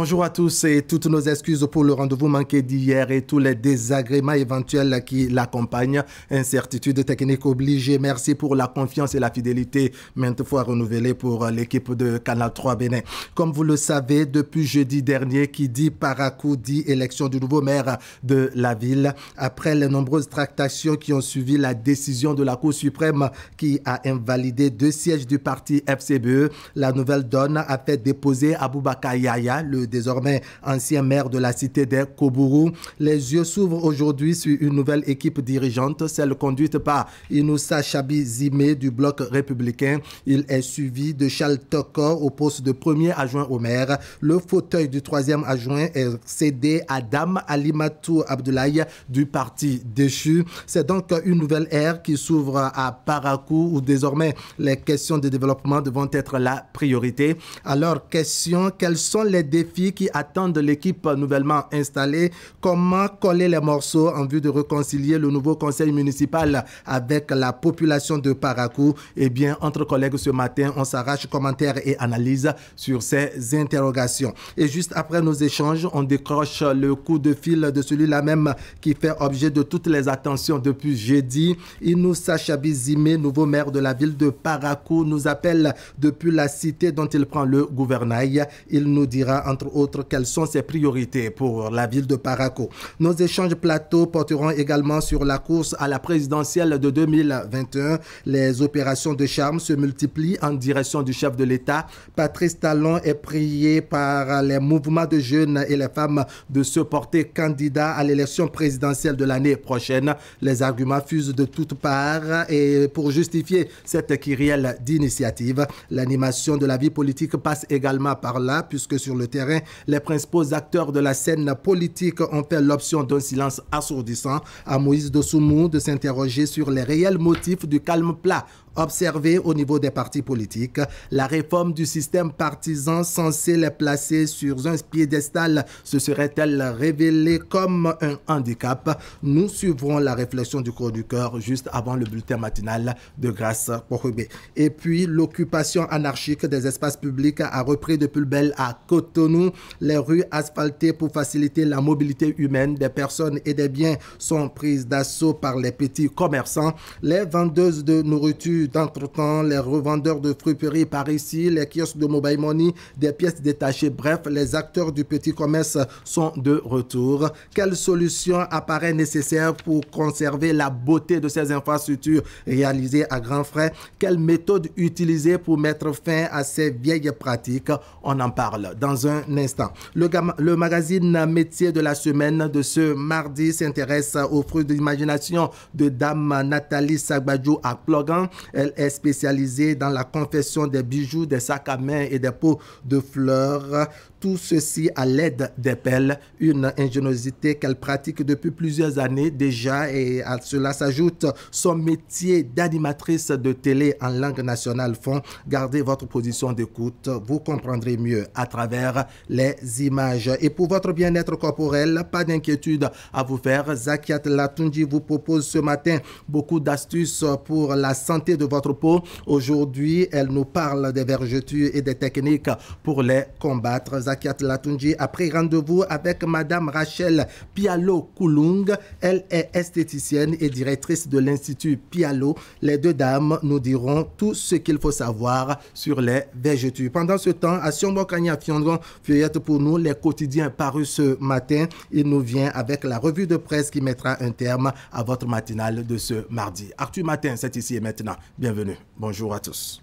Bonjour à tous et toutes nos excuses pour le rendez-vous manqué d'hier et tous les désagréments éventuels qui l'accompagnent. Incertitude technique obligée. Merci pour la confiance et la fidélité maintes fois renouvelée pour l'équipe de Canal 3 Bénin. Comme vous le savez, depuis jeudi dernier, qui dit Paracou dit élection du nouveau maire de la ville. Après les nombreuses tractations qui ont suivi la décision de la Cour suprême qui a invalidé deux sièges du parti FCBE, la nouvelle donne a fait déposer Aboubaka Yaya, le désormais ancien maire de la cité des Kobourou. Les yeux s'ouvrent aujourd'hui sur une nouvelle équipe dirigeante, celle conduite par Inoussa Chabi Zimé du bloc républicain. Il est suivi de Charles Toko au poste de premier adjoint au maire. Le fauteuil du troisième adjoint est cédé à Dame Alimatou Abdoulaye du parti déchu. C'est donc une nouvelle ère qui s'ouvre à Parakou où désormais les questions de développement devront être la priorité. Alors, question, quels sont les défis qui attendent l'équipe nouvellement installée. Comment coller les morceaux en vue de réconcilier le nouveau conseil municipal avec la population de Paracou? Eh bien, entre collègues ce matin, on s'arrache commentaires et analyses sur ces interrogations. Et juste après nos échanges, on décroche le coup de fil de celui-là même qui fait objet de toutes les attentions depuis jeudi. Inoussa Chabizime, nouveau maire de la ville de Paracou, nous appelle depuis la cité dont il prend le gouvernail. Il nous dira en autres, quelles sont ses priorités pour la ville de Paraco? Nos échanges plateaux porteront également sur la course à la présidentielle de 2021. Les opérations de charme se multiplient en direction du chef de l'État. Patrice Talon est prié par les mouvements de jeunes et les femmes de se porter candidat à l'élection présidentielle de l'année prochaine. Les arguments fusent de toutes parts et pour justifier cette kyrielle d'initiative, l'animation de la vie politique passe également par là puisque sur le terrain, les principaux acteurs de la scène politique ont fait l'option d'un silence assourdissant. À Moïse Dosoumou de s'interroger sur les réels motifs du calme plat observé au niveau des partis politiques. La réforme du système partisan censé les placer sur un piédestal se serait-elle révélée comme un handicap? Nous suivrons la réflexion du chroniqueur juste avant le bulletin matinal de Grâce Porubé. Et puis, l'occupation anarchique des espaces publics a repris depuis le bel à Cotonou. Les rues asphaltées pour faciliter la mobilité humaine des personnes et des biens sont prises d'assaut par les petits commerçants. Les vendeuses de nourriture d'entretemps, les revendeurs de fruiteries par ici, les kiosques de mobile money, des pièces détachées. Bref, les acteurs du petit commerce sont de retour. Quelle solution apparaît nécessaire pour conserver la beauté de ces infrastructures réalisées à grands frais? Quelle méthode utiliser pour mettre fin à ces vieilles pratiques? On en parle dans un instant. Le, le magazine Métier de la semaine de ce mardi s'intéresse aux fruits d'imagination de Dame Nathalie Sagbadjou à Plogan. Elle est spécialisée dans la confection des bijoux, des sacs à main et des pots de fleurs. Tout ceci à l'aide des pelles, une ingéniosité qu'elle pratique depuis plusieurs années déjà et à cela s'ajoute son métier d'animatrice de télé en langue nationale fond. Gardez votre position d'écoute, vous comprendrez mieux à travers les images. Et pour votre bien-être corporel, pas d'inquiétude à vous faire. Zakiat Latunji vous propose ce matin beaucoup d'astuces pour la santé de votre peau. Aujourd'hui, elle nous parle des vergetures et des techniques pour les combattre. Zakiat Latunji a pris rendez-vous avec Madame Rachel Pialo Koulung. Elle est esthéticienne et directrice de l'Institut Pialo. Les deux dames nous diront tout ce qu'il faut savoir sur les vergetures. Pendant ce temps, à Sionbokanya Fiondron, feuillette pour nous les quotidiens parus ce matin. Il nous vient avec la revue de presse qui mettra un terme à votre matinale de ce mardi. Arthur Matin, c'est ici et maintenant. Bienvenue. Bonjour à tous.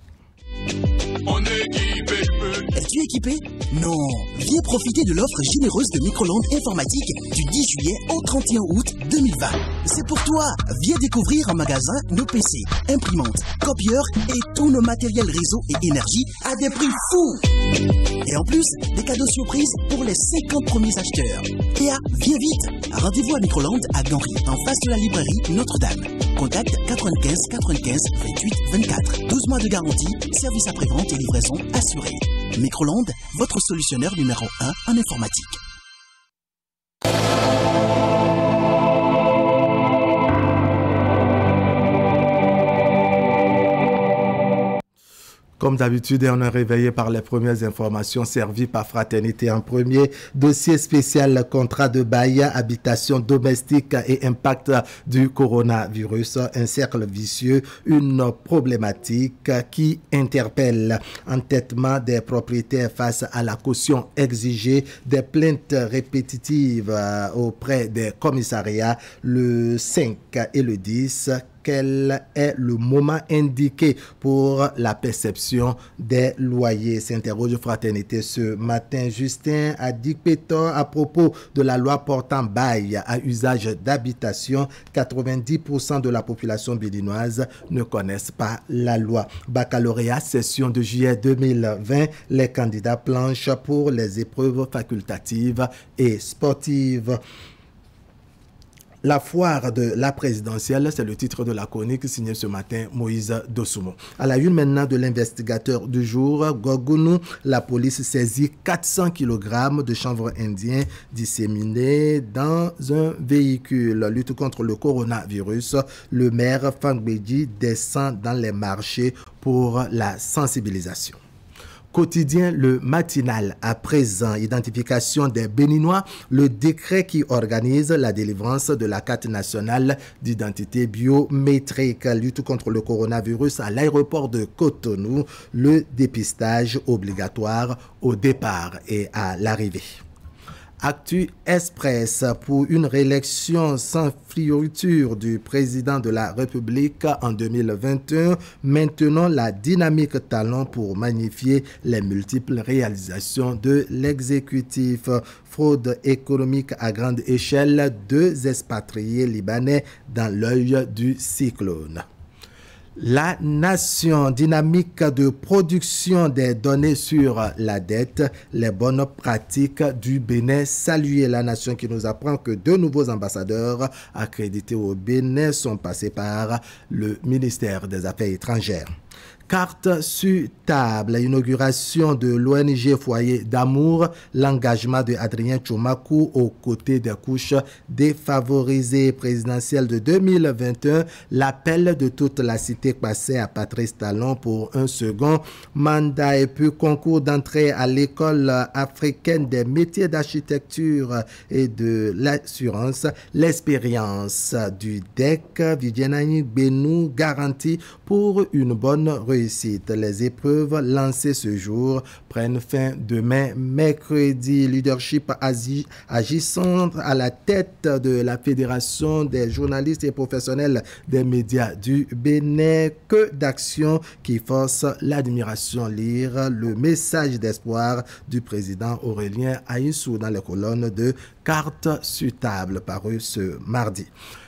Es-tu équipé? Non. Viens profiter de l'offre généreuse de Microland Informatique du 10 juillet au 31 août 2020. C'est pour toi. Viens découvrir en magasin nos PC, imprimantes, copieurs et tous nos matériels réseau et énergie à des prix fous. Et en plus, des cadeaux surprises pour les 50 premiers acheteurs. Et à, viens vite. Rendez-vous à Microland à Ganry, en face de la librairie Notre-Dame. Contact 95 95 28 24. 12 mois de garantie, service après-vente et livraison assurée. Microland, votre solutionneur numéro 1 en informatique. Comme d'habitude, on est réveillé par les premières informations servies par Fraternité en premier. Dossier spécial contrat de bail, habitation domestique et impact du coronavirus. Un cercle vicieux, une problématique qui interpelle entêtement des propriétaires face à la caution exigée, des plaintes répétitives euh, auprès des commissariats le 5 et le 10 quel est le moment indiqué pour la perception des loyers S'interroge Fraternité ce matin. Justin a dit à propos de la loi portant bail à usage d'habitation. 90% de la population béninoise ne connaissent pas la loi. Baccalauréat, session de juillet 2020, les candidats planchent pour les épreuves facultatives et sportives. La foire de la présidentielle, c'est le titre de la chronique signée ce matin Moïse Dosumo. À la une maintenant de l'investigateur du jour, Gogounou, la police saisit 400 kg de chanvre indien disséminés dans un véhicule. Lutte contre le coronavirus, le maire Fangbedi descend dans les marchés pour la sensibilisation quotidien, le matinal. À présent, identification des Béninois, le décret qui organise la délivrance de la carte nationale d'identité biométrique, lutte contre le coronavirus à l'aéroport de Cotonou, le dépistage obligatoire au départ et à l'arrivée. Actu Express pour une réélection sans frioriture du président de la République en 2021. Maintenant, la dynamique talent pour magnifier les multiples réalisations de l'exécutif. Fraude économique à grande échelle, deux expatriés libanais dans l'œil du cyclone. La nation dynamique de production des données sur la dette, les bonnes pratiques du Bénin. Saluer la nation qui nous apprend que deux nouveaux ambassadeurs accrédités au Bénin sont passés par le ministère des Affaires étrangères. Carte sur table, inauguration de l'ONG Foyer d'amour, l'engagement de Adrien Chomakou aux côtés des couches défavorisées présidentielles de 2021, l'appel de toute la cité passée à Patrice Talon pour un second mandat et puis concours d'entrée à l'école africaine des métiers d'architecture et de l'assurance, l'expérience du DEC Vivianani Benou garantie pour une bonne réussite. Les épreuves lancées ce jour prennent fin demain, mercredi. Leadership agissant à la tête de la Fédération des journalistes et professionnels des médias du Bénin. Que d'actions qui forcent l'admiration. Lire le message d'espoir du président Aurélien Aïssou dans les colonnes de Carte sur table paru ce mardi.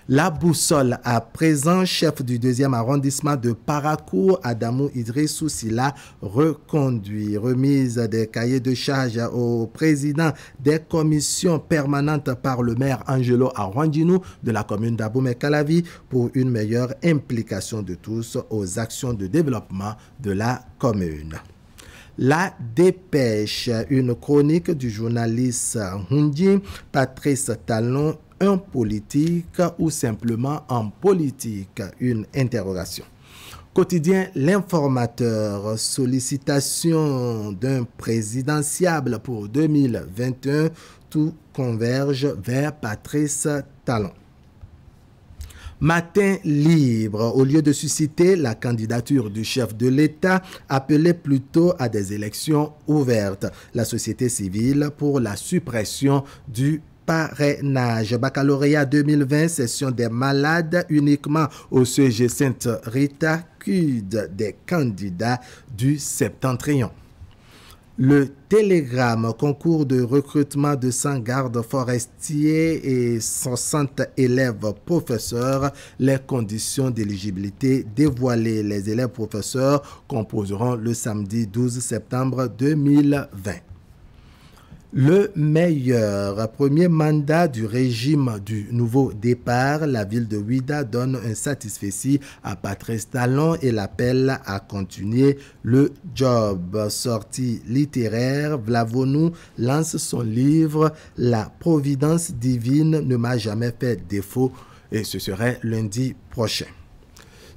La boussole à présent, chef du deuxième arrondissement de Paracourt, Adamou Idrissou Silla, reconduit. Remise des cahiers de charge au président des commissions permanentes par le maire Angelo Arwandinou de la commune d'Aboumé-Calavi pour une meilleure implication de tous aux actions de développement de la commune. La dépêche, une chronique du journaliste Hundi Patrice Talon un politique ou simplement en politique? Une interrogation. Quotidien L'informateur, sollicitation d'un présidentiable pour 2021, tout converge vers Patrice Talon. Matin libre, au lieu de susciter la candidature du chef de l'État, appelait plutôt à des élections ouvertes. La société civile pour la suppression du parrainage. Baccalauréat 2020, session des malades uniquement au CG Sainte-Rita, cuide des candidats du septentrion. Le Télégramme, concours de recrutement de 100 gardes forestiers et 60 élèves professeurs, les conditions d'éligibilité dévoilées. Les élèves professeurs composeront le samedi 12 septembre 2020 le meilleur. Premier mandat du régime du nouveau départ, la ville de Ouida donne un satisfait à Patrice Talon et l'appelle à continuer le job. Sortie littéraire, Vlavonou lance son livre La Providence divine ne m'a jamais fait défaut et ce serait lundi prochain.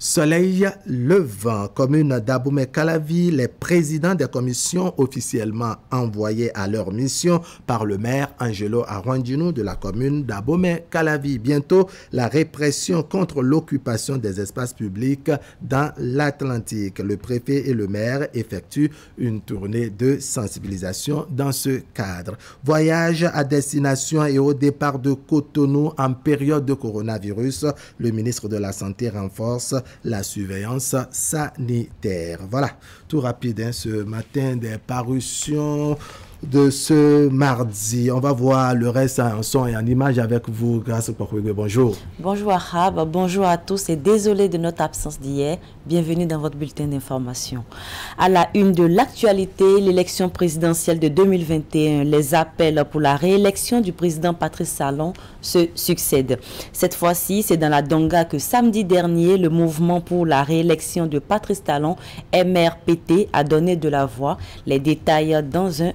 Soleil levant, commune d'Aboumé-Calavi, les présidents des commissions officiellement envoyés à leur mission par le maire Angelo Arwandino de la commune d'Abomey-Calavi. Bientôt, la répression contre l'occupation des espaces publics dans l'Atlantique. Le préfet et le maire effectuent une tournée de sensibilisation dans ce cadre. Voyage à destination et au départ de Cotonou en période de coronavirus, le ministre de la Santé renforce la surveillance sanitaire. Voilà, tout rapide hein, ce matin des parutions de ce mardi. On va voir le reste en son et en image avec vous grâce au Bonjour. Bonjour Arab, bonjour à tous et désolé de notre absence d'hier. Bienvenue dans votre bulletin d'information. À la une de l'actualité, l'élection présidentielle de 2021, les appels pour la réélection du président Patrice Salon se succèdent. Cette fois-ci, c'est dans la Donga que samedi dernier, le mouvement pour la réélection de Patrice Talon, MRPT, a donné de la voix. Les détails dans un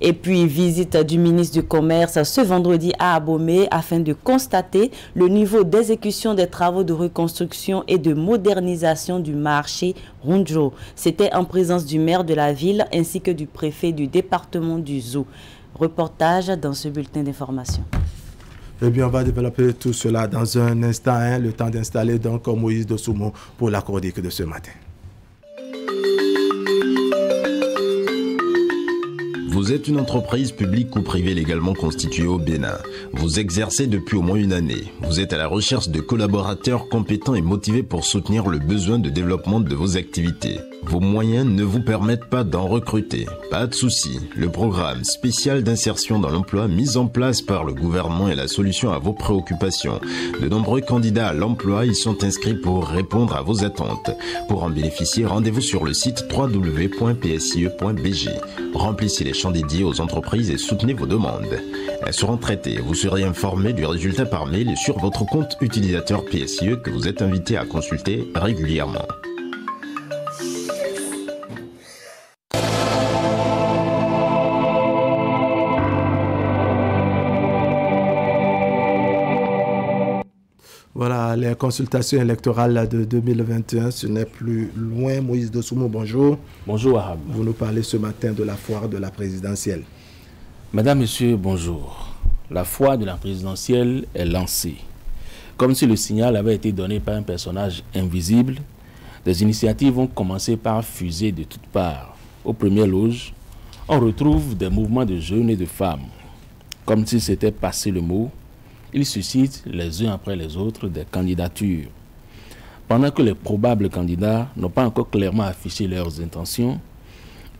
Et puis, visite du ministre du Commerce ce vendredi à Abomey afin de constater le niveau d'exécution des travaux de reconstruction et de modernisation du marché Runjo. C'était en présence du maire de la ville ainsi que du préfet du département du Zoo. Reportage dans ce bulletin d'information. Eh bien, on va développer tout cela dans un instant, hein, le temps d'installer donc Moïse de Soumo pour la chronique de ce matin. Vous êtes une entreprise publique ou privée légalement constituée au Bénin. Vous exercez depuis au moins une année. Vous êtes à la recherche de collaborateurs compétents et motivés pour soutenir le besoin de développement de vos activités. Vos moyens ne vous permettent pas d'en recruter. Pas de souci. Le programme spécial d'insertion dans l'emploi mis en place par le gouvernement est la solution à vos préoccupations. De nombreux candidats à l'emploi y sont inscrits pour répondre à vos attentes. Pour en bénéficier, rendez-vous sur le site www.psie.bg. Remplissez les champs dédiés aux entreprises et soutenez vos demandes. Elles seront traitées. Vous serez informé du résultat par mail sur votre compte utilisateur PSIE que vous êtes invité à consulter régulièrement. Les consultations électorales de 2021, ce n'est plus loin. Moïse Dosoumo, bonjour. Bonjour, Arab. Vous nous parlez ce matin de la foire de la présidentielle. Madame, Monsieur, bonjour. La foire de la présidentielle est lancée. Comme si le signal avait été donné par un personnage invisible, des initiatives ont commencé par fuser de toutes parts. Aux premières loges, on retrouve des mouvements de jeunes et de femmes. Comme si c'était passé le mot, ils suscitent les uns après les autres des candidatures. Pendant que les probables candidats n'ont pas encore clairement affiché leurs intentions,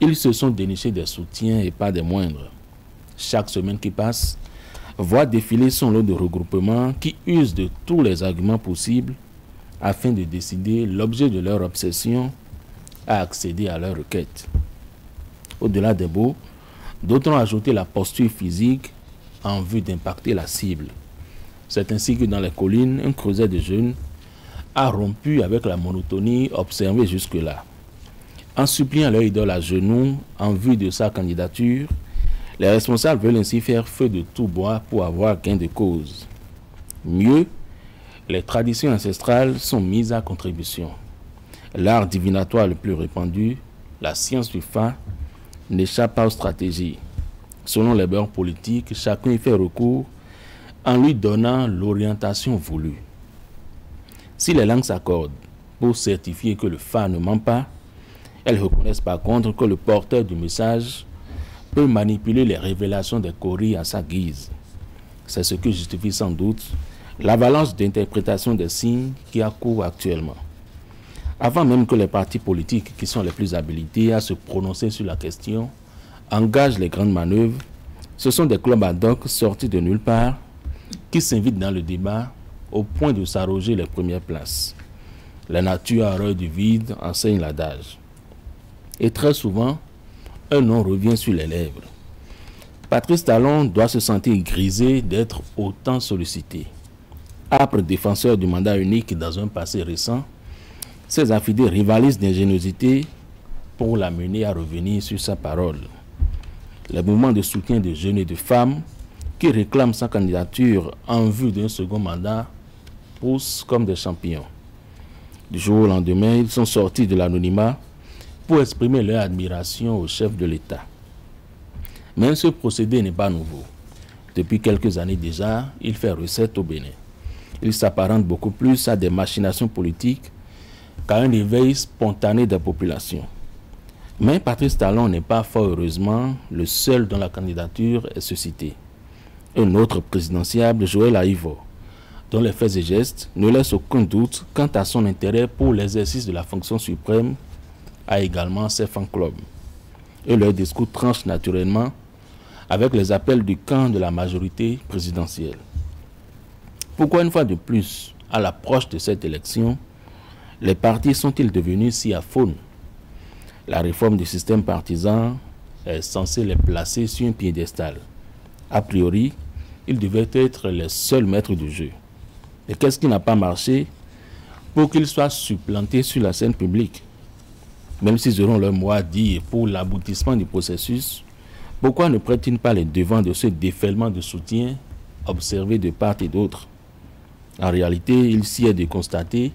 ils se sont dénichés des soutiens et pas des moindres. Chaque semaine qui passe voit défiler son lot de regroupements qui usent de tous les arguments possibles afin de décider l'objet de leur obsession à accéder à leur requête. Au-delà des mots, d'autres ont ajouté la posture physique en vue d'impacter la cible. C'est ainsi que dans les collines, un creuset de jeunes a rompu avec la monotonie observée jusque-là. En suppliant leur idole à genoux en vue de sa candidature, les responsables veulent ainsi faire feu de tout bois pour avoir gain de cause. Mieux, les traditions ancestrales sont mises à contribution. L'art divinatoire le plus répandu, la science du fin, n'échappe pas aux stratégies. Selon les beurs politiques, chacun y fait recours en lui donnant l'orientation voulue. Si les langues s'accordent pour certifier que le phare ne ment pas, elles reconnaissent par contre que le porteur du message peut manipuler les révélations des coris à sa guise. C'est ce qui justifie sans doute l'avalanche d'interprétation des signes qui accourt actuellement. Avant même que les partis politiques qui sont les plus habilités à se prononcer sur la question engagent les grandes manœuvres, ce sont des clubs ad hoc sortis de nulle part qui s'invite dans le débat au point de s'arroger les premières places. La nature horreur du vide enseigne l'adage. Et très souvent, un nom revient sur les lèvres. Patrice Talon doit se sentir grisé d'être autant sollicité. Âpre défenseur du mandat unique dans un passé récent, ses affidés rivalisent d'ingéniosité pour l'amener à revenir sur sa parole. Les mouvements de soutien de jeunes et de femmes qui réclament sa candidature en vue d'un second mandat poussent comme des champions. Du jour au lendemain, ils sont sortis de l'anonymat pour exprimer leur admiration au chef de l'État. Mais ce procédé n'est pas nouveau. Depuis quelques années déjà, il fait recette au Bénin. Il s'apparente beaucoup plus à des machinations politiques qu'à un éveil spontané de la population. Mais Patrice Talon n'est pas fort heureusement le seul dont la candidature est suscitée. Un autre présidentiable, Joël Aïvo, dont les faits et gestes ne laissent aucun doute quant à son intérêt pour l'exercice de la fonction suprême, a également ses fan clubs. Et leur discours tranche naturellement avec les appels du camp de la majorité présidentielle. Pourquoi une fois de plus, à l'approche de cette élection, les partis sont-ils devenus si faune La réforme du système partisan est censée les placer sur un piédestal. A priori, ils devaient être les seuls maîtres du jeu. Et qu'est-ce qui n'a pas marché pour qu'ils soient supplantés sur la scène publique? Même s'ils auront leur mot à dire pour l'aboutissement du processus, pourquoi ne prêtent-ils pas les devants de ce défailement de soutien observé de part et d'autre? En réalité, il s'y est de constater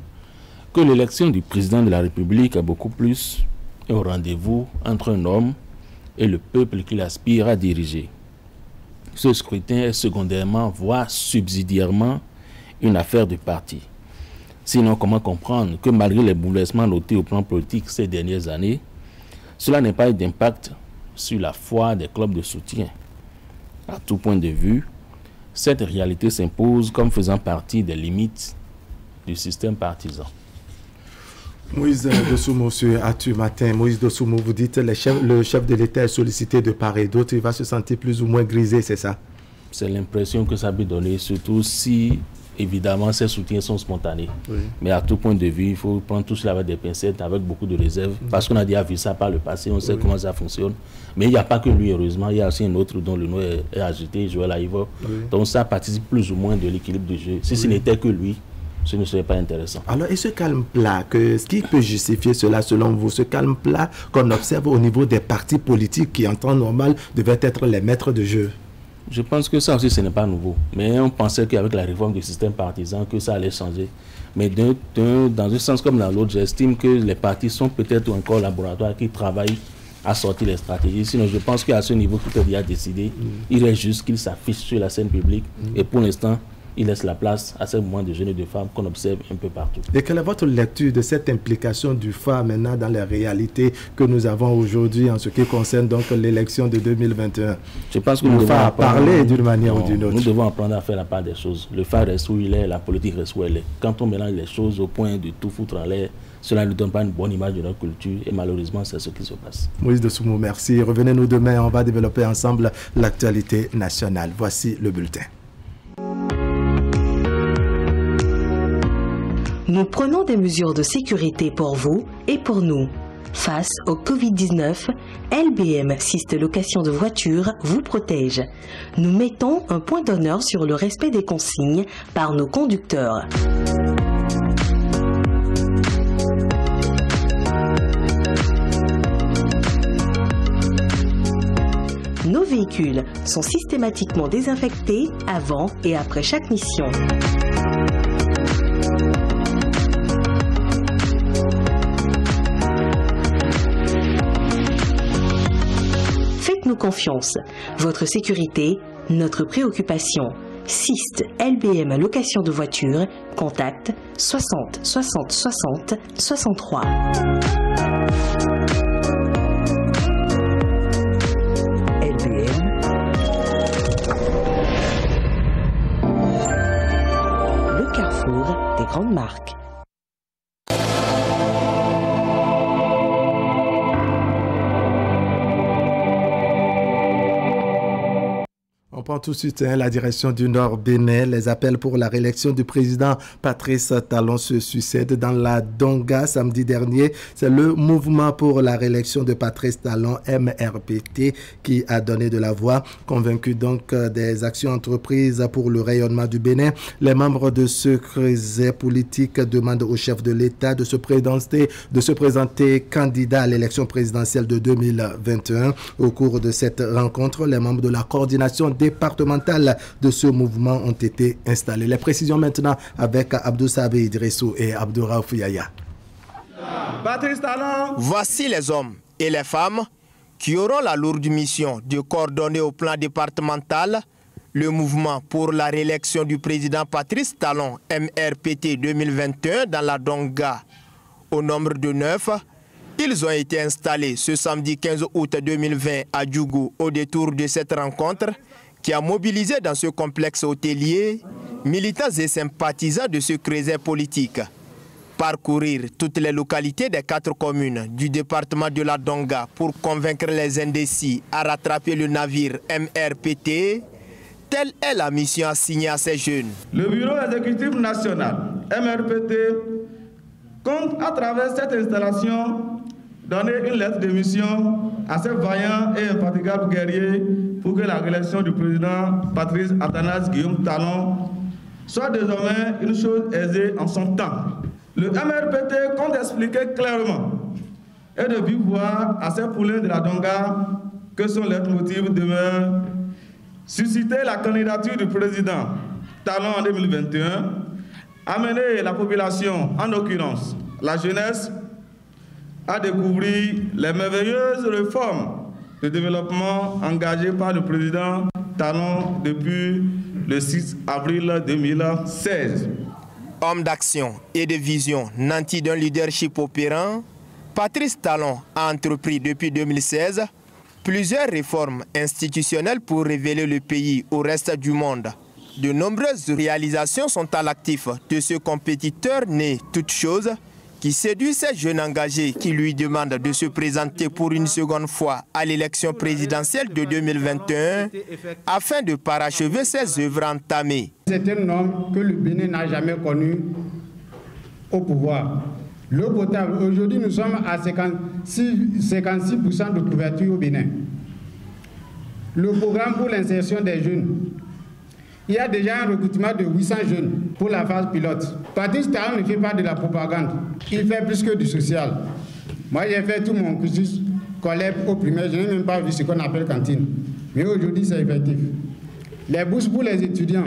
que l'élection du président de la République a beaucoup plus au rendez-vous entre un homme et le peuple qu'il aspire à diriger. Ce scrutin est secondairement, voire subsidiairement, une affaire de parti. Sinon, comment comprendre que malgré les bouleversements notés au plan politique ces dernières années, cela n'ait pas eu d'impact sur la foi des clubs de soutien? À tout point de vue, cette réalité s'impose comme faisant partie des limites du système partisan. Moïse Dessoumo, monsieur Atu Matin, Moïse Dessoumo, vous dites le chef, le chef de l'État est sollicité de part et d'autre, il va se sentir plus ou moins grisé, c'est ça? C'est l'impression que ça peut donner, surtout si évidemment, ces soutiens sont spontanés. Mais à tout point de vue, il faut prendre tout cela avec des pincettes, avec beaucoup de réserve, mm. parce qu'on a déjà vu ça par le passé, on sait comment ça fonctionne. Mais il n'y a pas que lui, heureusement, il y a aussi un autre dont le nom est, agité, Joël Aïvo. Donc ça participe plus ou moins de l'équilibre du jeu. Si ce n'était que lui, ce ne serait pas intéressant. Alors, et ce calme plat, que, ce qui peut justifier cela selon vous, ce calme plat qu'on observe au niveau des partis politiques qui, en temps normal, devaient être les maîtres de jeu? Je pense que ça aussi, ce n'est pas nouveau. Mais on pensait qu'avec la réforme du système partisan, que ça allait changer. Mais dans un sens comme dans l'autre, j'estime que les partis sont peut-être encore laboratoires qui travaillent à sortir les stratégies. Sinon, je pense qu'à ce niveau, tout est déjà décidé. Mm. Il est juste qu'ils s'affichent sur la scène publique. Mm. Et pour l'instant, il laisse la place à ce mouvement de jeunes et de femmes qu'on observe un peu partout. Et quelle est votre lecture de cette implication du FA maintenant dans les réalités que nous avons aujourd'hui en ce qui concerne donc l'élection de 2021 Je pense que nous devons parler d'une manière ou d'une autre. Nous devons apprendre à faire la part des choses. Le FA reste où il est, la politique reste où elle est. Quand on mélange les choses au point de tout foutre en l'air, cela ne donne pas une bonne image de notre culture et malheureusement c'est ce qui se passe. Moïse de Soumou, merci. Revenez-nous demain, on va développer ensemble l'actualité nationale. Voici le bulletin. Nous prenons des mesures de sécurité pour vous et pour nous. Face au Covid-19, LBM Siste Location de voitures vous protège. Nous mettons un point d'honneur sur le respect des consignes par nos conducteurs. Nos véhicules sont systématiquement désinfectés avant et après chaque mission. Confiance. Votre sécurité, notre préoccupation. SIST LBM location de voiture, contact 60 60 60 63. LBM. Le carrefour des grandes marques. Tout de suite hein, la direction du Nord Bénin. Les appels pour la réélection du président Patrice Talon se succèdent dans la Donga samedi dernier. C'est le mouvement pour la réélection de Patrice Talon, MRPT, qui a donné de la voix. Convaincu donc euh, des actions entreprises pour le rayonnement du Bénin, les membres de ce creuset politique demandent au chef de l'État de se présenter, de se présenter candidat à l'élection présidentielle de 2021. Au cours de cette rencontre, les membres de la coordination des départementales de ce mouvement ont été installées. Les précisions maintenant avec Abdou Sabé Idrissou et Abdou Yaya. Patrice Talon. Voici les hommes et les femmes qui auront la lourde mission de coordonner au plan départemental le mouvement pour la réélection du président Patrice Talon MRPT 2021 dans la Donga. Au nombre de neuf, ils ont été installés ce samedi 15 août 2020 à Djougou au détour de cette rencontre qui a mobilisé dans ce complexe hôtelier militants et sympathisants de ce creuset politique. Parcourir toutes les localités des quatre communes du département de la Donga pour convaincre les indécis à rattraper le navire MRPT, telle est la mission assignée à ces jeunes. Le Bureau exécutif national, MRPT, compte à travers cette installation donner une lettre de mission à ces vaillants et infatigables guerriers pour que la réélection du président Patrice Athanas Guillaume Talon soit désormais une chose aisée en son temps. Le MRPT compte expliquer clairement et de voix à ces poulains de la Donga que son leitmotiv demeure susciter la candidature du président Talon en 2021, amener la population, en l'occurrence la jeunesse, à découvrir les merveilleuses réformes de développement engagées par le président Talon depuis le 6 avril 2016. Homme d'action et de vision, nanti d'un leadership opérant, Patrice Talon a entrepris depuis 2016 plusieurs réformes institutionnelles pour révéler le pays au reste du monde. De nombreuses réalisations sont à l'actif de ce compétiteur né toute chose qui séduit ces jeunes engagés qui lui demandent de se présenter pour une seconde fois à l'élection présidentielle de 2021 afin de parachever ses œuvres entamées. C'est un homme que le Bénin n'a jamais connu au pouvoir. L'eau potable, aujourd'hui nous sommes à 56%, 56 de couverture au Bénin. Le programme pour l'insertion des jeunes, il y a déjà un recrutement de 800 jeunes pour la phase pilote. Patrice Talon ne fait pas de la propagande, il fait plus que du social. Moi, j'ai fait tout mon cursus collègue au primaire, je n'ai même pas vu ce qu'on appelle cantine. Mais aujourd'hui, c'est effectif. Les bourses pour les étudiants.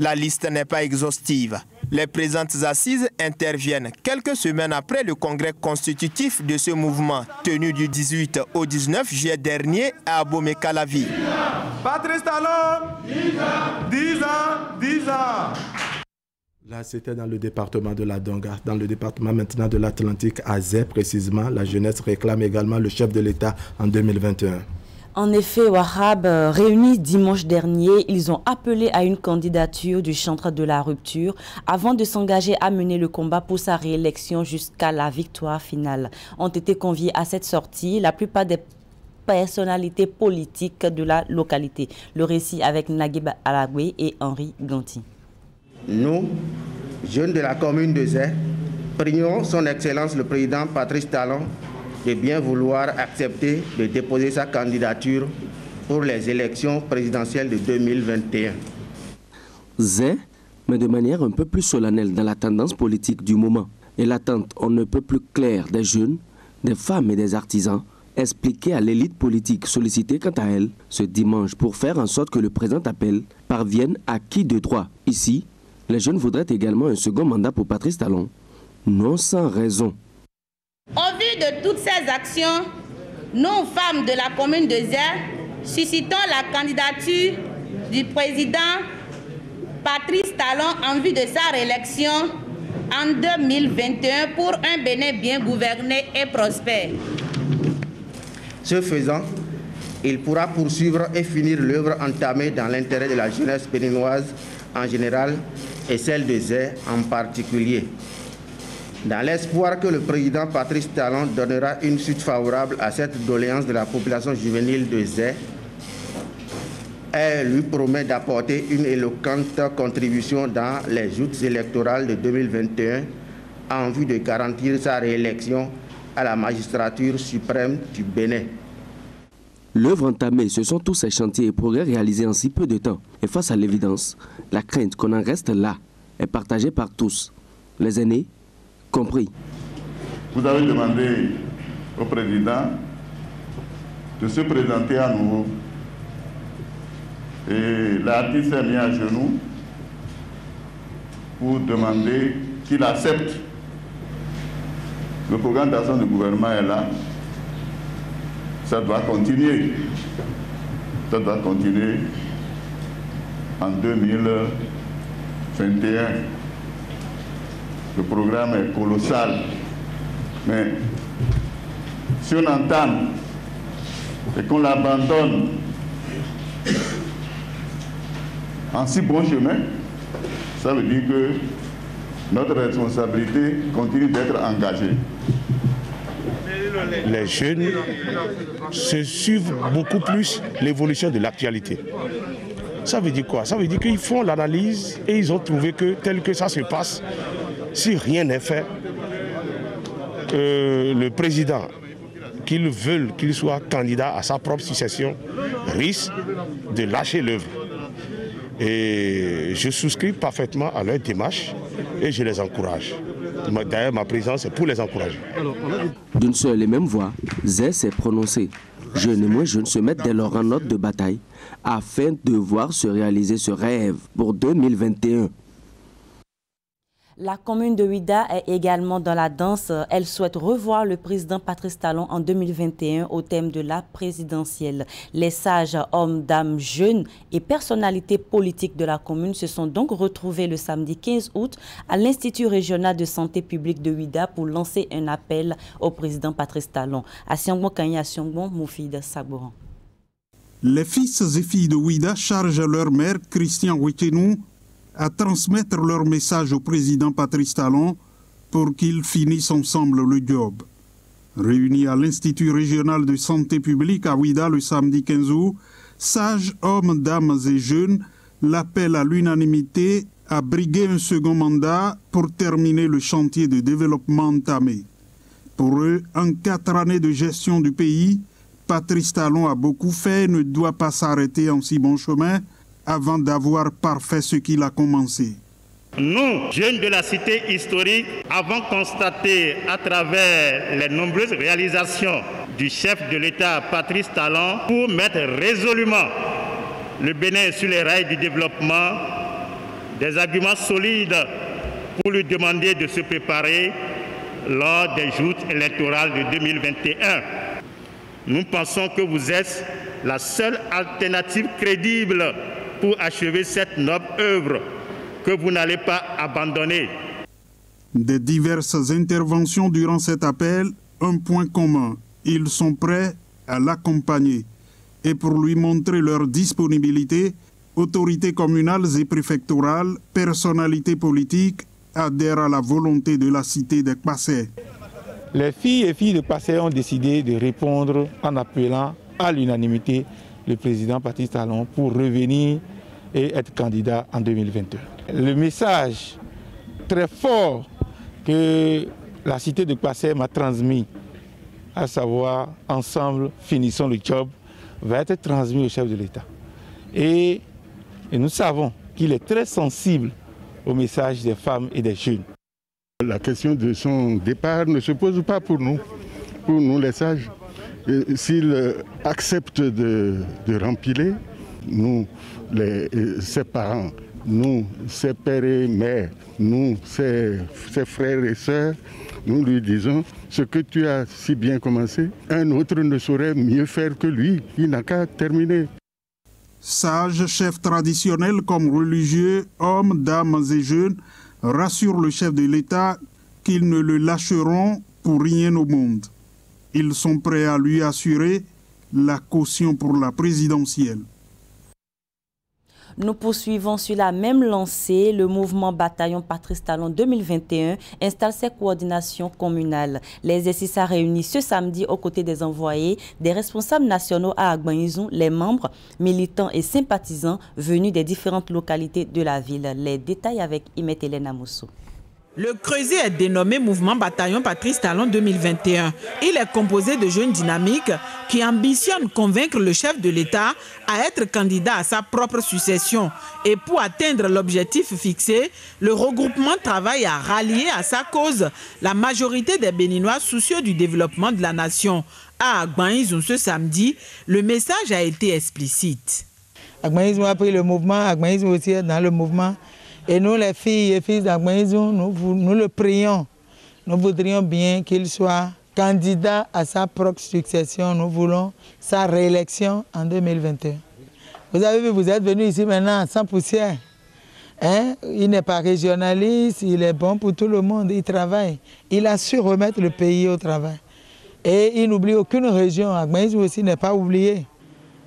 La liste n'est pas exhaustive. Les présentes assises interviennent quelques semaines après le congrès constitutif de ce mouvement, tenu du 18 au 19 juillet dernier à Abomey-Calavi. Patrice Talon 10 ans 10 ans 10 ans Là, c'était dans le département de la Donga. Dans le département maintenant de l'Atlantique, à Zé précisément, la jeunesse réclame également le chef de l'État en 2021. En effet, Wahab, euh, réunis dimanche dernier, ils ont appelé à une candidature du chantre de la rupture avant de s'engager à mener le combat pour sa réélection jusqu'à la victoire finale. Ont été conviés à cette sortie la plupart des personnalités politiques de la localité. Le récit avec Naguib Alagwe et Henri Ganti. Nous, jeunes de la commune de Zé, prions son Excellence le Président Patrice Talon de bien vouloir accepter de déposer sa candidature pour les élections présidentielles de 2021. Zé, mais de manière un peu plus solennelle dans la tendance politique du moment et l'attente on ne peut plus claire des jeunes, des femmes et des artisans, expliquer à l'élite politique sollicitée quant à elle ce dimanche pour faire en sorte que le présent appel parvienne à qui de droit. Ici, les jeunes voudraient également un second mandat pour Patrice Talon, non sans raison. Au vu de toutes ces actions, nous, femmes de la commune de Zé, suscitons la candidature du président Patrice Talon en vue de sa réélection en 2021 pour un Bénin bien gouverné et prospère. Ce faisant, il pourra poursuivre et finir l'œuvre entamée dans l'intérêt de la jeunesse béninoise en général et celle de Zé en particulier dans l'espoir que le président Patrice Talon donnera une suite favorable à cette doléance de la population juvénile de Zé, elle lui promet d'apporter une éloquente contribution dans les joutes électorales de 2021 en vue de garantir sa réélection à la magistrature suprême du Bénin. L'œuvre entamée, ce sont tous ces chantiers et progrès réalisés en si peu de temps. Et face à l'évidence, la crainte qu'on en reste là est partagée par tous, les aînés, compris. Vous avez demandé au président de se présenter à nouveau. Et l'artiste s'est mis à genoux pour demander qu'il accepte Le programme d'action du gouvernement est là. Ça doit continuer. Ça doit continuer en 2021. Le programme est colossal. Mais si on entame et qu'on l'abandonne en si bon chemin, ça veut dire que notre responsabilité continue d'être engagée. Les jeunes se suivent beaucoup plus l'évolution de l'actualité. Ça veut dire quoi? Ça veut dire qu'ils font l'analyse et ils ont trouvé que tel que ça se passe, si rien n'est fait, euh, le président, qu'ils veulent qu'il soit candidat à sa propre succession, risque de lâcher l'œuvre. Et je souscris parfaitement à leur démarche et je les encourage. D'ailleurs, ma présence est pour les encourager. D'une seule et même voix, Zé s'est prononcé. Jeunes et moins jeunes se mettent dès lors en note de bataille afin de voir se réaliser ce rêve pour 2021. La commune de Ouida est également dans la danse. Elle souhaite revoir le président Patrice Talon en 2021 au thème de la présidentielle. Les sages, hommes, dames, jeunes et personnalités politiques de la commune se sont donc retrouvés le samedi 15 août à l'Institut régional de santé publique de Ouida pour lancer un appel au président Patrice Talon. À Siangbon Kanya, Siangbon, Moufid Sabouran. Les fils et filles de Ouida chargent leur mère, Christian Ouitenou, à transmettre leur message au président Patrice Talon pour qu'ils finissent ensemble le job. Réunis à l'Institut régional de santé publique à Ouida le samedi 15 août, sages, hommes, dames et jeunes l'appellent à l'unanimité à briguer un second mandat pour terminer le chantier de développement entamé. Pour eux, en quatre années de gestion du pays, Patrice Talon a beaucoup fait et ne doit pas s'arrêter en si bon chemin avant d'avoir parfait ce qu'il a commencé. Nous, jeunes de la cité historique, avons constaté à travers les nombreuses réalisations du chef de l'État Patrice Talon pour mettre résolument le Bénin sur les rails du développement, des arguments solides pour lui demander de se préparer lors des joutes électorales de 2021. Nous pensons que vous êtes la seule alternative crédible pour achever cette noble œuvre que vous n'allez pas abandonner. Des diverses interventions durant cet appel, un point commun, ils sont prêts à l'accompagner. Et pour lui montrer leur disponibilité, autorités communales et préfectorales, personnalités politiques adhèrent à la volonté de la cité de Passé. Les filles et filles de Passé ont décidé de répondre en appelant à l'unanimité le président Patrice Talon pour revenir et être candidat en 2022. Le message très fort que la cité de Passé m'a transmis, à savoir ensemble finissons le job, va être transmis au chef de l'État. Et, et nous savons qu'il est très sensible au message des femmes et des jeunes. La question de son départ ne se pose pas pour nous, pour nous les sages. S'il accepte de, de rempiler, nous, les, ses parents, nous, ses pères et mères, nous, ses, ses, frères et sœurs, nous lui disons ce que tu as si bien commencé, un autre ne saurait mieux faire que lui. Il n'a qu'à terminer. Sages, chefs traditionnels comme religieux, hommes, dames et jeunes rassurent le chef de l'État qu'ils ne le lâcheront pour rien au monde. Ils sont prêts à lui assurer la caution pour la présidentielle. Nous poursuivons sur la même lancée. Le mouvement Bataillon Patrice Talon 2021 installe ses coordinations communales. L'exercice a réuni ce samedi aux côtés des envoyés, des responsables nationaux à Agbanizou, les membres, militants et sympathisants venus des différentes localités de la ville. Les détails avec Imet Hélène Moussou. Le Creuset est dénommé Mouvement Bataillon Patrice Talon 2021. Il est composé de jeunes dynamiques qui ambitionnent convaincre le chef de l'État à être candidat à sa propre succession. Et pour atteindre l'objectif fixé, le regroupement travaille à rallier à sa cause la majorité des Béninois soucieux du développement de la nation. À Agbanizou ce samedi, le message a été explicite. A le mouvement, est dans le mouvement. Et nous, les filles et fils d'Agmaïzou, nous, le prions. nous voudrions bien qu'il soit candidat à sa propre succession. Nous voulons sa réélection en 2021. Vous avez vu, vous êtes venu ici maintenant sans poussière. Hein? Il n'est pas régionaliste, il est bon pour tout le monde, il travaille. Il a su remettre le pays au travail. Et il n'oublie aucune région. Agmaïs aussi n'est pas oublié.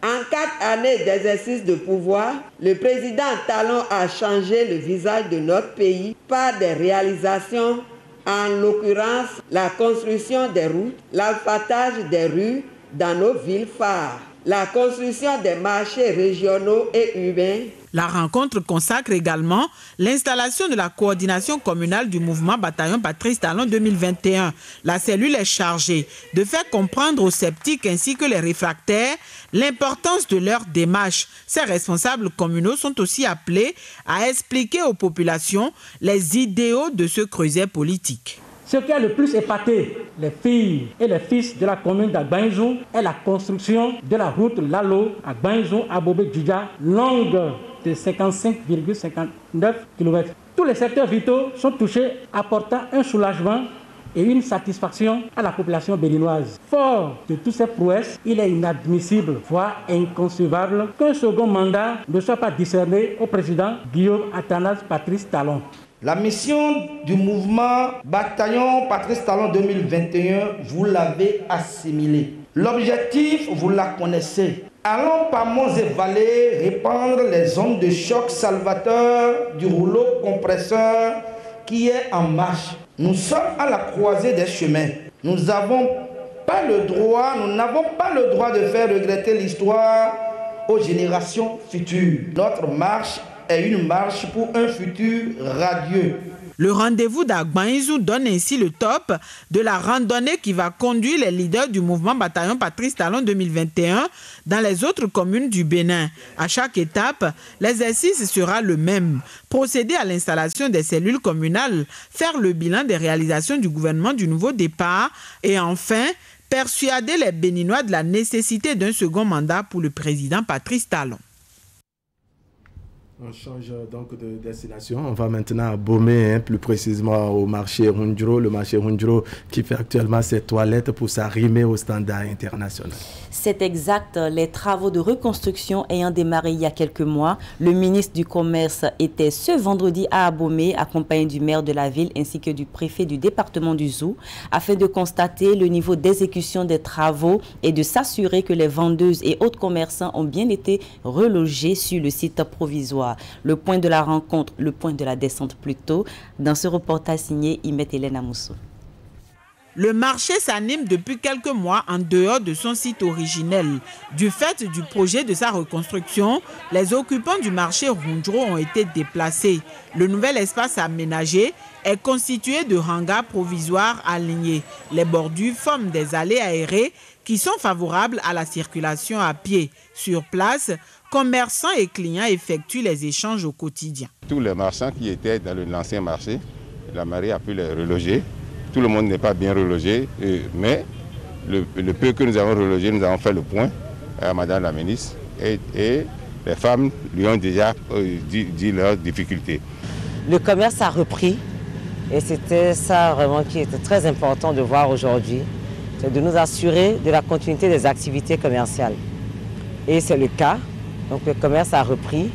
En quatre années d'exercice de pouvoir, le président Talon a changé le visage de notre pays par des réalisations, en l'occurrence la construction des routes, l'alphatage des rues dans nos villes phares, la construction des marchés régionaux et urbains, la rencontre consacre également l'installation de la coordination communale du mouvement Bataillon Patrice Talon 2021. La cellule est chargée de faire comprendre aux sceptiques ainsi que les réfractaires l'importance de leur démarche. Ces responsables communaux sont aussi appelés à expliquer aux populations les idéaux de ce creuset politique. Ce qui a le plus épaté les filles et les fils de la commune d'Agbaïzou est la construction de la route Lalo à Agbaïzou à Bobé Djidja, longue de 55,59 km. Tous les secteurs vitaux sont touchés, apportant un soulagement et une satisfaction à la population béninoise. Fort de toutes ces prouesses, il est inadmissible, voire inconcevable, qu'un second mandat ne soit pas discerné au président Guillaume Athanas Patrice Talon. La mission du mouvement Bataillon Patrice Talon 2021, vous l'avez assimilée. L'objectif, vous la connaissez. Allons par monts et vallées répandre les ondes de choc salvateur du rouleau compresseur qui est en marche. Nous sommes à la croisée des chemins. Nous n'avons pas le droit, nous n'avons pas le droit de faire regretter l'histoire aux générations futures. Notre marche est une marche pour un futur radieux. Le rendez-vous d'Agbaïzou donne ainsi le top de la randonnée qui va conduire les leaders du mouvement Bataillon Patrice Talon 2021 dans les autres communes du Bénin. À chaque étape, l'exercice sera le même. Procéder à l'installation des cellules communales, faire le bilan des réalisations du gouvernement du nouveau départ et enfin persuader les Béninois de la nécessité d'un second mandat pour le président Patrice Talon. On change donc de destination. On va maintenant à hein, plus précisément au marché Rundro. Le marché Rundro qui fait actuellement ses toilettes pour s'arrimer au standard international. C'est exact. Les travaux de reconstruction ayant démarré il y a quelques mois, le ministre du Commerce était ce vendredi à Abomey, accompagné du maire de la ville ainsi que du préfet du département du Zou, afin de constater le niveau d'exécution des travaux et de s'assurer que les vendeuses et autres commerçants ont bien été relogés sur le site provisoire. Le point de la rencontre, le point de la descente plutôt, dans ce reportage signé Imet Hélène Moussou. Le marché s'anime depuis quelques mois en dehors de son site originel. Du fait du projet de sa reconstruction, les occupants du marché Rundro ont été déplacés. Le nouvel espace aménagé est constitué de hangars provisoires alignés. Les bordures forment des allées aérées qui sont favorables à la circulation à pied. Sur place, commerçants et clients effectuent les échanges au quotidien. Tous les marchands qui étaient dans l'ancien marché, la mairie a pu les reloger. Tout le monde n'est pas bien relogé, mais le, peu que nous avons relogé, nous avons fait le point à Madame la ministre et, les femmes lui ont déjà euh, dit, leurs difficultés. Le commerce a repris et c'était ça vraiment qui était très important de voir aujourd'hui, c'est de nous assurer de la continuité des activités commerciales. Et c'est le cas. Donc le commerce a repris.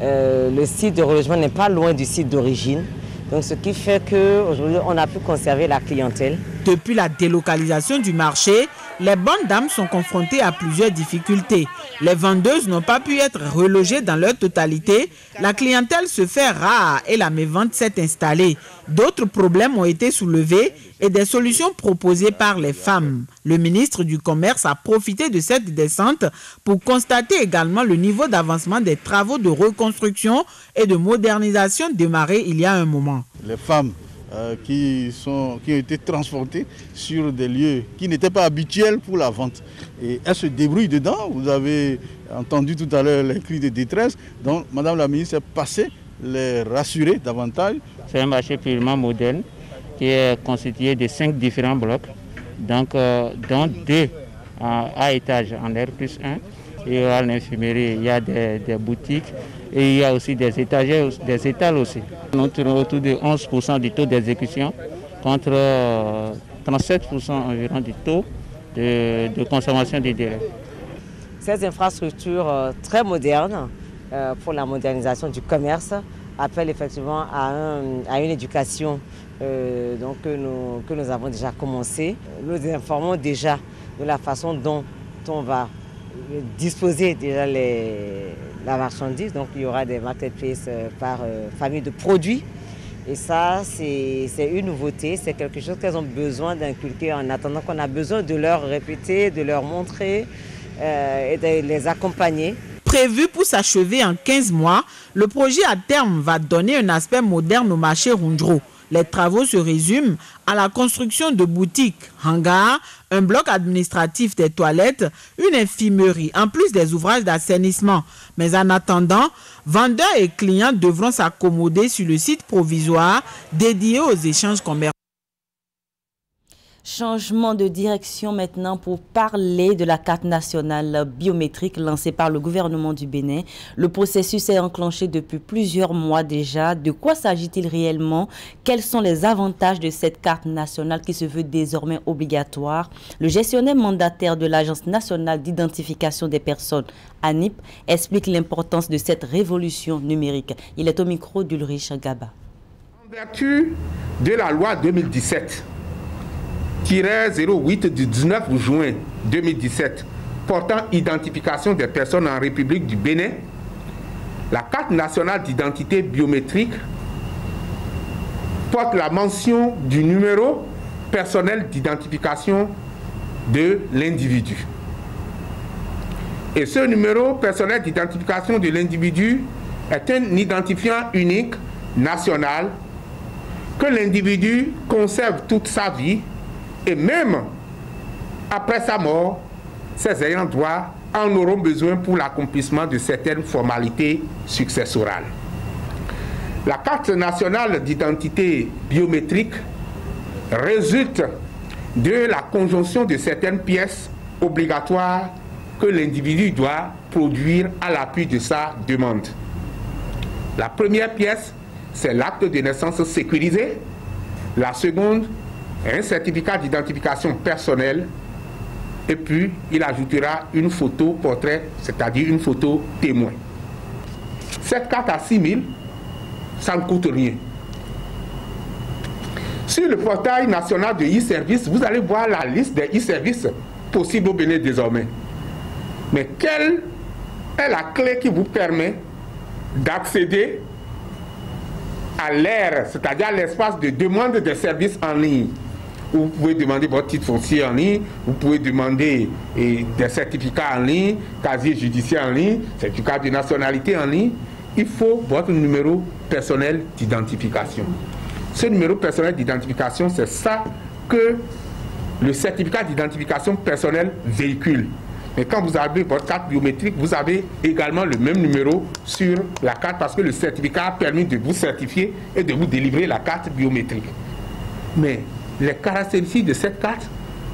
Euh, le site de relogement n'est pas loin du site d'origine. Donc ce qui fait qu'aujourd'hui, on a pu conserver la clientèle. Depuis la délocalisation du marché, les bonnes dames sont confrontées à plusieurs difficultés. Les vendeuses n'ont pas pu être relogées dans leur totalité. La clientèle se fait rare et la mévente s'est installée. D'autres problèmes ont été soulevés et des solutions proposées par les femmes. Le ministre du Commerce a profité de cette descente pour constater également le niveau d'avancement des travaux de reconstruction et de modernisation démarrés il y a un moment. Les femmes euh, qui, sont, qui ont été transportées sur des lieux qui n'étaient pas habituels pour la vente. Et elles se débrouillent dedans. Vous avez entendu tout à l'heure les cris de détresse. Donc Madame la ministre est passée les rassurer davantage. C'est un marché purement moderne qui est constitué de cinq différents blocs, donc, euh, dont deux à, étage en R plus 1. Il y a l'infirmerie, il y a des, boutiques et il y a aussi des étagères, des étals aussi. Nous tournons autour de 11% du taux d'exécution contre 37% environ du taux de, consommation des délais. Ces infrastructures très modernes pour la modernisation du commerce appellent effectivement à, une éducation que, nous, que nous avons déjà commencé. Nous informons déjà de la façon dont on va disposer déjà les, la marchandise. Donc il y aura des marketplaces euh, par euh, famille de produits. Et ça, c'est une nouveauté, c'est quelque chose qu'elles ont besoin d'inculquer en attendant qu'on a besoin de leur répéter, de leur montrer euh, et de les accompagner. Prévu pour s'achever en 15 mois, le projet à terme va donner un aspect moderne au marché Rundro. Les travaux se résument à la construction de boutiques, hangars, un bloc administratif des toilettes, une infirmerie, en plus des ouvrages d'assainissement. Mais en attendant, vendeurs et clients devront s'accommoder sur le site provisoire dédié aux échanges commerciaux. Changement de direction maintenant pour parler de la carte nationale biométrique lancée par le gouvernement du Bénin. Le processus est enclenché depuis plusieurs mois déjà. De quoi s'agit-il réellement? Quels sont les avantages de cette carte nationale qui se veut désormais obligatoire? Le gestionnaire mandataire de l'Agence nationale d'identification des personnes, ANIP, explique l'importance de cette révolution numérique. Il est au micro d'Ulrich Gaba. En vertu de la loi 2017, 08 du 19 juin 2017 portant identification des personnes en République du Bénin, la carte nationale d'identité biométrique porte la mention du numéro personnel d'identification de l'individu. Et ce numéro personnel d'identification de l'individu est un identifiant unique national que l'individu conserve toute sa vie et même après sa mort, ses ayants droit en auront besoin pour l'accomplissement de certaines formalités successorales. La carte nationale d'identité biométrique résulte de la conjonction de certaines pièces obligatoires que l'individu doit produire à l'appui de sa demande. La première pièce, c'est l'acte de naissance sécurisé. La seconde, un certificat d'identification personnelle et puis il ajoutera une photo portrait, c'est-à-dire une photo témoin. Cette carte à 6 000, ça ne coûte rien. Sur le portail national de e-service, vous allez voir la liste des e-services possibles au Bénin désormais. Mais quelle est la clé qui vous permet d'accéder à l'ère, c'est-à-dire à l'espace de demande de services en ligne? Vous pouvez demander votre titre foncier en ligne, vous pouvez demander des certificats en ligne, casier judiciaire en ligne, certificat de nationalité en ligne. Il faut votre numéro personnel d'identification. Ce numéro personnel d'identification, c'est ça que le certificat d'identification personnelle véhicule. Mais quand vous avez votre carte biométrique, vous avez également le même numéro sur la carte parce que le certificat a permis de vous certifier et de vous délivrer la carte biométrique. Mais les caractéristiques de cette carte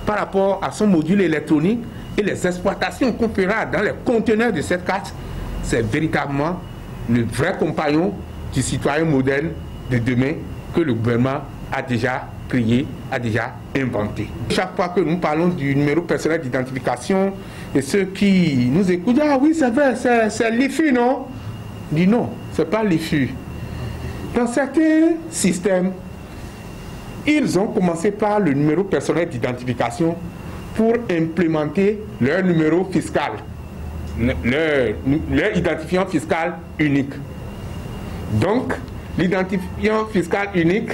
par rapport à son module électronique et les exploitations qu'on fera dans les conteneurs de cette carte, c'est véritablement le vrai compagnon du citoyen moderne de demain que le gouvernement a déjà créé, a déjà inventé. Chaque fois que nous parlons du numéro personnel d'identification, et ceux qui nous écoutent, ah oui, c'est vrai, c'est l'IFU, non? Dit non, ce n'est pas l'IFU. Dans certains systèmes, ils ont commencé par le numéro personnel d'identification pour implémenter leur numéro fiscal, leur, identifiant fiscal unique. Donc, l'identifiant fiscal unique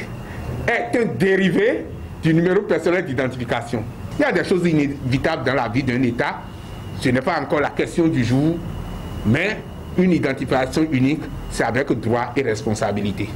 est un dérivé du numéro personnel d'identification. Il y a des choses inévitables dans la vie d'un État. Ce n'est pas encore la question du jour, mais une identification unique, c'est avec droit et responsabilité.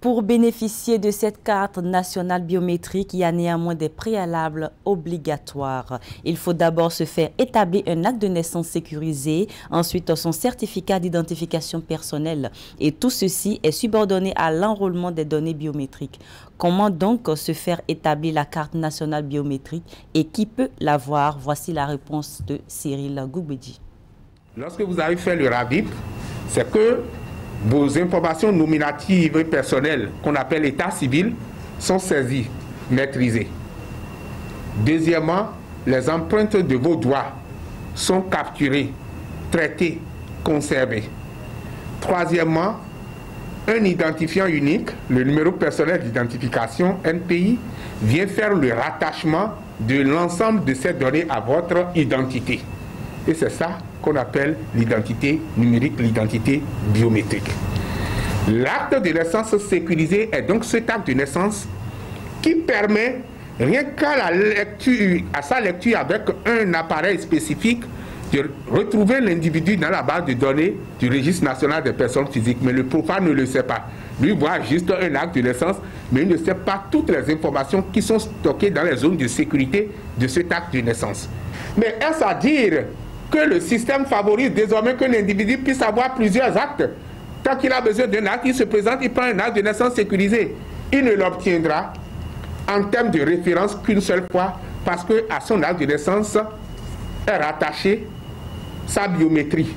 Pour bénéficier de cette carte nationale biométrique, il y a néanmoins des préalables obligatoires. Il faut d'abord se faire établir un acte de naissance sécurisé, ensuite son certificat d'identification personnelle. Et tout ceci est subordonné à l'enrôlement des données biométriques. Comment donc se faire établir la carte nationale biométrique et qui peut l'avoir? Voici la réponse de Cyril Goubedi. Lorsque vous avez fait le RAVIP, c'est que vos informations nominatives et personnelles qu'on appelle état civil sont saisies, maîtrisées. Deuxièmement, les empreintes de vos doigts sont capturées, traitées, conservées. Troisièmement, un identifiant unique, le numéro personnel d'identification NPI, vient faire le rattachement de l'ensemble de ces données à votre identité. Et c'est ça qu'on appelle l'identité numérique, l'identité biométrique. L'acte de naissance sécurisé est donc cet acte de naissance qui permet, rien qu'à sa lecture avec un appareil spécifique, de retrouver l'individu dans la base de données du registre national des personnes physiques. Mais le profane ne le sait pas. Lui voit juste un acte de naissance, mais il ne sait pas toutes les informations qui sont stockées dans les zones de sécurité de cet acte de naissance. Mais est-ce à dire que le système favorise désormais qu'un individu puisse avoir plusieurs actes Tant qu'il a besoin d'un acte, il se présente, il prend un acte de naissance sécurisé. Il ne l'obtiendra en termes de référence qu'une seule fois, parce qu'à son acte de naissance est rattaché sa biométrie.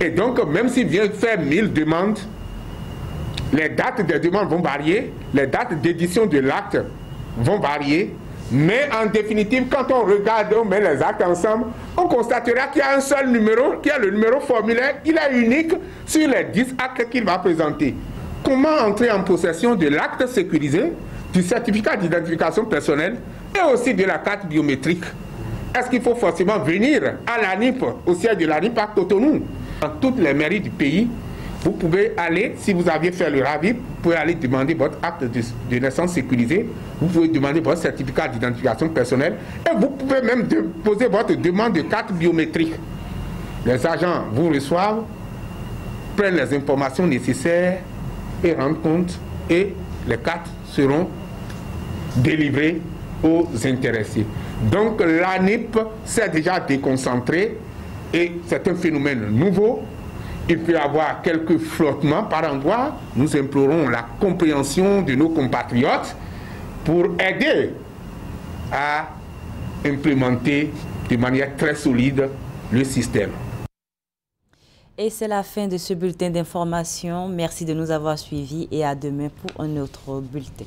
Et donc, même s'il vient faire 1000 demandes, les dates des demandes vont varier, les dates d'édition de l'acte vont varier, mais en définitive, quand on regarde, on met les actes ensemble, on constatera qu'il y a un seul numéro, qu'il y a le numéro formulaire, il est unique sur les 10 actes qu'il va présenter. Comment entrer en possession de l'acte sécurisé, du certificat d'identification personnelle et aussi de la carte biométrique? Est-ce qu'il faut forcément venir à l'ANIP, au siège de l'ANIP à Cotonou Dans toutes les mairies du pays, vous pouvez aller, si vous aviez fait le RAVIP, vous pouvez aller demander votre acte de, naissance sécurisé, vous pouvez demander votre certificat d'identification personnelle et vous pouvez même déposer votre demande de carte biométrique. Les agents vous reçoivent, prennent les informations nécessaires et rendent compte et les cartes seront délivrées aux intéressés. Donc l'ANIP s'est déjà déconcentré et c'est un phénomène nouveau. Il peut y avoir quelques flottements par endroit. Nous implorons la compréhension de nos compatriotes pour aider à implémenter de manière très solide le système. Et c'est la fin de ce bulletin d'information. Merci de nous avoir suivis et à demain pour un autre bulletin.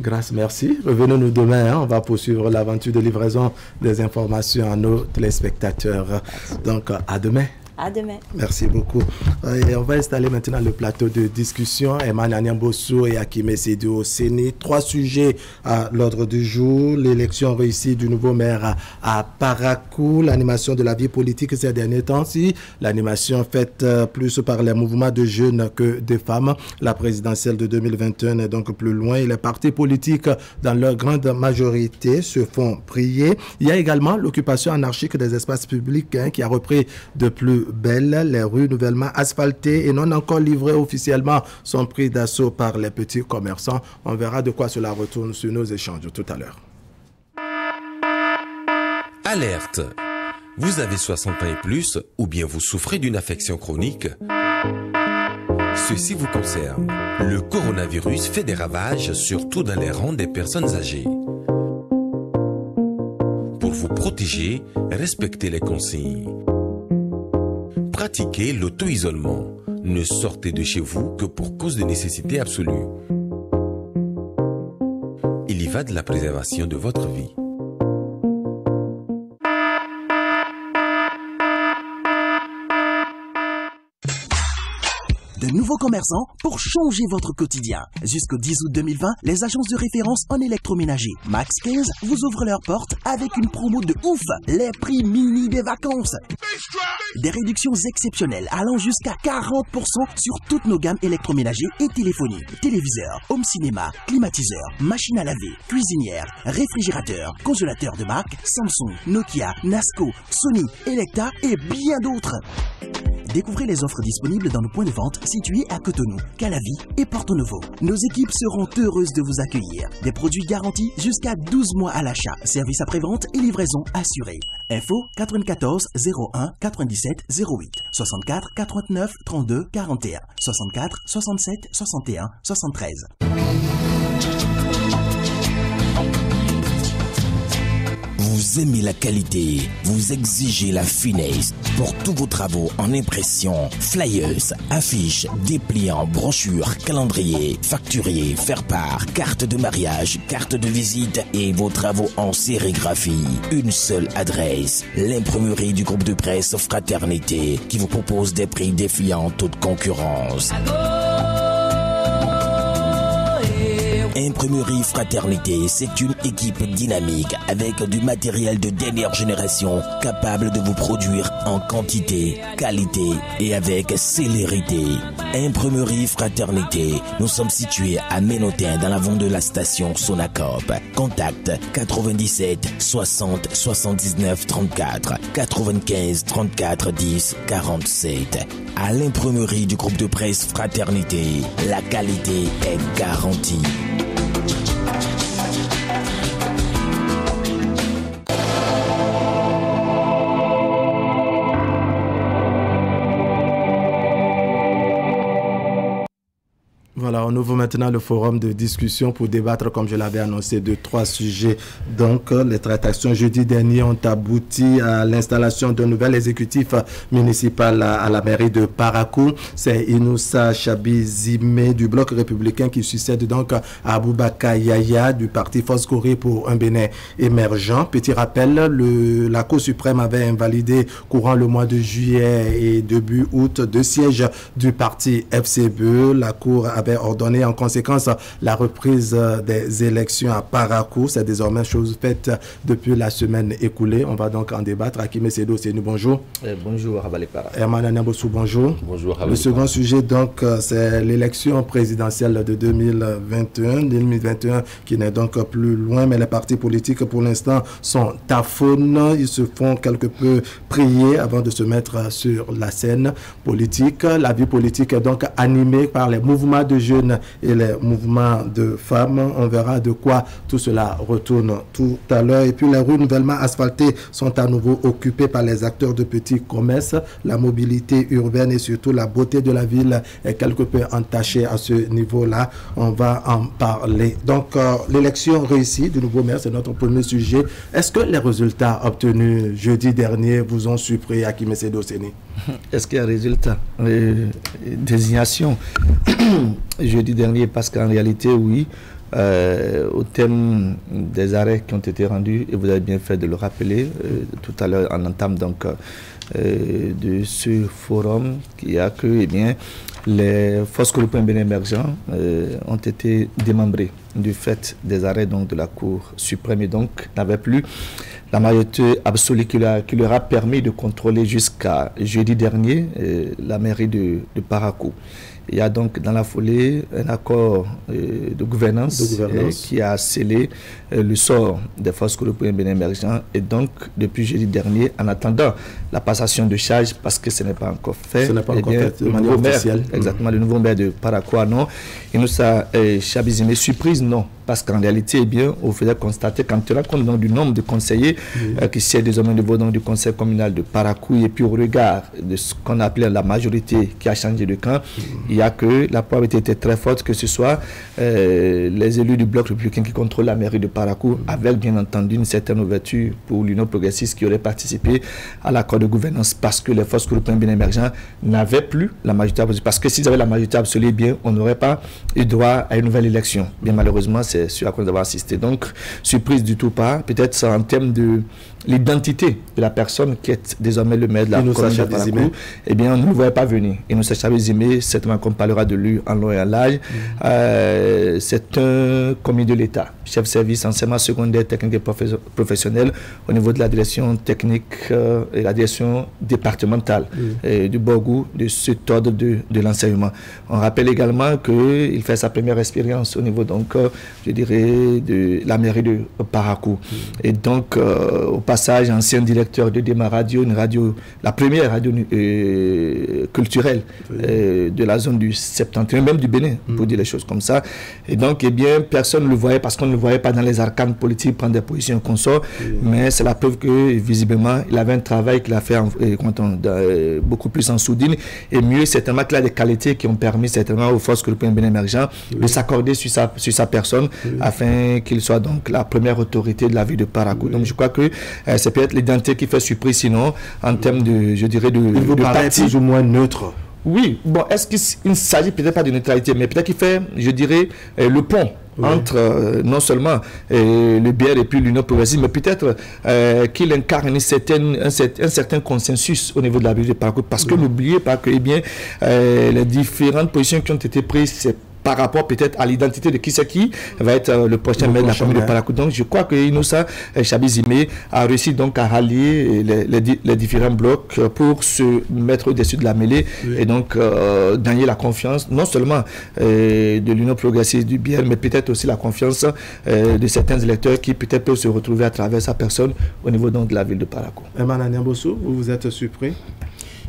Grâce, merci. Revenons-nous demain. Hein. On va poursuivre l'aventure de livraison des informations à nos téléspectateurs. Donc, à demain. À demain. Merci beaucoup. Et on va installer maintenant le plateau de discussion. Emmanuel Bosso et Akime Sedio au Séné. Trois sujets à l'ordre du jour. L'élection réussie du nouveau maire à Paracou. L'animation de la vie politique ces derniers temps-ci. L'animation faite euh, plus par les mouvements de jeunes que de femmes. La présidentielle de 2021 est donc plus loin. Et les partis politiques, dans leur grande majorité, se font prier. Il y a également l'occupation anarchique des espaces publics hein, qui a repris de plus belles. Les rues nouvellement asphaltées et non encore livrées officiellement sont prises d'assaut par les petits commerçants. On verra de quoi cela retourne sur nos échanges tout à l'heure. Alerte Vous avez 60 ans et plus ou bien vous souffrez d'une affection chronique? Ceci vous concerne. Le coronavirus fait des ravages surtout dans les rangs des personnes âgées. Pour vous protéger, respectez les consignes. Pratiquez l'auto-isolement. Ne sortez de chez vous que pour cause de nécessité absolue. Il y va de la préservation de votre vie. Nouveaux commerçants pour changer votre quotidien. Jusqu'au 10 août 2020, les agences de référence en électroménager Max 15 vous ouvrent leurs portes avec une promo de ouf, les prix mini des vacances. Des réductions exceptionnelles allant jusqu'à 40% sur toutes nos gammes électroménagers et téléphoniques, téléviseurs, home cinéma, climatiseurs, machines à laver, cuisinières, réfrigérateurs, congélateurs de marque Samsung, Nokia, Nasco, Sony, Electa et bien d'autres. Découvrez les offres disponibles dans nos points de vente situés à Cotonou, Calavi et Porto Novo. Nos équipes seront heureuses de vous accueillir. Des produits garantis jusqu'à 12 mois à l'achat. Service après-vente et livraison assurée. Info 94 01 97 08 64 89 32 41 64 67 61 73. Vous aimez la qualité, vous exigez la finesse. Pour tous vos travaux en impression, flyers, affiches, dépliants, brochures, calendriers, facturiers, faire-part, carte de mariage, carte de visite et vos travaux en sérigraphie. Une seule adresse, l'imprimerie du groupe de presse Fraternité qui vous propose des prix défiant toute concurrence. Imprimerie Fraternité, c'est une équipe dynamique avec du matériel de dernière génération capable de vous produire en quantité, qualité et avec célérité. Imprimerie Fraternité, nous sommes situés à Ménotin dans l'avant de la station Sonacop. Contact 97 60 79 34 95 34 10 47. À l'imprimerie du groupe de presse Fraternité, la qualité est garantie. On ouvre maintenant le forum de discussion pour débattre, comme je l'avais annoncé, de trois sujets. Donc, les tractations jeudi dernier ont abouti à l'installation d'un nouvel exécutif municipal à, la mairie de Parakou. C'est Inoussa Chabizime du bloc républicain qui succède donc à Aboubaka Yaya du parti Force Corée pour un Bénin émergent. Petit rappel, la Cour suprême avait invalidé courant le mois de juillet et début août deux sièges du parti FCBE. La Cour avait ordonné en conséquence la reprise des élections à Parakou. C'est désormais chose faite depuis la semaine écoulée. On va donc en débattre. Akime Sedo, c'est nous, bonjour. Eh, bonjour. Herman Anabosu, bonjour. Bonjour, Le second sujet, donc, c'est l'élection présidentielle de 2021. 2021 qui n'est donc plus loin, mais les partis politiques, pour l'instant, sont tafounes. Ils se font quelque peu prier avant de se mettre sur la scène politique. La vie politique est donc animée par les mouvements de jeunes et les mouvements de femmes. On verra de quoi tout cela retourne tout à l'heure. Et puis les rues nouvellement asphaltées sont à nouveau occupées par les acteurs de petits commerces. La mobilité urbaine et surtout la beauté de la ville est quelque peu entachée à ce niveau-là. On va en parler. Donc euh, l'élection réussie du nouveau maire, c'est notre premier sujet. Est-ce que les résultats obtenus jeudi dernier vous ont surpris, Akime Séni? Est-ce qu'il y a un résultat euh, Désignation? Jeudi dernier parce qu'en réalité, oui, euh, au thème des arrêts qui ont été rendus, et vous avez bien fait de le rappeler euh, tout à l'heure en entame donc, euh, de ce forum qui a que eh bien, les forces bien émergents ont été démembrées du fait des arrêts de la Cour suprême et donc n'avaient plus la majorité absolue qui, leur a permis de contrôler jusqu'à jeudi dernier la mairie de, de Parakou. Il y a donc dans la foulée un accord euh, de, gouvernance, euh, qui a scellé euh, le sort des forces européennes bien émergentes. Et donc, depuis jeudi dernier, en attendant la passation de charge, parce que ce n'est pas encore fait, ce n'est pas encore fait de manière officielle. exactement, le nouveau maire de Paraguay, non. Il nous a chabisé, surprise, non. Parce qu'en réalité, eh bien, on faisait constater, quand tu compte donc, du nombre de conseillers qui siègent désormais au niveau donc, du conseil communal de Paracou, et puis au regard de ce qu'on appelait la majorité qui a changé de camp, il y a que la probabilité était très forte que ce soit euh, les élus du bloc républicain qui contrôlent la mairie de Paracou, avec bien entendu une certaine ouverture pour l'Union progressiste qui aurait participé à l'accord de gouvernance parce que les forces européennes bien émergentes n'avaient plus la majorité absolue. Parce que s'ils avaient la majorité absolue, bien, on n'aurait pas eu droit à une nouvelle élection. Bien malheureusement, c'est ce à quoi nous avons assisté. Donc, surprise du tout pas. Peut-être en termes de l'identité de la personne qui est désormais le maire de la commune de eh bien, on ne le voyait pas venir. Et nous savons certainement qu'on parlera de lui en long et en large. Mm. Euh, c'est un commis de l'État, chef service enseignement secondaire, technique et professionnel au niveau de la direction technique euh, et la direction départementale mm. du Borgou de cet ordre de, de l'enseignement. On rappelle également qu'il fait sa première expérience au niveau, donc, euh, je dirais, de la mairie de Parakou. Mm. Et donc, au passage, ancien directeur de Dema Radio, une radio, la première radio euh, culturelle euh, de la zone du septentrion, même du Bénin, pour mm. dire les choses comme ça. Et donc, eh bien, personne ne le voyait parce qu'on ne le voyait pas dans les arcanes politiques prendre des positions qu'on sort, mais c'est la preuve que, visiblement, il avait un travail qu'il a fait euh, beaucoup plus en soudine. Et mieux, certainement qu'il a des qualités qui ont permis certainement aux forces européennes bien émergentes de s'accorder sur sa, sur sa personne afin qu'il soit donc la première autorité de la ville de Parakou. Donc je crois que euh, c'est peut-être l'identité qui fait surprise, sinon en termes de, je dirais, de, Il vous de paraît parti. plus ou moins neutre. Oui, bon, est-ce qu'il ne s'agit peut-être pas de neutralité, mais peut-être qu'il fait, je dirais, euh, le pont entre euh, non seulement euh, le BR et puis l'Union progressive, mais peut-être euh, qu'il incarne une certaine, un, cer- un certain consensus au niveau de la ville de. Parce que n'oubliez pas que eh bien, les différentes positions qui ont été prises, c'est par rapport peut-être à l'identité de qui c'est qui va être euh, le prochain maire de la commune de. Parakou. Donc je crois que Inoussa euh, Chabizime a réussi donc à rallier les, les di- les différents blocs euh, pour se mettre au-dessus de la mêlée Oui. et donc euh, gagner la confiance non seulement euh, de l'Union progressiste du bien, mais peut-être aussi la confiance euh, de certains électeurs qui peut-être peuvent se retrouver à travers sa personne au niveau donc de la ville de Parakou. Emmanuel Niambossou, vous vous êtes surpris?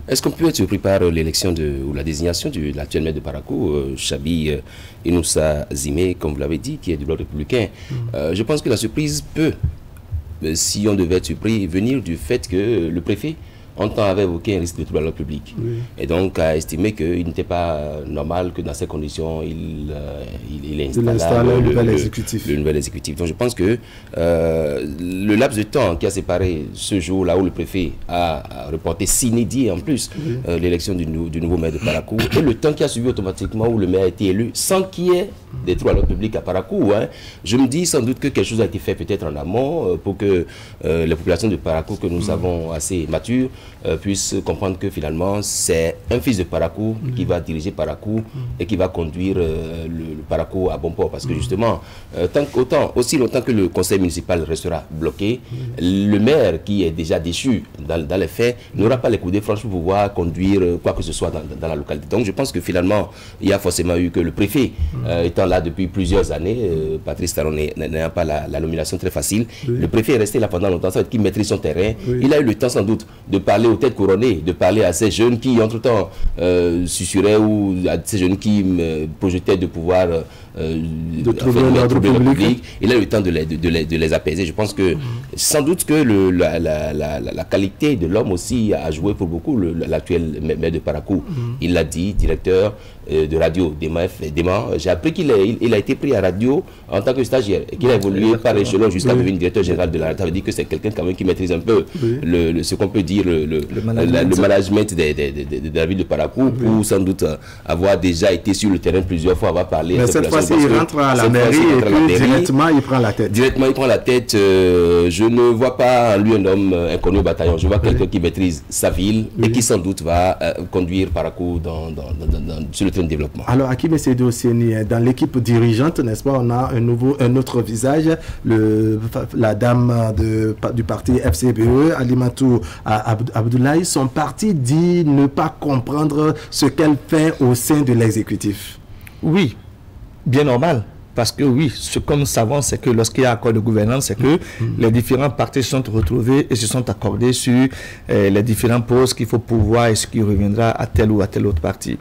Est-ce qu'on peut être surpris par euh, l'élection de, ou la désignation de l'actuel maire de Parakou, euh, Chabi euh, Inoussa Zimé, comme vous l'avez dit, qui est du bloc républicain? Euh, Je pense que la surprise peut, si on devait être surpris, venir du fait que le préfet entend avait évoqué un risque de trouble à l'ordre public. Oui. Et donc a estimé qu'il n'était pas euh, normal que dans ces conditions, il, euh, il, il installe installe un le, nouvel le- exécutif. le nouvel exécutif. Donc je pense que euh, le laps de temps qui a séparé ce jour-là où le préfet a, a reporté s'inédit en plus Oui. euh, l'élection du, du nouveau maire de Parakou et le temps qui a suivi automatiquement où le maire a été élu sans qu'il y ait des troubles à l'ordre public à Parakou. hein. Je me dis sans doute que quelque chose a été fait peut-être en amont euh, pour que les populations de Parakou que nous avons assez matures euh, puissent comprendre que finalement c'est un fils de Parakou qui va diriger Parakou et qui va conduire euh, le, le Parakou à bon port parce que justement euh, tant, autant, aussi longtemps que le conseil municipal restera bloqué, le maire qui est déjà déchu dans, dans les faits n'aura pas les coups de franche pour pouvoir conduire euh, quoi que ce soit dans, dans la localité. Donc je pense que finalement, il y a forcément eu que le préfet, étant là depuis plusieurs années, Patrice Talon n'est- n'ayant pas la, la nomination très facile, Oui. le préfet est resté là pendant longtemps, ça veut dire qu'il maîtrise son terrain. Oui. Il a eu le temps sans doute de parler aux têtes couronnées, de parler à ces jeunes qui, entre-temps, euh, susurraient ou à ces jeunes qui me projetaient de pouvoir... euh, De trouver enfin, l'ordre trouver public. Il a eu le temps de les, de, de les, de les apaiser. Je pense que sans doute que le, la, la, la, la- qualité de l'homme aussi a joué pour beaucoup l'actuel maire de Parakou. Il l'a dit, directeur euh, de radio d'EMA. F- d'EMA. J'ai appris qu'il a, il, il a été pris à radio en tant que stagiaire et qu'il a évolué par échelon jusqu'à Oui. devenir directeur général de la radio. Ça veut dire que c'est quelqu'un quand même qui maîtrise un peu Oui. le, le- ce qu'on peut dire, le, le, management. le management des- des- des- des- de la ville de Parakou pour sans doute euh, avoir déjà été sur le terrain plusieurs fois, avoir parlé. Mais cette. Il que rentre à la mairie et à puis directement, il prend la tête. Directement, il prend la tête. euh, je ne vois pas lui un homme euh, inconnu au bataillon. Je vois quelqu'un qui maîtrise sa ville et qui sans doute va euh, conduire Parakou dans, dans, dans- dans- dans- sur le train de développement. Alors, Hakim Seydou dans l'équipe dirigeante, n'est-ce pas, on a un, nouveau, un autre visage, le, la dame de, du parti FCBE, Alimatou Abd- Abdoulaye. Son parti dit ne pas comprendre ce qu'elle fait au sein de l'exécutif. Oui, bien normal. Parce que oui, ce que nous savons, c'est que lorsqu'il y a accord de gouvernance, c'est que les différents partis se sont retrouvés et se sont accordés sur euh, les différents postes qu'il faut pouvoir et ce qui reviendra à tel ou à tel autre parti.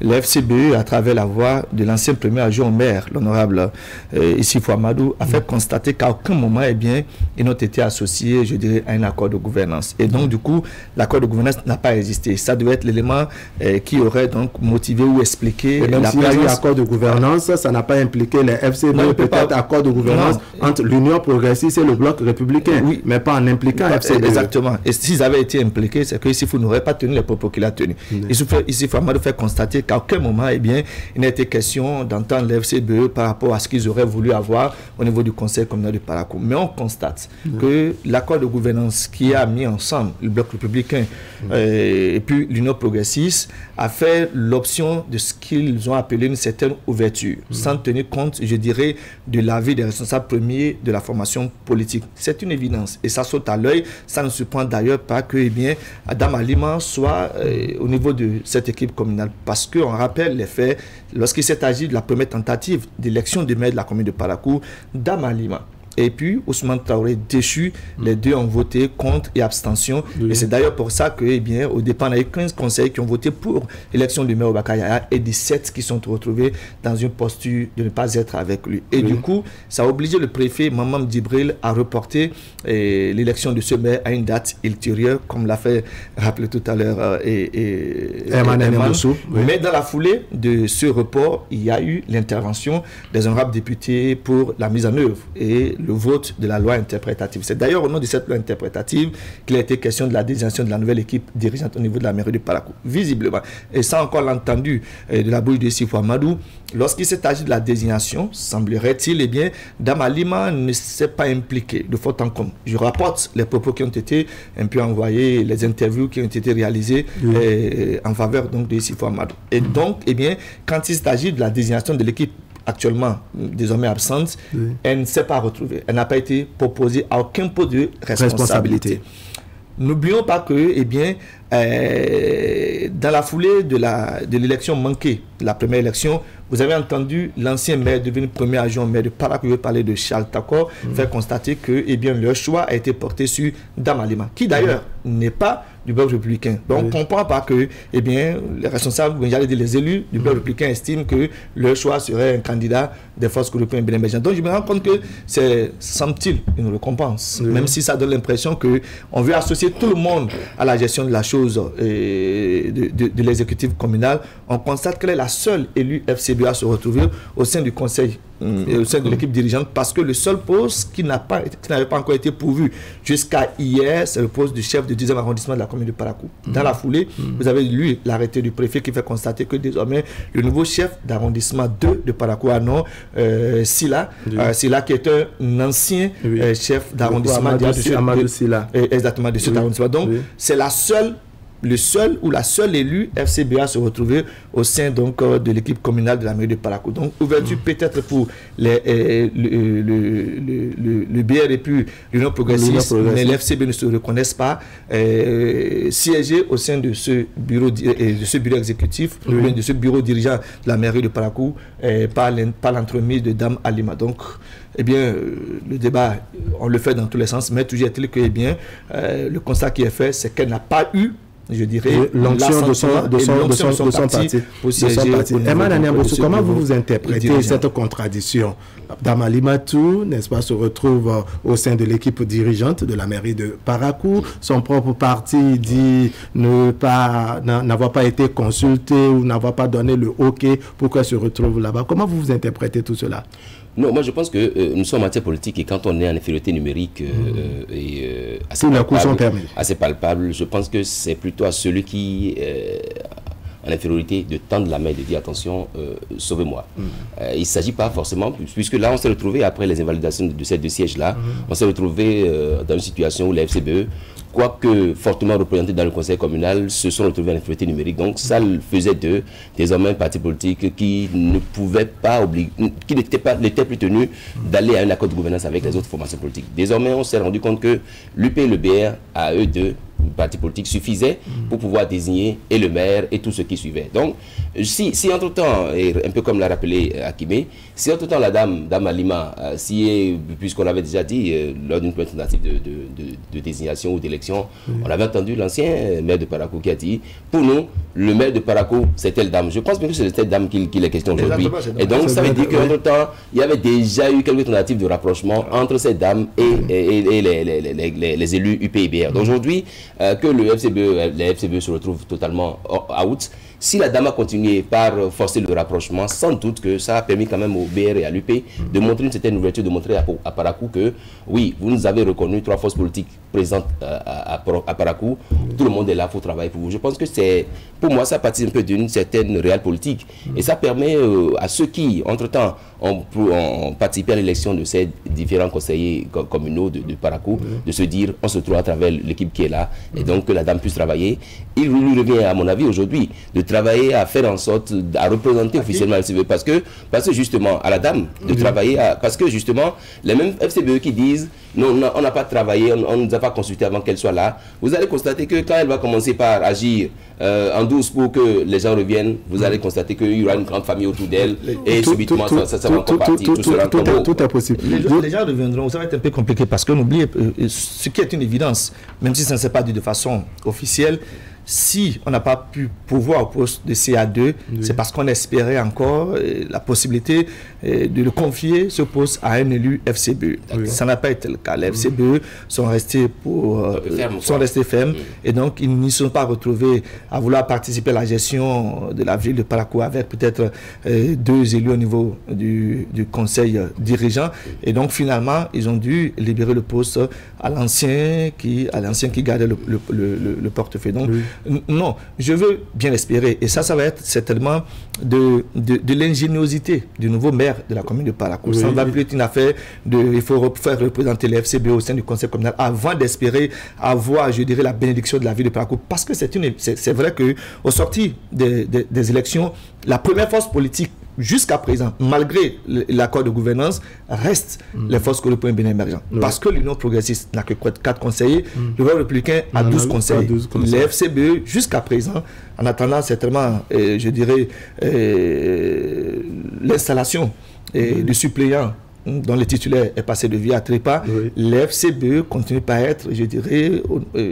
Le FCBE, à travers la voix de l'ancien premier adjoint au maire, l'honorable euh, Issifou Amadou, a fait constater qu'à aucun moment, eh bien, ils n'ont été associés, je dirais, à un accord de gouvernance. Et donc, du coup, l'accord de gouvernance n'a pas existé. Ça devait être l'élément euh, qui aurait donc motivé ou expliqué Et même s'il y a eu accord de gouvernance, ça n'a pas impliqué les FCB, peut-être accord de gouvernance Non. entre l'Union progressiste et le bloc républicain, mais pas en impliquant FCB. Exactement. Et s'ils avaient été impliqués, c'est que Issifou n'aurait pas tenu les propos qu'il a tenus. Il suffit ici Amadou fait constater qu'à aucun moment, eh bien, il n'a été question d'entendre l'FCBE par rapport à ce qu'ils auraient voulu avoir au niveau du Conseil communal de Parakou. Mais on constate que l'accord de gouvernance qui a mis ensemble le bloc républicain euh, et puis l'Union progressiste a fait l'option de ce qu'ils ont appelé une certaine ouverture, sans tenir compte, je dirais, de l'avis des responsables premiers de la formation politique. C'est une évidence et ça saute à l'œil. Ça ne surprend d'ailleurs pas que eh bien, Adam Alima soit euh, au niveau de cette équipe communale. Parce qu'on rappelle les faits, lorsqu'il s'est agi de la première tentative d'élection de maire de la commune de Parakou, Dame Alima et puis Ousmane Traoré déchu. Les deux ont voté contre et abstention. Et c'est d'ailleurs pour ça que, eh bien, au départ, on a eu 15 conseils qui ont voté pour l'élection du maire Bakaya et 17 qui sont retrouvés dans une posture de ne pas être avec lui. Et du coup, ça a obligé le préfet Mamam Dibril à reporter eh, l'élection de ce maire à une date ultérieure, comme l'a fait rappeler tout à l'heure euh, et, et, Mais dans la foulée de ce report, il y a eu l'intervention des honorables députés pour la mise en œuvre et le vote de la loi interprétative. C'est d'ailleurs au nom de cette loi interprétative qu'il a été question de la désignation de la nouvelle équipe dirigeante au niveau de la mairie de Parakou. Visiblement, et ça encore l'entendu euh, de la bouche de Sifou Amadou, lorsqu'il s'est agi de la désignation, semblerait-il, eh bien, Damalima ne s'est pas impliqué de faute en commun. Je rapporte les propos qui ont été un peu envoyés, les interviews qui ont été réalisées euh, en faveur donc, de Sifou Amadou. Et donc, eh bien, quand il s'agit de la désignation de l'équipe actuellement désormais absente, elle ne s'est pas retrouvée. Elle n'a pas été proposée à aucun poste de responsabilité. N'oublions pas que, eh bien, euh, dans la foulée de l'élection de manquée, la première élection, vous avez entendu l'ancien maire devenu premier agent maire de Parakou parler de Charles Takor, mm. faire constater que eh bien, leur choix a été porté sur Damalima, qui d'ailleurs n'est pas du bloc républicain. Donc, on ne comprend pas que eh bien, les responsables, j'allais dire les élus du bloc mm. républicain estiment que leur choix serait un candidat des forces européennes bénéficiaires. Donc, je me rends compte que c'est, semble-t-il, une récompense. Même si ça donne l'impression qu'on veut associer tout le monde à la gestion de la chose et de, de l'exécutif communal, on constate qu'elle est la seule élue FCBA à se retrouver au sein du conseil et au sein de l'équipe dirigeante parce que le seul poste qui n'a pas n'avait pas encore été pourvu jusqu'à hier, c'est le poste du chef du 10e arrondissement de la commune de Parakou. Dans la foulée, vous avez lu l'arrêté du préfet qui fait constater que désormais le nouveau chef d'arrondissement 2 de Parakou, non, euh, Silla, euh, Silla qui est un ancien euh, chef d'arrondissement de, de, exactement de cet arrondissement. Donc, c'est la seule le seul ou la seule élue FCBA se retrouver au sein donc euh, de l'équipe communale de la mairie de Parakou. Donc ouverture mm. peut-être pour les, euh, le, le, le, BR et puis l'Union progressiste, mais l'FCB ne se reconnaissent pas euh, siéger au sein de ce bureau de ce bureau exécutif, de ce bureau dirigeant de la mairie de Parakou par l'entremise de Dame Alima. Donc eh bien, le débat, on le fait dans tous les sens, mais toujours est-il que, eh bien, le constat qui est fait, c'est qu'elle n'a pas eu je dirais, l'onction de son, de son, de son, de son parti. comment vous vous interprétez cette contradiction? Damalimatou, n'est-ce pas, se retrouve euh, au sein de l'équipe dirigeante de la mairie de Parakou. Son propre parti dit ne pas n'avoir pas été consulté ou n'avoir pas donné le OK pour qu'elle se retrouve là-bas. Comment vous vous interprétez tout cela? Non, moi je pense que euh, nous sommes en matière politique et quand on est en infériorité numérique euh, mmh. et assez, palpable, assez palpable, je pense que c'est plutôt à celui qui en infériorité de tendre la main et de dire attention, sauvez-moi. Mmh. il ne s'agit pas forcément, puisque là on s'est retrouvé après les invalidations de ces deux sièges-là, mmh. on s'est retrouvé dans une situation où la FCBE quoique fortement représentés dans le conseil communal, se sont retrouvés en infériorité numérique. Donc ça faisait d'eux désormais un parti politique qui ne pouvait pas obliger, qui n'était pas n'était plus tenu d'aller à un accord de gouvernance avec les autres formations politiques. Désormais, on s'est rendu compte que l'UP et le BR, à eux deux, parti politique suffisait pour pouvoir désigner et le maire et tout ce qui suivait. Donc, si, si entre-temps, et un peu comme l'a rappelé euh, Akime, si entre-temps la dame, dame Alima, euh, si, puisqu'on avait déjà dit euh, lors d'une première tentative de, de, de, désignation ou d'élection, on avait entendu l'ancien maire de Parakou qui a dit, pour nous, le maire de Parakou, c'est telle dame. Je pense bien que c'est cette dame qu'il est question aujourd'hui. Et donc, ça veut dire qu'entre-temps, il y avait déjà eu quelques tentatives de rapprochement entre cette dame et, et, et les, les, les, les, élus UPIBR. Donc aujourd'hui, que le FCBE, les FCBE se retrouvent totalement out, si la dame a continué par forcer le rapprochement, sans doute que ça a permis quand même au BR et à l'UP de montrer une certaine ouverture, de montrer à, Parakou que oui, vous nous avez reconnu trois forces politiques présentes euh, à, à, Parakou, tout le monde est là pour travailler pour vous. Je pense que c'est, pour moi, ça participe un peu d'une certaine réelle politique. Et ça permet euh, à ceux qui, entre-temps, ont, participé à l'élection de ces différents conseillers communaux de, de Parakou, de se dire, on se trouve à travers l'équipe qui est là et donc que la dame puisse travailler. Il lui revient, à mon avis, aujourd'hui, de travailler à faire en sorte, à représenter officiellement le FCBE. Parce que, parce que justement, à la dame, de travailler, à, parce que justement, les mêmes FCBE qui disent Non, on n'a pas travaillé, on ne nous a pas consulté avant qu'elle soit là. Vous allez constater que quand elle va commencer par agir euh, en douce pour que les gens reviennent, vous allez constater qu'il y aura une grande famille autour d'elle et subitement ça, ça, va encore partir. Tout, sera tout, est possible. Les, gens reviendront, ça va être un peu compliqué parce que n'oubliez, euh, ce qui est une évidence, même si ça ne s'est pas dit de façon officielle, si on n'a pas pu pouvoir au poste de CA2, c'est parce qu'on espérait encore euh, la possibilité euh, de le confier ce poste à un élu FCBE. Ça n'a pas été le cas. Les FCBE sont restés, pour, euh, sont restés fermes et donc ils n'y sont pas retrouvés à vouloir participer à la gestion de la ville de Parakou avec peut-être deux élus au niveau du, conseil dirigeant. Et donc finalement, ils ont dû libérer le poste à l'ancien qui, à l'ancien qui gardait le, le, portefeuille. Donc, non, je veux bien espérer. Et ça, ça va être certainement de, de, l'ingéniosité du nouveau maire de la commune de Parakou. Ça va plus être une affaire de. Il faut faire représenter les FCB au sein du conseil communal avant d'espérer avoir, je dirais, la bénédiction de la ville de Parakou. Parce que c'est vrai qu'au sorti des, des élections, la première force politique jusqu'à présent, malgré l'accord de gouvernance, reste mm. les forces pour bien émergent. Parce que l'Union progressiste n'a que 4 conseillers, mm. le gouvernement républicain a 12 conseillers. Les FCBE, jusqu'à présent, en attendant certainement, euh, je dirais, euh, l'installation euh, du suppléant dont le titulaire est passé de vie à trépas, les FCBE continuent à être, je dirais,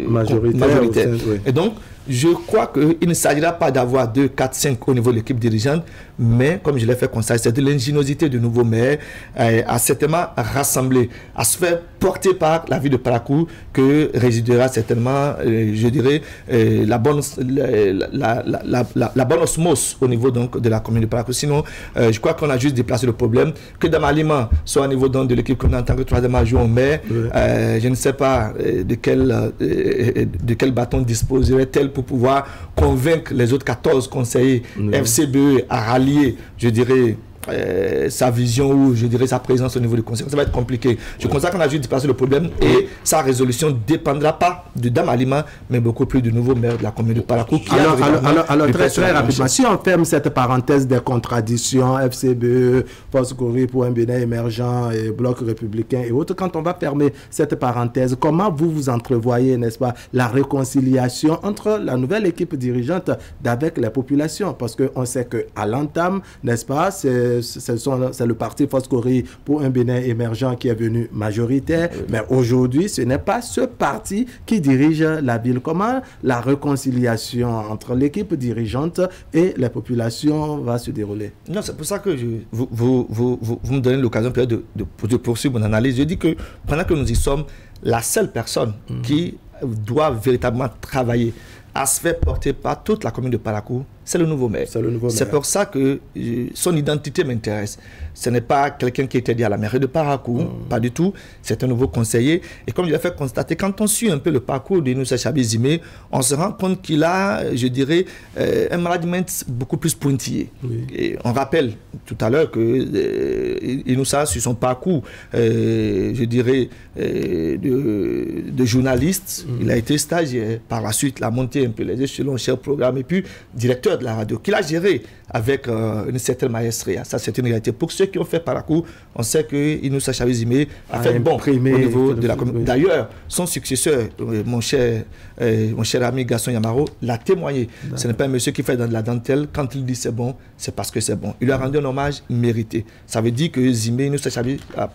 majoritaire. Et donc, je crois qu'il ne s'agira pas d'avoir 2, 4, 5 au niveau de l'équipe dirigeante, mais comme je l'ai fait constater, c'est de l'ingéniosité du nouveau maire euh, à certainement rassembler, à se faire porter par la ville de Parakou que résidera certainement, euh, je dirais, euh, la, bonne, la, la, la, bonne osmose au niveau donc, de la commune de Parakou. Sinon, je crois qu'on a juste déplacé le problème, que dans l'aliment, soit au niveau donc, de l'équipe qu'on en tant que troisième adjoint au maire, je ne sais pas de, quel, de quel bâton disposerait-elle pour pouvoir convaincre les autres 14 conseillers FCBE à rallier, je dirais, euh, sa vision ou je dirais sa présence au niveau du conseil. Ça va être compliqué. Je constate qu'on a juste dépassé le problème et sa résolution ne dépendra pas du Dame Alima, mais beaucoup plus du nouveau maire de la commune de Parakou. alors, alors, alors, très, très rapidement, si on ferme cette parenthèse des contradictions, FCBE, Post pour un Bénin émergent, et Bloc républicain et autres, quand on va fermer cette parenthèse, comment vous vous entrevoyez, n'est-ce pas, la réconciliation entre la nouvelle équipe dirigeante d'avec la population Parce qu'on sait qu'à l'entame, n'est-ce pas, c'est c'est le parti Foscori pour un Bénin émergent qui est venu majoritaire. Mais aujourd'hui, ce n'est pas ce parti qui dirige la ville. Comment la réconciliation entre l'équipe dirigeante et la population va se dérouler? Non, c'est pour ça que vous, vous, vous, vous, me donnez l'occasion de, de, de, poursuivre mon analyse. Je dis que pendant que nous y sommes, la seule personne mm. qui doit véritablement travailler à se faire porter par toute la commune de Parakou, c'est le nouveau maire. C'est pour ça que euh, son identité m'intéresse. Ce n'est pas quelqu'un qui était dit à la mairie de Parakou, mm. pas du tout. C'est un nouveau conseiller. Et comme je l'ai fait constater, quand on suit un peu le parcours de Inoussa Chabizime, on se rend compte qu'il a, je dirais, euh, un management beaucoup plus pointillé. Et on rappelle tout à l'heure que euh, Inoussa, sur son parcours, je dirais, de, de, journaliste, mm. il a été stagiaire. Par la suite, il a monté un peu les échelons, chef programme, et puis directeur de la radio, qu'il a géré avec euh, une certaine maestria. Ça, c'est une réalité. Pour ceux qui ont fait parcours, on sait que nous Chavizime a fait bon au niveau de la commune. D'ailleurs, son successeur, euh, mon cher, euh, mon cher ami Gaston Yamaro, l'a témoigné. Ce n'est pas un monsieur qui fait dans de la dentelle. Quand il dit c'est bon, c'est parce que c'est bon. Il lui a rendu un hommage mérité. Ça veut dire que Zimé nous a,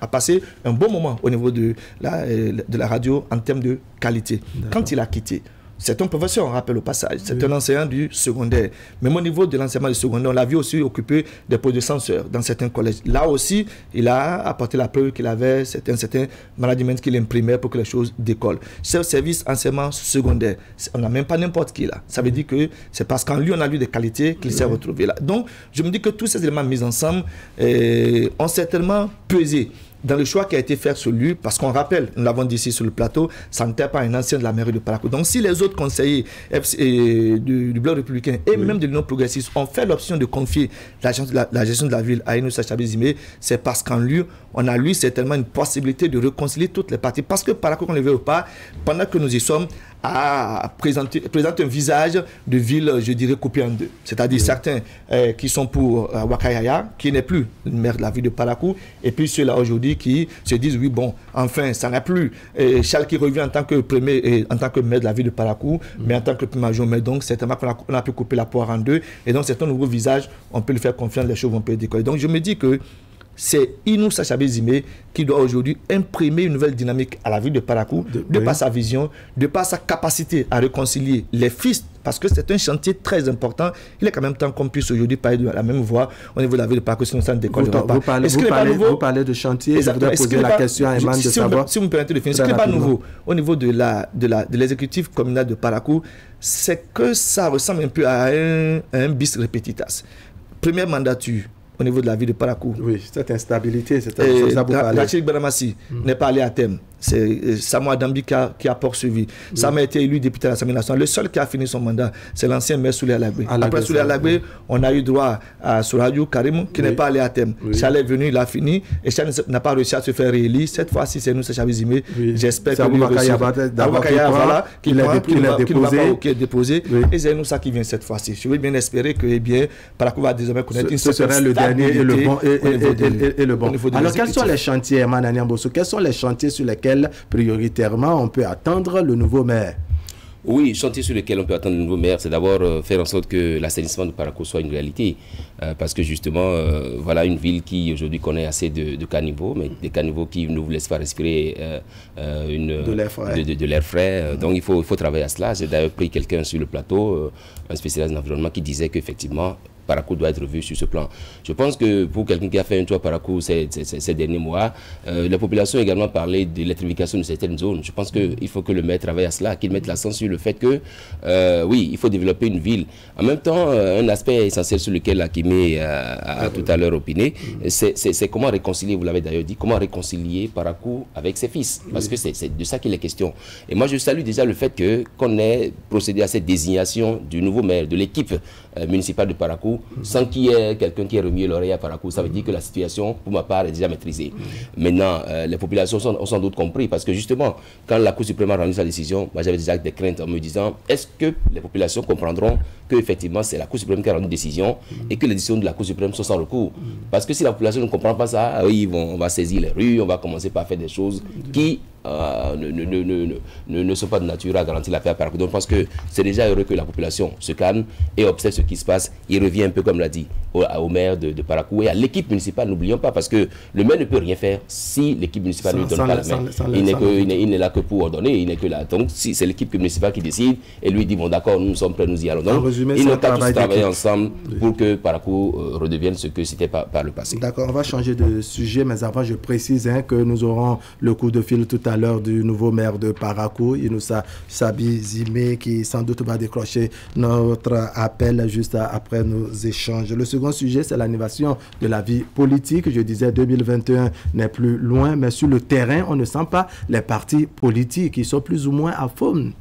a, passé un bon moment au niveau de la, de la radio en termes de qualité. Quand il a quitté, c'est un professeur, on rappelle au passage. C'est un enseignant du secondaire. Même au niveau de l'enseignement du secondaire, on l'a vu aussi occuper des postes de censeur dans certains collèges. Là aussi, il a apporté la preuve qu'il avait certains, certains management qu'il imprimait pour que les choses décollent. C'est service enseignement secondaire. On n'a même pas n'importe qui là. Ça veut dire que c'est parce qu'en lui, on a lu des qualités qu'il s'est retrouvé là. Donc, je me dis que tous ces éléments mis ensemble eh, ont certainement pesé dans le choix qui a été fait sur lui, parce qu'on rappelle, nous l'avons dit ici sur le plateau, ça n'était pas un ancien de la mairie de Parakou. Donc si les autres conseillers du, Bloc républicain et même de l'Union progressiste ont fait l'option de confier la, la, gestion de la ville à Inoussa Chabizime, c'est parce qu'en lui, on a lui certainement une possibilité de réconcilier toutes les parties. Parce que Parakou, qu'on le veut ou pas, pendant que nous y sommes, à présenter, présente un visage de ville, je dirais, coupé en deux. C'est-à-dire certains euh, qui sont pour euh, Wakayaya, qui n'est plus le maire de la ville de Parakou, et puis ceux-là aujourd'hui qui se disent, oui, bon, enfin, ça n'a plus. Et Charles qui revient en tant que premier, en tant que maire de la ville de Parakou, mais en tant que premier major, mais donc certainement qu'on a, on a pu couper la poire en deux, et donc c'est un nouveau visage, on peut lui faire confiance, les choses vont peut décoller. Donc je me dis que c'est Inoussa Chabezime qui doit aujourd'hui imprimer une nouvelle dynamique à la ville de Parakou, de, par sa vision, de par sa capacité à réconcilier les fils, parce que c'est un chantier très important. Il est quand même temps qu'on puisse aujourd'hui parler de la même voix au niveau de la ville de Parakou, sinon ça ne décollera pas. Vous parlez, vous, parlez, vous parlez, de chantier, je voudrais poser la question à Eman de savoir... Si vous me permettez de finir, ce qui n'est pas nouveau au niveau de l'exécutif de de communal de Parakou, c'est que ça ressemble un peu à un, à un bis repetitas. Première mandature, au niveau de la ville de Parakou. Oui, cette instabilité, c'est ça vous parlez. Rachid Baramassi n'est pas allé à thème c'est euh, Samoa Dambi qui a, poursuivi. Ça m'a été élu député à l'Assemblée nationale. Le seul qui a fini son mandat, c'est l'ancien maire Soulé Alagbe. Après Alagbe, on a eu droit à Souradiou Karim, qui n'est pas allé à thème. Charles est venu, il a fini, et Charles n'a pas réussi à se faire réélire. Cette fois-ci, c'est nous, c'est Chabizimé. J'espère que lui voilà, qu'il est déposé. Et c'est nous ça qui vient cette fois-ci. Je veux bien espérer que, eh bien, Parakou va désormais connaître une Ce serait le dernier et le bon. Et le bon. Alors, quels sont les chantiers, Emmanuel Bosso Quels sont les chantiers sur lesquels prioritairement on peut attendre le nouveau maire oui, chantier sur lequel on peut attendre le nouveau maire, c'est d'abord euh, faire en sorte que l'assainissement de Parakou soit une réalité. Euh, parce que justement, euh, voilà une ville qui aujourd'hui connaît assez de, de, caniveaux, mais des caniveaux qui ne vous laissent pas respirer une, de l'air frais. De, l'air frais. Donc il faut, il faut travailler à cela. J'ai d'ailleurs pris quelqu'un sur le plateau, un spécialiste d'environnement, qui disait qu'effectivement, Parakou doit être vu sur ce plan. Je pense que pour quelqu'un qui a fait un tour à Parakou ces, ces, derniers mois, euh, la population a également parlé de l'électrification de certaines zones. Je pense qu'il faut que le maire travaille à cela, qu'il mette l'accent sur le fait que, euh, oui, il faut développer une ville. En même temps, euh, un aspect essentiel sur lequel Akimé a, tout à l'heure opiné, c'est comment réconcilier, vous l'avez d'ailleurs dit, comment réconcilier Parakou avec ses fils. Parce que c'est de ça qu'il est question. Et moi, je salue déjà le fait qu'on ait procédé à cette désignation du nouveau maire, de l'équipe municipale de Parakou, sans qu'il y ait quelqu'un qui ait remis l'oreille à Parakou. Ça veut dire que la situation, pour ma part, est déjà maîtrisée. Maintenant, euh, les populations sont, ont sans doute compris parce que justement, quand la Cour suprême a rendu sa décision, moi j'avais déjà des craintes en me disant est-ce que les populations comprendront qu'effectivement c'est la Cour suprême qui a rendu une décision et que les décisions de la Cour suprême sont sans recours? Parce que si la population ne comprend pas ça, oui, on va saisir les rues, on va commencer par faire des choses qui euh, ne, ne, ne, ne, sont pas de nature à garantir la paix à. Donc je pense que c'est déjà heureux que la population se calme et observe ce qui se passe. Il revient un peu, comme l'a dit, au, au, maire de, de Parakou et à l'équipe municipale. N'oublions pas, parce que le maire ne peut rien faire si l'équipe municipale ne lui donne pas la main. il n'est là que pour ordonner, il n'est que là. Donc si c'est l'équipe municipale qui décide et lui dit, bon d'accord, nous sommes prêts, nous y allons. Donc ils n'ont pas tous travailler ensemble pour que Parakou euh, redevienne ce que c'était par, par, le passé. D'accord, on va changer de sujet, mais avant je précise hein, que nous aurons le coup de fil tout à l'heure du nouveau maire de Parakou, Inoussa Sabi Zime, qui sans doute va décrocher notre appel juste après nos échanges. Le second sujet, c'est l'animation de la vie politique. Je disais 2021 n'est plus loin, mais sur le terrain, on ne sent pas les partis politiques qui sont plus ou moins à faune.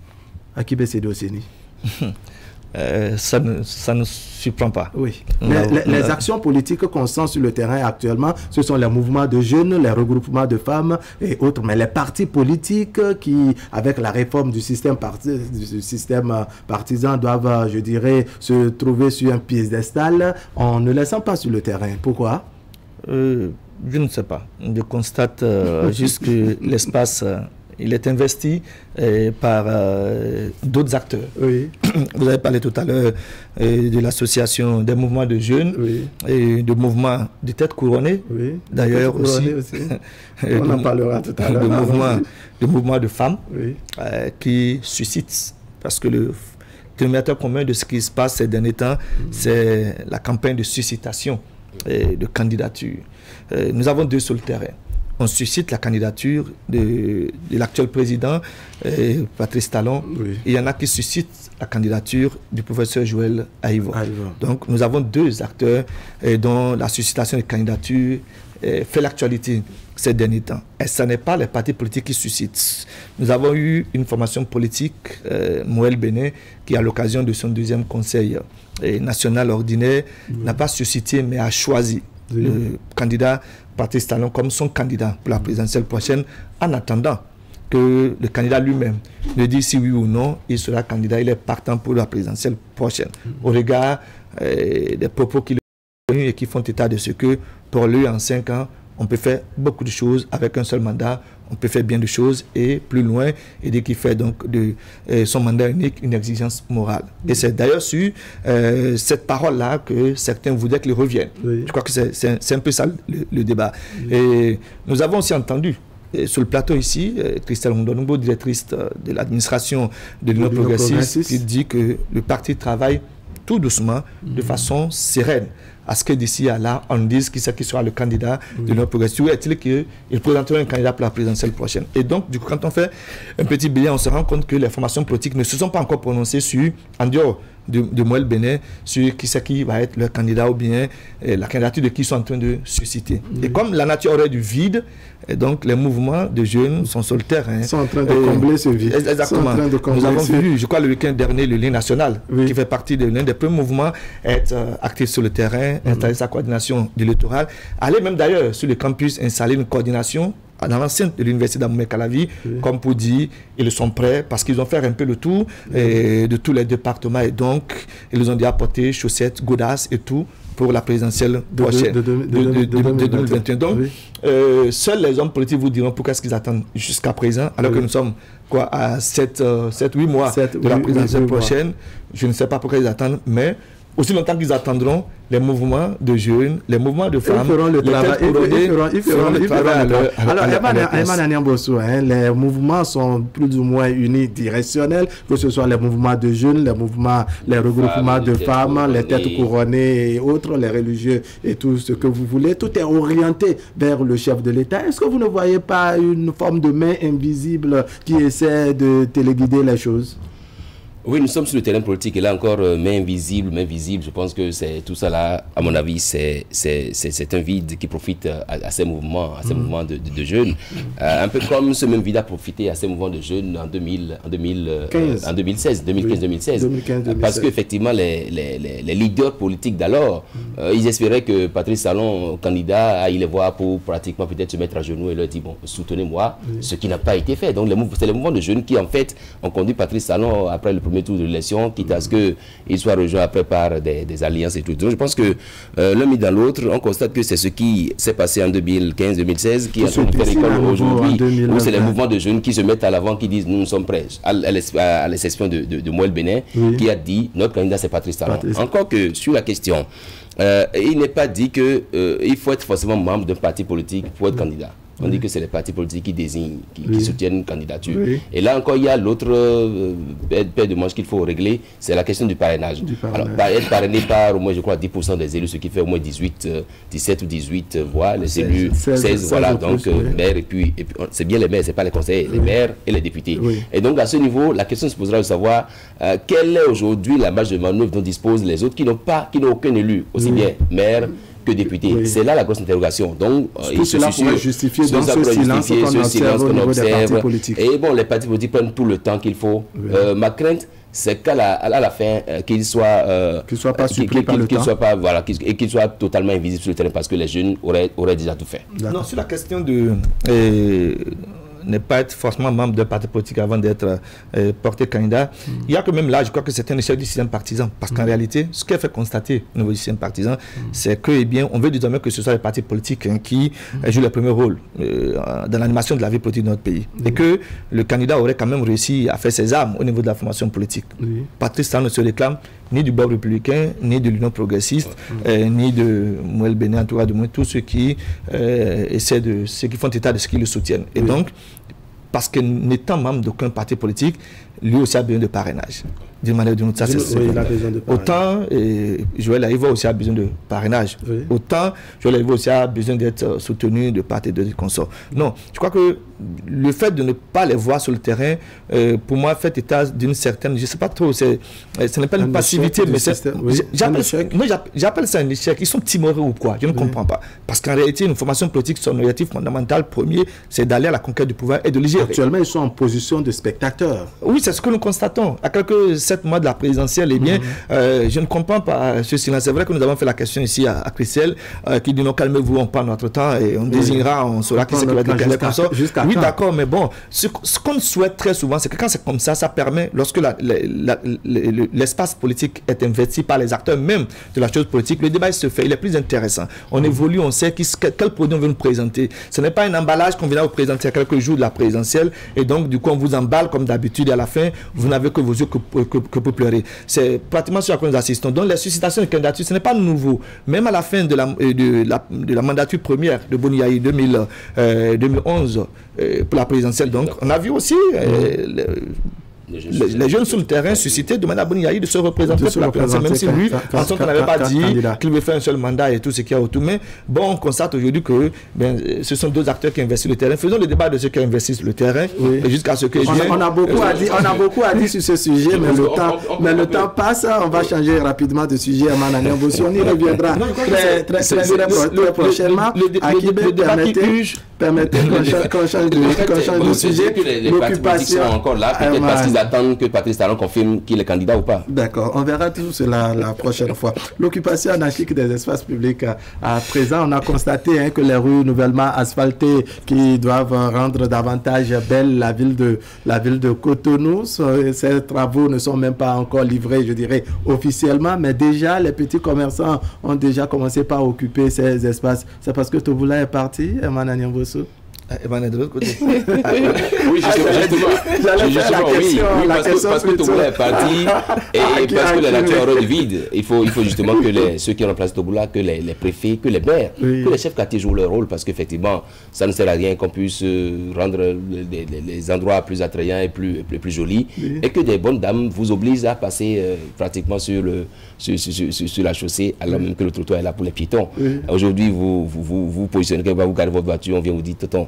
À qui Euh, ça, ne, ça ne surprend pas. Oui. les, actions politiques qu'on sent sur le terrain actuellement, ce sont les mouvements de jeunes, les regroupements de femmes et autres. Mais les partis politiques qui, avec la réforme du système, du système partisan, doivent, je dirais, se trouver sur un piédestal, on ne les sent pas sur le terrain. Pourquoi? Euh, Je ne sais pas. Je constate euh, juste que l'espace il est investi euh, par euh, d'autres acteurs. Vous avez parlé tout à l'heure euh, de l'association des mouvements de jeunes et de mouvements de tête couronnées. D'ailleurs aussi. On en parlera tout à l'heure. De mouvements de, mouvements de femmes qui suscitent, parce que le dénominateur commun de ce qui se passe ces derniers temps, mm. c'est la campagne de suscitation et de candidature. nous avons deux sur le terrain on suscite la candidature de, l'actuel président, euh, Patrice Talon. il y en a qui suscitent la candidature du professeur Joël Aïvo. Donc nous avons deux acteurs euh, dont la suscitation de candidature euh, fait l'actualité ces derniers temps. Et ce n'est pas les partis politiques qui suscitent. Nous avons eu une formation politique, Moël Bénin, qui à l'occasion de son deuxième conseil national ordinaire n'a pas suscité mais a choisi le candidat Patrice Talon comme son candidat pour la présidentielle prochaine en attendant que le candidat lui-même ne dit si oui ou non il sera candidat, il est partant pour la présidentielle prochaine. Au regard euh, des propos qu'il a et qui font état de ce que pour lui en cinq ans, on peut faire beaucoup de choses avec un seul mandat, on peut faire bien de choses et plus loin, et dès qu'il fait donc de euh, son mandat unique une exigence morale. Et c'est d'ailleurs sur euh, cette parole-là que certains voudraient qu'il revienne. Je crois que c'est un peu ça le, débat. Et nous avons aussi entendu sur le plateau ici, euh, Christelle Rondonoubo, directrice de l'administration de l'Union progressiste, qui dit que le parti travaille tout doucement, de mhm. façon sereine à ce que d'ici à là, on dise qui c'est qui sera le candidat de notre progressiste. Ou est-il qu'il présentera un candidat pour la présidentielle prochaine? Et donc, du coup, quand on fait un petit bilan, on se rend compte que les formations politiques ne se sont pas encore prononcées sur, en dehors de, de Moël Bénin, sur qui c'est qui va être le candidat ou bien eh, la candidature de qui sont en train de susciter. Et comme la nature aurait du vide, et donc, les mouvements de jeunes sont sur le terrain. Ils sont en train de combler ce vide. Exactement. Nous avons vu, je crois, le week-end dernier, le lien national, qui fait partie de l'un des premiers mouvements, être euh, actif sur le terrain, mhm. installer sa coordination électorale, aller même d'ailleurs sur le campus installer une coordination dans l'enceinte de l'université d'Amoumé Calavi, comme pour dire, ils sont prêts parce qu'ils ont fait un peu le tour de tous les départements et donc ils ont dit apporter chaussettes, godasses et tout pour la présidentielle prochaine. de, 2021. Donc, euh, seuls les hommes politiques vous diront pourquoi est-ce qu'ils attendent jusqu'à présent, alors que nous sommes quoi, à 7-8 euh, mois de la présidentielle prochaine. Je ne sais pas pourquoi ils attendent, mais aussi longtemps qu'ils attendront les mouvements de jeunes, les mouvements de femmes, ils feront le travail. Ils feront le. Alors, les mouvements sont plus ou moins unis directionnels, que ce soit les mouvements de jeunes, les mouvements, les regroupements de femmes, les têtes couronnées et autres, les religieux et tout ce que vous voulez. Tout est orienté vers le chef de l'État. Est-ce que vous ne voyez pas une forme de main invisible qui essaie de téléguider les choses? Oui, nous sommes sur le terrain politique et là encore, euh, main invisible, main visible, je pense que c'est tout ça là, à mon avis, c'est un vide qui profite à, ces mouvements, à ces mm. mouvements de, de, jeunes. Euh, un peu comme ce même vide a profité à ces mouvements de jeunes en, 2000, en, 2000, euh, en 2016, 2015-2016. Parce qu'effectivement, les, les, les, leaders politiques d'alors, mm. ils espéraient que Patrice Salon, candidat, aille les voir pour pratiquement peut-être se mettre à genoux et leur dire, bon, soutenez-moi, ce qui n'a pas été fait. Donc, c'est les mouvements de jeunes qui, en fait, ont conduit Patrice Salon après le premier tour de l'élection, quitte à ce qu'il soit rejoint après par des, alliances et tout. Donc je pense que euh, l'un mis dans l'autre, on constate que c'est ce qui s'est passé en 2015-2016 qui a fait l'école aujourd'hui, où c'est les mouvements de jeunes qui se mettent à l'avant, qui disent nous, sommes prêts, à, l'exception de, de, de Bénin, qui a dit notre candidat c'est Patrice Talon. Encore que sur la question, euh, il n'est pas dit qu'il euh, faut être forcément membre d'un parti politique pour être candidat. On dit que c'est les partis politiques qui désignent, qui, soutiennent une candidature. Et là encore, il y a l'autre euh, paire de manches qu'il faut régler, c'est la question du parrainage. Alors, être parrainé par au moins, je crois, 10% des élus, ce qui fait au moins 18, 17 euh, ou 18 voix, les élus, 16, voilà, donc euh, maires, et puis, et puis c'est bien les maires, c'est pas les conseillers, les maires et les députés. Et donc, à ce niveau, la question se posera de savoir quelle est aujourd'hui la marge de manœuvre dont disposent les autres qui n'ont pas, qui n'ont aucun élu, aussi bien maire, que député. C'est là la grosse interrogation. Donc, euh, il cela pourrait justifier dans ce silence qu'on observe, Et bon, les partis politiques prennent tout le temps qu'il faut. Euh, ma crainte, c'est qu'à la, à la fin, euh, qu'il soit, euh, soit pas supprimé par le Soit pas, voilà, et qu'il soit totalement invisible sur le terrain parce que les jeunes auraient, auraient déjà tout fait. Non, sur la question de ne pas être forcément membre d'un parti politique avant d'être euh, porté candidat. Hmm. Il y a quand même là, je crois que c'est un échec du système partisan. Parce qu'en hmm. réalité, ce a fait constater au niveau du système partisan, hmm. c'est que, eh bien, on veut désormais que ce soit les partis politiques hein, qui euh, jouent le premier rôle euh, dans l'animation de la vie politique de notre pays. Et que le candidat aurait quand même réussi à faire ses armes au niveau de la formation politique. Patrice Talon ne se réclame ni du bord républicain, ni de l'Union progressiste, ni de Mouel Bénin, en tout cas de moins tous ceux qui essaient de, ceux qui font état de ce qui le soutiennent. Et donc, parce que n'étant membre d'aucun parti politique, lui aussi a besoin de parrainage d'une manière ou d'une autre. Ça, c'est Autant Joël Aïva aussi a besoin de parrainage. Autant Joël Aïva aussi a besoin d'être euh, soutenu de part et de consorts. Non, je crois que le fait de ne pas les voir sur le terrain, euh, pour moi, fait état d'une certaine, je ne sais pas trop, euh, ce n'est pas une passivité, mais c'est. J'appelle ça un échec. Ils sont timorés ou quoi? Je ne comprends pas. Parce qu'en réalité, une formation politique, son objectif fondamental premier, c'est d'aller à la conquête du pouvoir et de le Actuellement, ils sont en position de spectateur. Oui, c'est ce que nous constatons. À quelques sept mois de la présidentielle, eh bien, euh, je ne comprends pas ce silence. C'est vrai que nous avons fait la question ici à, à Christelle, euh, qui dit non, calmez-vous, on parle notre temps et on désignera, on saura qui c'est qui va déclarer comme ça. Oui, d'accord, mais bon, ce, ce qu'on souhaite très souvent, c'est que quand c'est comme ça, ça permet, lorsque l'espace politique est investi par les acteurs même de la chose politique, le débat il se fait, il est plus intéressant. On évolue, on sait qui, quel, produit on veut nous présenter. Ce n'est pas un emballage qu'on vient vous présenter à quelques jours de la présidentielle et donc du coup on vous emballe comme d'habitude à la fin vous n'avez que vos yeux que, que- que pour pleurer. C'est pratiquement ce à quoi nous assistons. Donc les suscitations de candidatures, ce n'est pas nouveau. Même à la fin de la, euh, de la, de la mandature première de Boniaï 2000, euh, 2011 euh, pour la présidentielle, donc on a vu aussi euh, le- les, les jeunes sur le terrain suscitaient demander à Boniaï de se représenter De se pour la présidentielle, même si lui, en qu'on n'avait pas dit qu'il veut faire un seul mandat et tout ce qu'il y a autour. Mais bon, on constate aujourd'hui que ben, ce sont deux acteurs qui investissent le terrain. Faisons le débat de ceux qui investissent le terrain jusqu'à ce que On a, on a beaucoup à dire, on a beaucoup à dire sur ce sujet, mais le temps, mais le temps passe. On va changer rapidement de sujet. Manane Mbossi. On y reviendra très, très, prochainement. À qui permettez, permettez qu'on change, de, de sujet. les, les sont encore là, peut-être parce qu'ils attendent que Patrice Talon confirme qu'il est candidat ou pas. D'accord, on verra tout cela la prochaine fois. L'occupation anarchique des espaces publics à, à présent, on a constaté hein, que les rues nouvellement asphaltées qui doivent rendre davantage belle la ville de, la ville de Cotonou, ce- ces travaux ne sont même pas encore livrés, je dirais, officiellement, mais déjà les petits commerçants ont déjà commencé par occuper ces espaces. C'est parce que Toboula est parti, Emmanuel Nyamboso Emmanuel de l'autre côté. Oui, justement, justement, justement, oui, question, oui, parce que, parce que. Toboula est parti et Ah, parce que la nature du vide. Il faut, il faut justement que les, ceux qui remplacent Toboula, que les, les préfets, que les maires, que les chefs quartiers jouent leur rôle parce qu'effectivement, ça ne sert à rien qu'on puisse euh, rendre les, les- les endroits plus attrayants et plus, plus, plus jolis Oui. et que des bonnes dames vous obligent à passer euh, pratiquement sur, le, sur, sur, sur- la chaussée alors même que le trottoir est là pour les piétons. Oui. Aujourd'hui, vous, vous, vous, vous positionnez, vous garez votre voiture, on vient vous dire, tonton,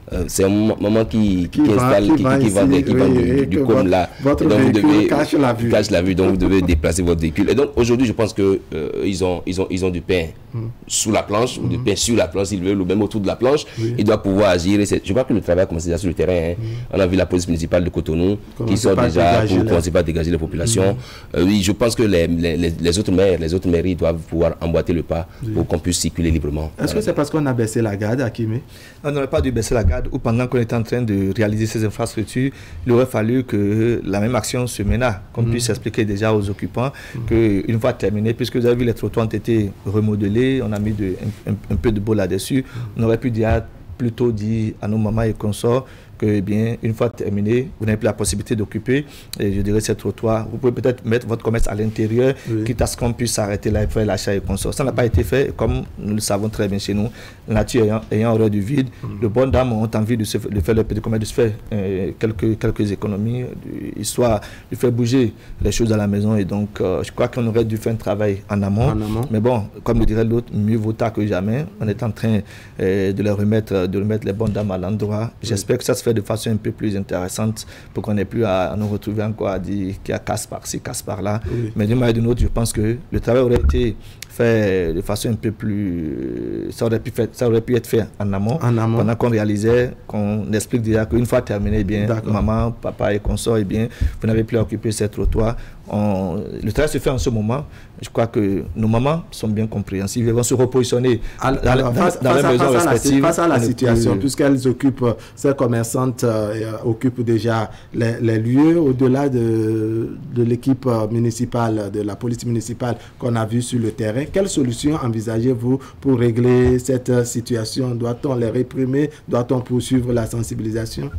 euh, c'est un moment moment qui, qui, Qui va- installe, qui qui, va qui, vend, ici, qui vend oui, du, du com votre- là. votre donc vous véhicule devez- cache la vue. Cache la vue, donc vous devez déplacer votre véhicule. Et donc aujourd'hui, je pense que euh, ils, ont, ils, ont, ils ont du pain Mm. sous la planche, ou du pain sur la planche, s'ils veulent, ou même autour de la planche. Ils doivent pouvoir agir. Et je vois que le travail a commencé déjà sur le terrain. hein. On a vu la police municipale de Cotonou qui sort déjà pour commencer par dégager les populations. Euh, oui, je pense que les, les, les- les autres maires, les autres mairies doivent pouvoir emboîter le pas Oui. pour qu'on puisse circuler librement. Est-ce que c'est parce qu'on a baissé la garde, Akime On n'aurait pas dû baisser la garde ou pendant qu'on était en train de réaliser ces infrastructures, il aurait fallu que la même action se mena, qu'on Mhm. puisse expliquer déjà aux occupants qu'une fois terminé, puisque vous avez vu les trottoirs ont été remodelés, on a mis de- un, un- un peu de beau là-dessus, on aurait pu dire plutôt dire à nos mamans et consorts que, eh bien, une fois terminé, vous n'avez plus la possibilité d'occuper, je dirais, ces trottoirs. Vous pouvez peut-être mettre votre commerce à l'intérieur, Oui. quitte à ce qu'on puisse s'arrêter là et faire l'achat et consorts. Ça n'a pas été fait, comme nous le savons très bien chez nous, la nature ayant, ayant horreur du vide, de bonnes dames ont envie de, se, de faire le petit commerce, de se faire euh, quelques, quelques économies, de- histoire de faire bouger les choses à la maison. Et donc, euh, je crois qu'on aurait dû faire un travail en amont. En amont. Mais bon, comme le dirait l'autre, mieux vaut tard que jamais. On est en train euh, de, leur remettre, de remettre les bonnes dames à l'endroit. J'espère que ça se fait de façon un peu plus intéressante pour qu'on n'ait plus à, à nous retrouver encore à dire qu'il y a casse par-ci, casse par-là. Oui. Mais d'une manière ou d'une autre, je pense que le travail aurait été fait de façon un peu plus. Ça aurait pu, ça aurait pu être fait en amont. En amont. Pendant qu'on réalisait, qu'on explique déjà qu'une fois terminé, eh bien, maman, papa et consort, eh bien, vous n'avez plus à occuper ces trottoirs. On- le travail se fait en ce moment. Je crois que nos mamans sont bien compréhensives. Elles vont se repositionner dans, dans- face, dans face à, la, face à situation, puisqu'elles occupent, euh, ces commerçantes euh, euh, occupent déjà les, les lieux au-delà de, de l'équipe municipale, de la police municipale qu'on a vue sur le terrain. Quelles solutions envisagez-vous pour régler cette situation? Doit-on les réprimer? Doit-on poursuivre la sensibilisation?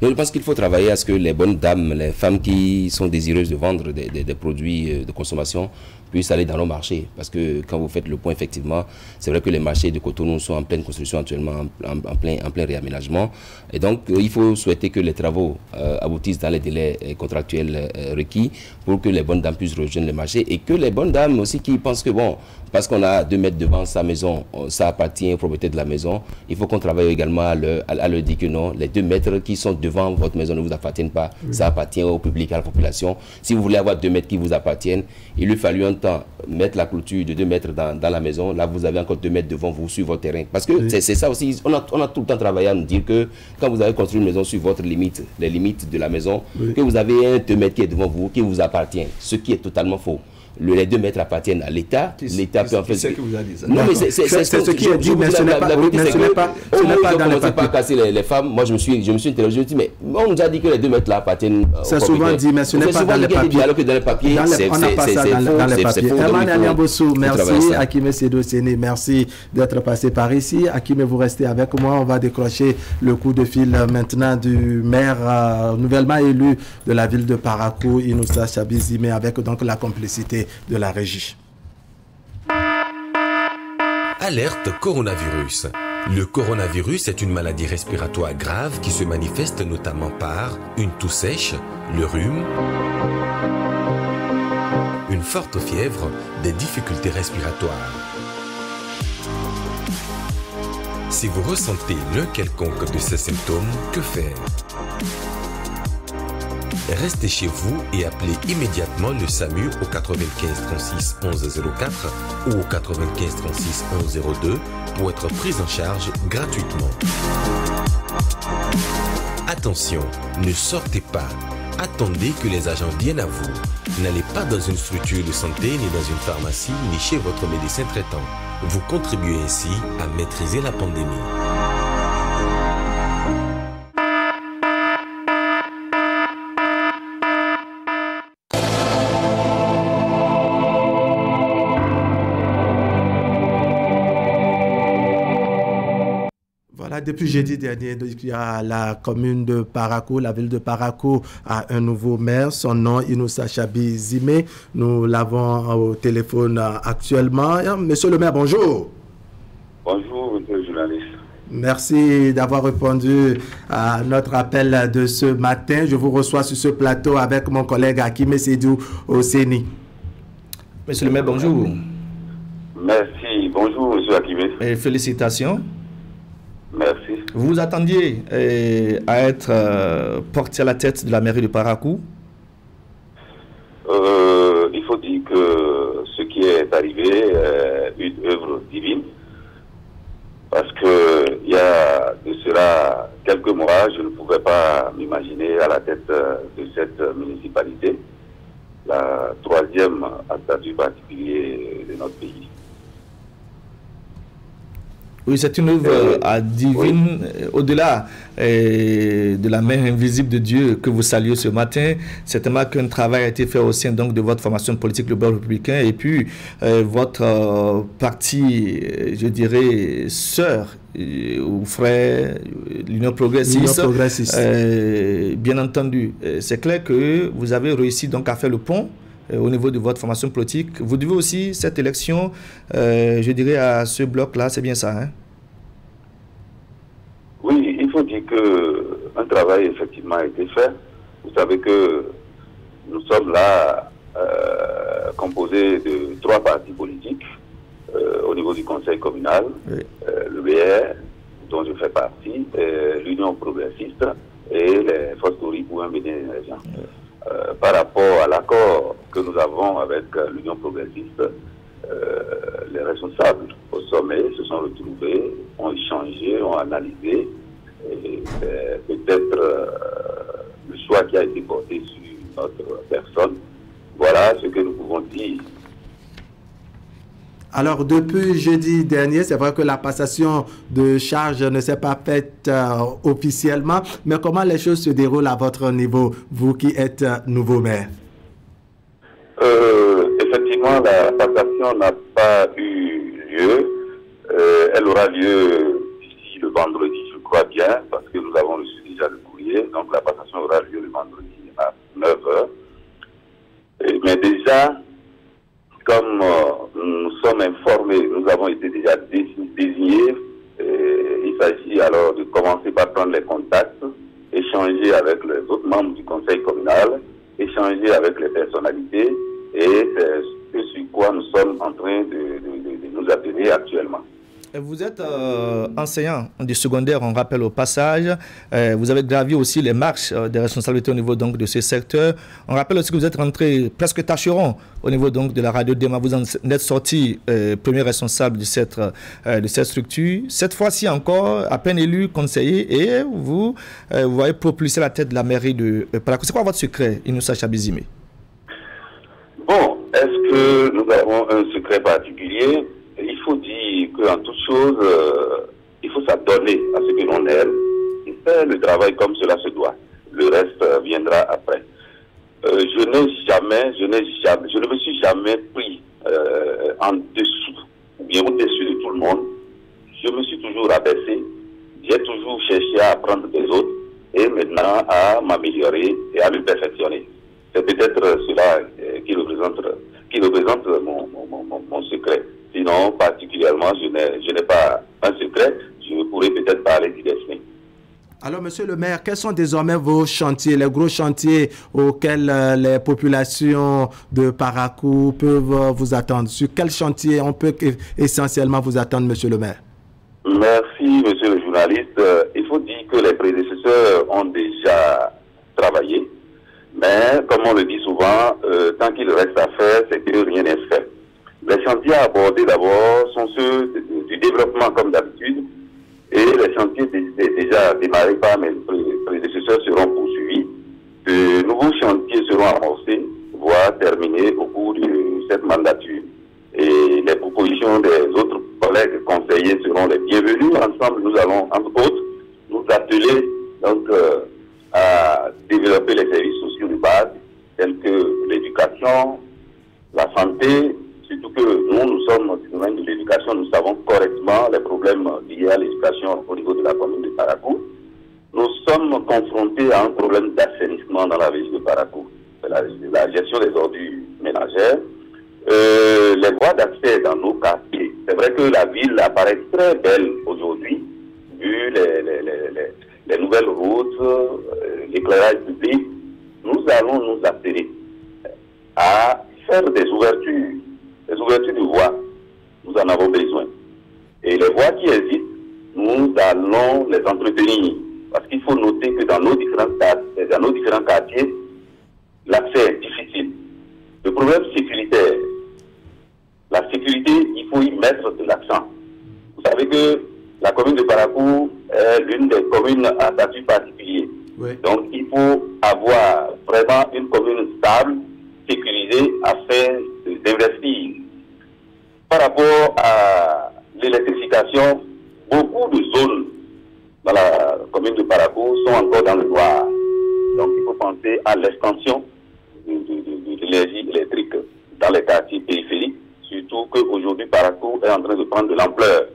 Je pense qu'il faut travailler à ce que les bonnes dames, les femmes qui sont désireuses de vendre des, produits euh, de consommation puissent aller dans nos marchés. Parce que quand vous faites le point, effectivement, c'est vrai que les marchés de Cotonou sont en pleine construction actuellement, en, plein, en plein réaménagement. Et donc, euh, il faut souhaiter que les travaux euh, aboutissent dans les délais contractuels requis pour que les bonnes dames puissent rejoindre le marché et que les bonnes dames aussi qui pensent que, bon, parce qu'on a deux mètres devant sa maison, on- ça appartient aux propriétaires de la maison, il faut qu'on travaille également à leur, à- leur dire que non, les deux mètres qui sont devant votre maison ne vous appartiennent pas, Oui. ça appartient au public, à la population. Si vous voulez avoir deux mètres qui vous appartiennent, il lui fallu un temps mettre la clôture de 2 mètres dans, dans, la maison, là vous avez encore 2 mètres devant vous sur votre terrain. Parce que c'est ça aussi, on a, on a, tout le temps travaillé à nous dire que quand vous avez construit une maison sur votre limite, les limites de la maison, que vous avez un 2 mètres qui est devant vous, qui vous appartient, ce qui est totalement faux les deux mètres appartiennent à l'État. L'État peut en fait. C'est ce que vous avez dit. Non, mais c'est ce qui est dit, mais ce n'est pas, pas, ce n'est pas dans les papiers. pas casser les, les, femmes. Moi, je me suis, je me suis interrogé. Je me suis dit, mais on nous a dit que les deux mètres là appartiennent. C'est souvent dit, mais ce n'est pas dans les papiers. Alors que dans les papiers, c'est On n'a pas ça dans les papiers. Herman Aliambossou, merci. Akime Sedo Séné, merci d'être passé par ici. Akime, vous restez avec moi. On va décrocher le coup de fil maintenant du maire nouvellement élu de la ville de Parakou, Inoussa Chabizime, avec donc la complicité de la régie. Alerte coronavirus. Le coronavirus est une maladie respiratoire grave qui se manifeste notamment par une toux sèche, le rhume, une forte fièvre, des difficultés respiratoires. Si vous ressentez l'un quelconque de ces symptômes, que faire? Restez chez vous et appelez immédiatement le SAMU au 95 36 11 04 ou au 95 36 11 02 pour être pris en charge gratuitement. Attention, ne sortez pas. Attendez que les agents viennent à vous. N'allez pas dans une structure de santé, ni dans une pharmacie, ni chez votre médecin traitant. Vous contribuez ainsi à maîtriser la pandémie. Depuis jeudi dernier, il y a la commune de Parakou, la ville de Parakou a un nouveau maire. Son nom, Inoussa Chabi Zime. Nous l'avons au téléphone actuellement. Monsieur le maire, bonjour. Bonjour, monsieur le journaliste. Merci d'avoir répondu à notre appel de ce matin. Je vous reçois sur ce plateau avec mon collègue Akime Sedou au CENI. Monsieur le maire, bonjour. Merci. Bonjour, monsieur Akime. Et félicitations. Merci. Vous vous attendiez euh, à être euh, porté à la tête de la mairie de Parakou? Euh, Il faut dire que ce qui est arrivé est une œuvre divine. Parce que il y a de cela quelques mois, je ne pouvais pas m'imaginer à la tête de cette municipalité, la troisième à statut particulier de notre pays. Oui, c'est une œuvre euh, divine, euh, au-delà euh, de la main invisible de Dieu que vous saluez ce matin. Certainement qu'un travail a été fait au sein donc, de votre formation politique globale républicain et puis votre parti, je dirais, sœur ou frère, l'Union progressiste. bien entendu, c'est clair que vous avez réussi donc à faire le pont au niveau de votre formation politique. Vous devez aussi cette élection, je dirais, à ce bloc-là, c'est bien ça, hein? Oui, il faut dire qu'un travail effectivement a été fait. Vous savez que nous sommes là euh, composés de trois partis politiques euh, au niveau du conseil communal, euh, le BR, dont je fais partie, l'Union progressiste et les forces pour un bénin euh, par rapport à l'accord que nous avons avec l'Union progressiste, les responsables au sommet se sont retrouvés, ont échangé, ont analysé et peut-être euh, le choix qui a été porté sur notre personne. Voilà ce que nous pouvons dire. Alors, depuis jeudi dernier, c'est vrai que la passation de charge ne s'est pas faite euh, officiellement, mais comment les choses se déroulent à votre niveau, vous qui êtes euh, nouveau maire? Effectivement, la passation n'a pas eu lieu. elle aura lieu d'ici le vendredi je crois bien, parce que nous avons reçu déjà le courrier. Donc la passation aura lieu le vendredi à 9h. mais déjà, comme euh, nous sommes informés, nous avons été déjà désignés, il s'agit alors de commencer par prendre les contacts, échanger avec les autres membres du conseil communal, échanger avec les personnalités, et c'est ce sur quoi nous sommes en train de, de nous atteler actuellement. Vous êtes euh, enseignant du secondaire, on rappelle au passage. Euh, vous avez gravi aussi les marches euh, des responsabilités au niveau donc, de ce secteur. On rappelle aussi que vous êtes rentré presque tâcheron au niveau donc, de la radio Dema. Vous en êtes sorti premier responsable de cette, de cette structure. Cette fois-ci encore, à peine élu conseiller, et vous, vous voyez propulser la tête de la mairie de Parakou. C'est quoi votre secret, Inoussa Chabizime Bon, est-ce que nous avons un secret particulier? Il faut dire qu'en toute chose, euh, il faut s'adonner à ce que l'on aime et faire le travail comme cela se doit. Le reste euh, viendra après. Euh, je n'ai jamais, je n'ai jamais, je ne me suis jamais pris en dessous ou bien au-dessus de tout le monde. Je me suis toujours abaissé. J'ai toujours cherché à apprendre des autres et maintenant à m'améliorer et à me perfectionner. C'est peut-être cela qui représente, qui représente mon, secret. Sinon, particulièrement, je n'ai pas un secret. Je pourrais peut-être parler du destin. Alors, monsieur le maire, quels sont désormais vos chantiers, les gros chantiers auxquels euh, les populations de Paracou peuvent euh, vous attendre? Sur quel chantier on peut essentiellement vous attendre, monsieur le maire? Merci, monsieur le journaliste. Euh, il faut dire que les prédécesseurs ont déjà travaillé, mais comme on le dit souvent, tant qu'il reste à faire, c'est que rien n'est fait. Les chantiers abordés d'abord sont ceux du développement comme d'habitude et les chantiers déjà démarrés par mes prédécesseurs seront poursuivis. De nouveaux chantiers seront amorcés, voire terminés au cours de cette mandature. Et les propositions des autres collègues conseillers seront les bienvenues. Ensemble, nous allons, entre autres, nous atteler donc, euh, à développer les services sociaux de base, tels que l'éducation, la santé, surtout que nous, nous sommes du domaine de l'éducation, nous savons correctement les problèmes liés à l'éducation au niveau de la commune de Paracou. Nous sommes confrontés à un problème d'assainissement dans la ville de Paracou, la, la gestion des ordures ménagères, euh, les voies d'accès dans nos quartiers. C'est vrai que la ville apparaît très belle aujourd'hui, vu les, nouvelles routes, euh, l'éclairage public. Nous allons nous atteler à faire des ouvertures les ouvertures de voies, nous en avons besoin. Et les voies qui existent, nous allons les entretenir. Parce qu'il faut noter que dans nos différents, dans nos différents quartiers, l'accès est difficile. Le problème sécuritaire, la sécurité, il faut y mettre de l'accent. Vous savez que la commune de Paracou est l'une des communes à statut particulier. Donc il faut avoir vraiment une commune stable, sécurisée, afin d'investir. Par rapport à l'électrification, beaucoup de zones dans la commune de Paracou sont encore dans le noir. Donc il faut penser à l'extension de, l'énergie électrique dans les quartiers périphériques, surtout qu'aujourd'hui Paracou est en train de prendre de l'ampleur.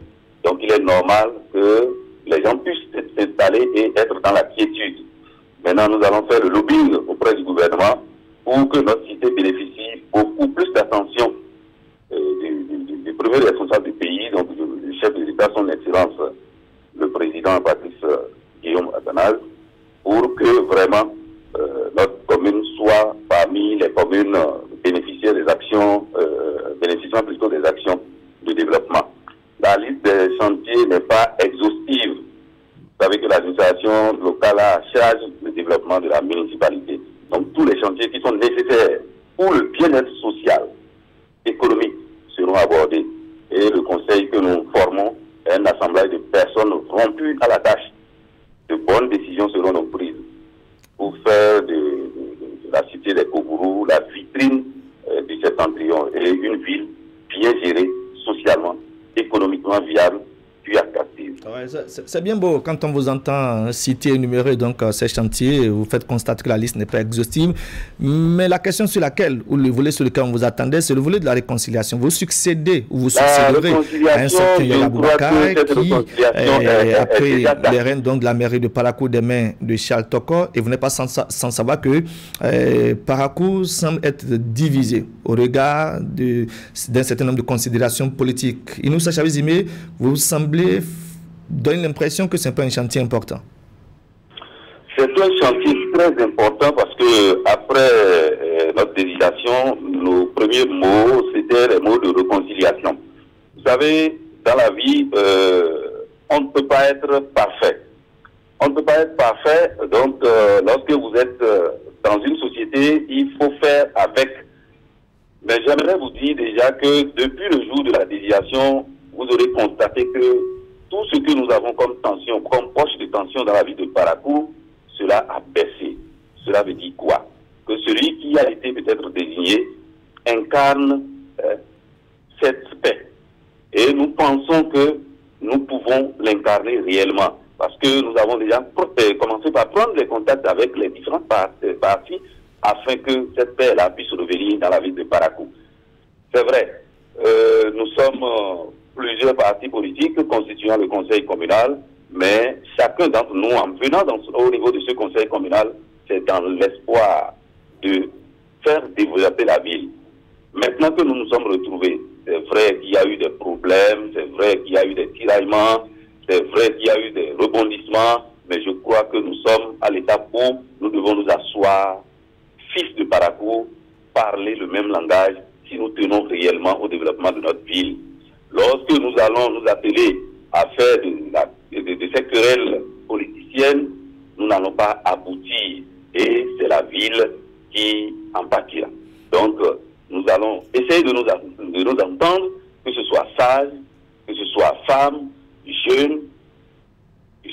Donc il est normal que les gens puissent s'installer et être dans la quiétude. Maintenant, nous allons faire le lobbying auprès du gouvernement pour que notre cité bénéficie c'est bien beau quand on vous entend citer et énumérer donc, euh, ces chantiers, vous faites constater que la liste n'est pas exhaustive. Mais la question sur laquelle, ou le volet sur lequel on vous attendait, c'est le volet de la réconciliation. Vous succédez ou vous succéderez à un certain Yala qui, euh, a pris les rênes donc, de la mairie de Parakou des mains de Charles Toko. Et vous n'êtes pas sans, savoir que euh, Parakou semble être divisé au regard d'un certain nombre de considérations politiques. Il nous Chavizime, vous semblez donne l'impression que ce n'est pas un chantier important. C'est un chantier très important parce que après euh, notre désignation, nos premiers mots, c'était les mots de réconciliation. Vous savez, dans la vie, euh, on ne peut pas être parfait. On ne peut pas être parfait, donc euh, lorsque vous êtes dans une société, il faut faire avec. Mais j'aimerais vous dire déjà que depuis le jour de la déviation, vous aurez constaté que tout ce que nous avons comme tension, comme poche de tension dans la vie de Parakou, cela a baissé. Cela veut dire quoi? Que celui qui a été peut-être désigné incarne euh, cette paix. Et nous pensons que nous pouvons l'incarner réellement. Parce que nous avons déjà euh, commencé par prendre les contacts avec les différentes euh, parties afin que cette paix-là puisse revenir dans la ville de Parakou. C'est vrai, nous sommes plusieurs partis politiques constituant le conseil communal, mais chacun d'entre nous, en venant au niveau de ce conseil communal, c'est dans l'espoir de faire développer la ville. Maintenant que nous nous sommes retrouvés, c'est vrai qu'il y a eu des problèmes, c'est vrai qu'il y a eu des tiraillements, c'est vrai qu'il y a eu des rebondissements, mais je crois que nous sommes à l'étape où nous devons nous asseoir, fils de Parakou, parler le même langage si nous tenons réellement au développement de notre ville. Lorsque nous allons nous atteler à faire de, de ces querelles politiciennes, nous n'allons pas aboutir et c'est la ville qui en pâtira. Donc, nous allons essayer de nous, de nous entendre, que ce soit sage, que ce soit femme, jeune,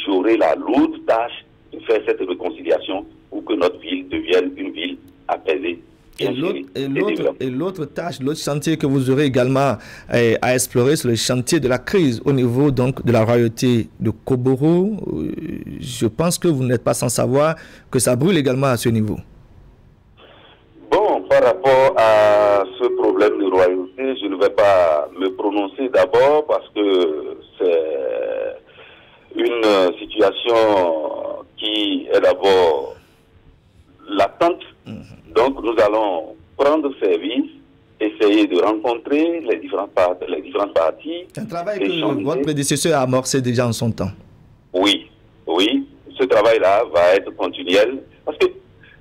j'aurai la lourde tâche de faire cette réconciliation pour que notre ville devienne une ville apaisée. Et l'autre tâche, l'autre chantier que vous aurez également eh, à explorer, c'est le chantier de la crise au niveau donc de la royauté de Koboro. Euh, je pense que vous n'êtes pas sans savoir que ça brûle également à ce niveau. Bon, par rapport à ce problème de royauté, je ne vais pas me prononcer d'abord parce que c'est une situation qui est d'abord latente. Mhm. Donc nous allons prendre service, essayer de rencontrer les différentes, parties. Les différentes parties Un travail que votre prédécesseur a amorcé déjà en son temps. Oui, oui. Ce travail-là va être continuel parce que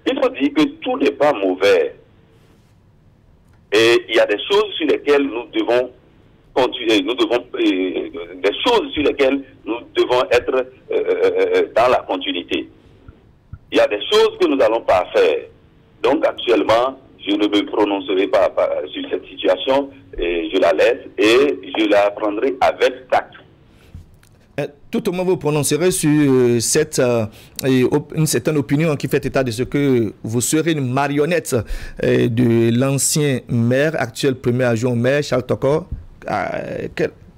il faut dire que tout n'est pas mauvais. Et il y a des choses sur lesquelles nous devons continuer, nous devons, euh, des choses sur lesquelles nous devons être euh, euh, dans la continuité. Il y a des choses que nous n'allons pas faire. Donc actuellement, je ne me prononcerai pas, sur cette situation, et je la laisse et je la prendrai avec tact. Euh, tout au moins, vous prononcerez sur euh, cette, euh, une certaine opinion qui fait état de ce que vous serez une marionnette de l'ancien maire, actuel premier adjoint au maire, Charles Tokor.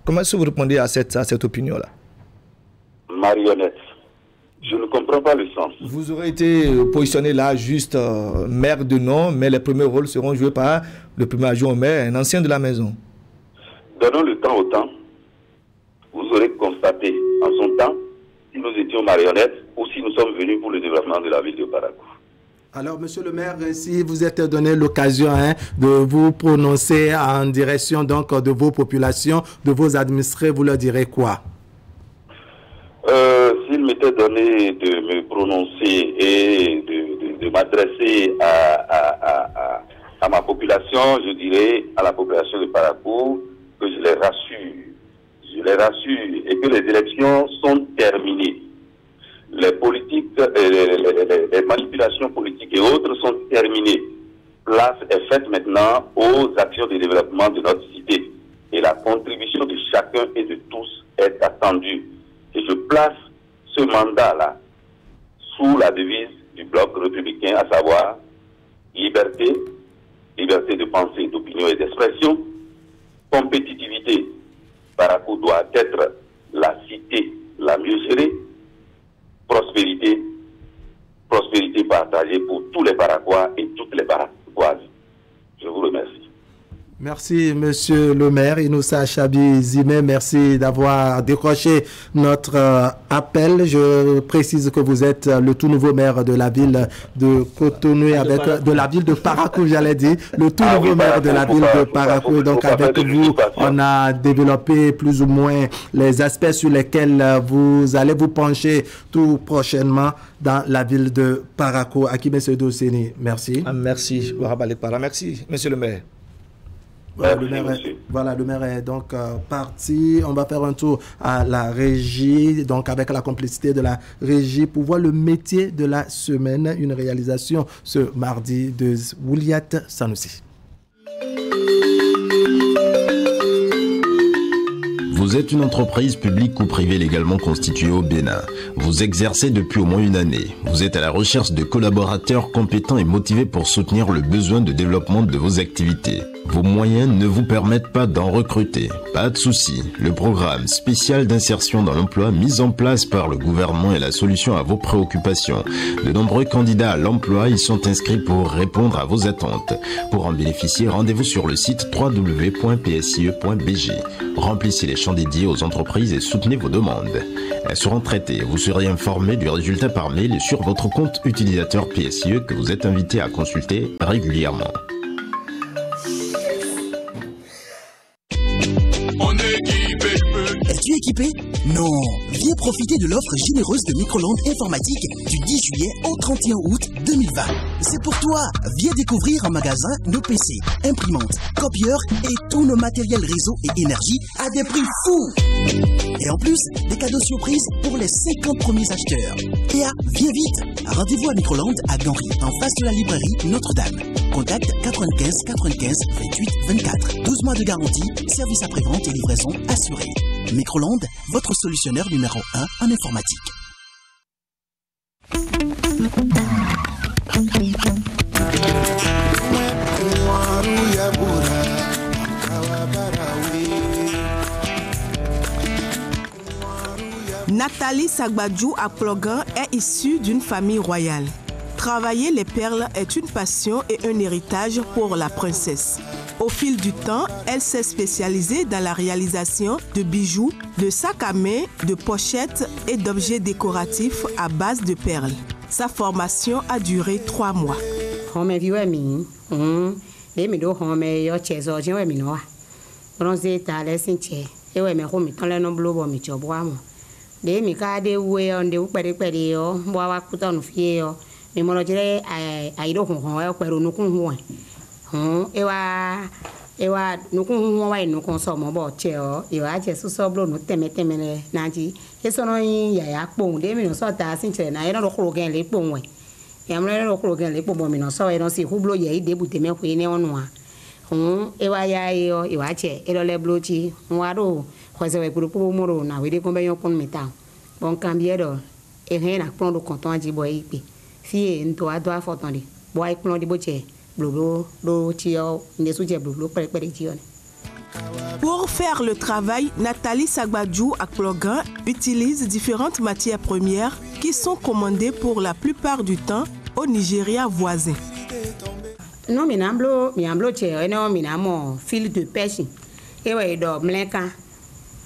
comment est-ce que vous répondez à cette, à cette opinion-là? Marionnette. Je ne comprends pas le sens. Vous aurez été positionné là juste maire de nom, mais les premiers rôles seront joués par le premier adjoint au maire, un ancien de la maison. Donnons le temps au temps vous aurez constaté en son temps si nous étions marionnettes ou si nous sommes venus pour le développement de la ville de Parakou. Alors, monsieur le maire, si vous êtes donné l'occasion hein, de vous prononcer en direction donc de vos populations, de vos administrés, vous leur direz quoi? Euh, S'il m'était donné de me prononcer et de, m'adresser à, ma population, je dirais à la population de Parakou que je les rassure je les rassure, et que les élections sont terminées. Les politiques, euh, les, manipulations politiques et autres sont terminées. Place est faite maintenant aux actions de développement de notre cité. Et la contribution de chacun et de tous est attendue. Et je place ce mandat-là sous la devise du bloc républicain, à savoir liberté, liberté de pensée, d'opinion et d'expression, compétitivité, Parakou doit être la cité la mieux gérée, prospérité, prospérité partagée pour tous les Paraguas et toutes les Paraguaises. Je vous remercie. Merci, monsieur le maire Inoussa Chabi Zimé. Merci d'avoir décroché notre euh, appel. Je précise que vous êtes le tout nouveau maire de la ville de Cotonou, avec, de la ville de Parakou, j'allais dire. Le tout ah nouveau maire de la ville de Parakou. Donc, avec vous, on a développé plus ou moins les aspects sur lesquels vous allez vous pencher tout prochainement dans la ville de Parakou. Akime Sedoseni, merci. Ah, merci, Merci, monsieur le maire. Voilà, le Merci, maire est, monsieur. voilà, le maire est donc euh, parti. On va faire un tour à la régie, donc avec la complicité de la régie pour voir le métier de la semaine. Une réalisation ce mardi de Wouliat Sanoussi. Vous êtes une entreprise publique ou privée légalement constituée au Bénin. Vous exercez depuis au moins une année. Vous êtes à la recherche de collaborateurs compétents et motivés pour soutenir le besoin de développement de vos activités. Vos moyens ne vous permettent pas d'en recruter. Pas de souci. Le programme spécial d'insertion dans l'emploi mis en place par le gouvernement est la solution à vos préoccupations. De nombreux candidats à l'emploi y sont inscrits pour répondre à vos attentes. Pour en bénéficier, rendez-vous sur le site www.psie.bg. Remplissez les champs dédiés aux entreprises et soutenez vos demandes. Elles seront traitées. Vous serez informé du résultat par mail sur votre compte utilisateur PSIE que vous êtes invité à consulter régulièrement. Viens profiter de l'offre généreuse de micro-ondes informatiques du 10 juillet au 31 août 2020. C'est pour toi. Viens découvrir en magasin nos PC, imprimantes, copieurs et tous nos matériels réseau et énergie à des prix fous. Et en plus, des cadeaux surprises pour les 50 premiers acheteurs. Et ah, viens vite. Rendez-vous à Microland à Ganry, en face de la librairie Notre-Dame. Contact 95 95 28 24. 12 mois de garantie, service après-vente et livraison assurée. Microland, votre solutionneur numéro 1 en informatique. Nathalie Sagbadjou à Plogan est issue d'une famille royale. Travailler les perles est une passion et un héritage pour la princesse. Au fil du temps, elle s'est spécialisée dans la réalisation de bijoux, de sacs à main, de pochettes et d'objets décoratifs à base de perles. Sa formation a duré trois mois. Hon e wa e wa nu kun hon wa nu kun so mo bo che o e wa che su so blo nu teme teme le na ji e so no yin ya ya po de mi no so ta sin che na e no ko gen le po we yamre ro kro gen le po bo mi no so e no si hublo ye ide bute me kwe ne onu a hun e wa ya e yo e wa che e lo le blo chi. Wa ro ko se we puru po mo ro na we de ko be yo kun mi ta. Bon cambie do e he na pon do konton ji bo e pe fi e nto a do a foton di bo ai pon di bo che Pour faire le travail, Nathalie Sagbadjou à Plogan utilise différentes matières premières qui sont commandées pour la plupart du temps au Nigeria voisin. no mi na blo mi na blo che e no mi na mo fil de pêche e we do mleka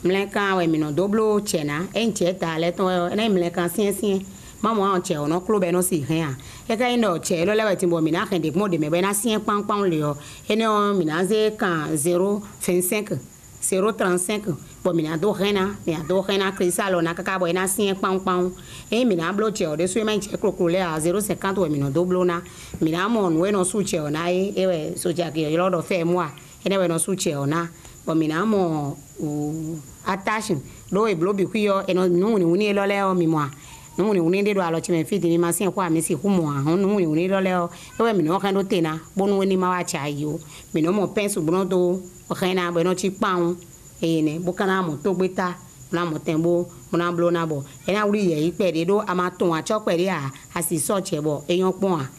mleka we mi no do blo che na e nche ta le to e na mleka sien sien ma mo an che no klo be no si hen a. E ka ndo che lo le we timbo mi na hen de mo de me be na sien pang pang le yo. E no mi na ze kan 0.25 0.35 bo mi na do hena mi na do hena cristal na kaka bo na sien pang pang e mi na blo che o de so ma che kro kro le a 0.50 we mi no do blo na. Mi na mo no we no su che o na e e we so ja ke yo do fe mo a e ne we no su che o na. Bo mi na mo u attach do e blo bi ku yo e no nu ni uni lo le o mi mo a nu ni uni de do alo che me fit ni ma sien kwa mi si hu mo a nu ni uni lo le o e we mi no kan do te na bo nu ni ma wa cha yo mi no mo pensu bo do. O kan na bo no chi pa un e ne bo kana mo to gbe ta na mo ten bo. Mo na blo na bo e na wuri ye ipe de do. Ama ton a cho pe de a. A si so che bo. E yan pon a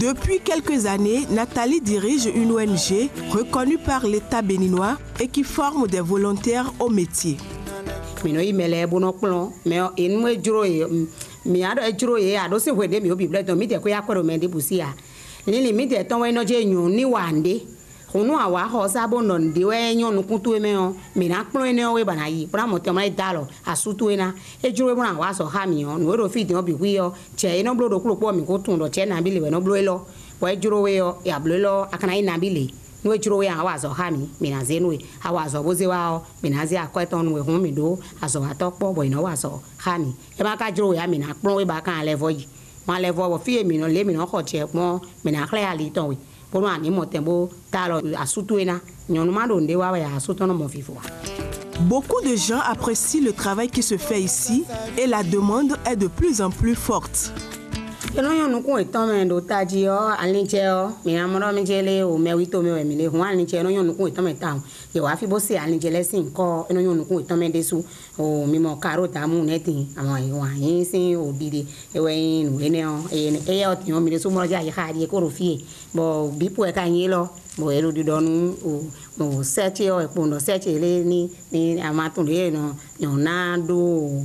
Depuis quelques années, Nathalie dirige une ONG reconnue par l'État béninois et qui forme des volontaires au métier. Mi no imele bo no kplon me enu e juro ye mi ado e juro ye ado se hwede mi obi ble don mi de ko ya kwero me de busi a lili mi de ton we no je nyun ni wande hunu awa ho sabo no ndi we nyon nu kutu me o. Mi na kplon ene o we bana yi. Bra mo te mo dalo. Asutu ena. E juro bo na wa so ha mi on we ro fit no bi wi yo che ino blo do klo po mi ko tun do che na bi le we no blo lo we juro we yo ya blo lo akana ina bi le nu ejuro we awa zo ha mi. Mi na ze nu awa zo bo ze wa o. Mi na ze akweto nu we hun mi do. Azo wa to po bo ina wa zo ha mi. E ma ka juro we mi na kplon we ba kan le vo yi wọn lẹ fọ wọ fiye mìíràn lé mìíràn xɔ tiɛ kpɔn mìíràn xlẽ ali tɔn we Beaucoup de gens apprécient le travail qui se fait ici et la demande est de plus en plus forte. Yɛlɛ nyɔnu kun etɔn mɛ do ta dzi yɔ alitsɛ yɔ mìíràn mɔdɔ mi tsɛ lé o mɛ wi to mi wɛ mi lé hun alitsɛ yɔ nyɔnu kun etɔn mɛ ta o yɛ wɔ afi bo se alitsɛ lɛ si nkɔ ɛnɔ nyɔnu kun etɔn mɛ de su o mi mɔ karo ta mu ne ti àwọn yi wa yi si o di de ewɛ yi nu ene yɔ eye eya ti yɔ mi de su mɔdɔ dzi ayi xa di ko do fie bɔn bipo lɔ bɔn elo di dɔ nu o o sɛtsi yɔ ekpo nɔ sɛtsi lé ni ni amatun de yɛ nɔ o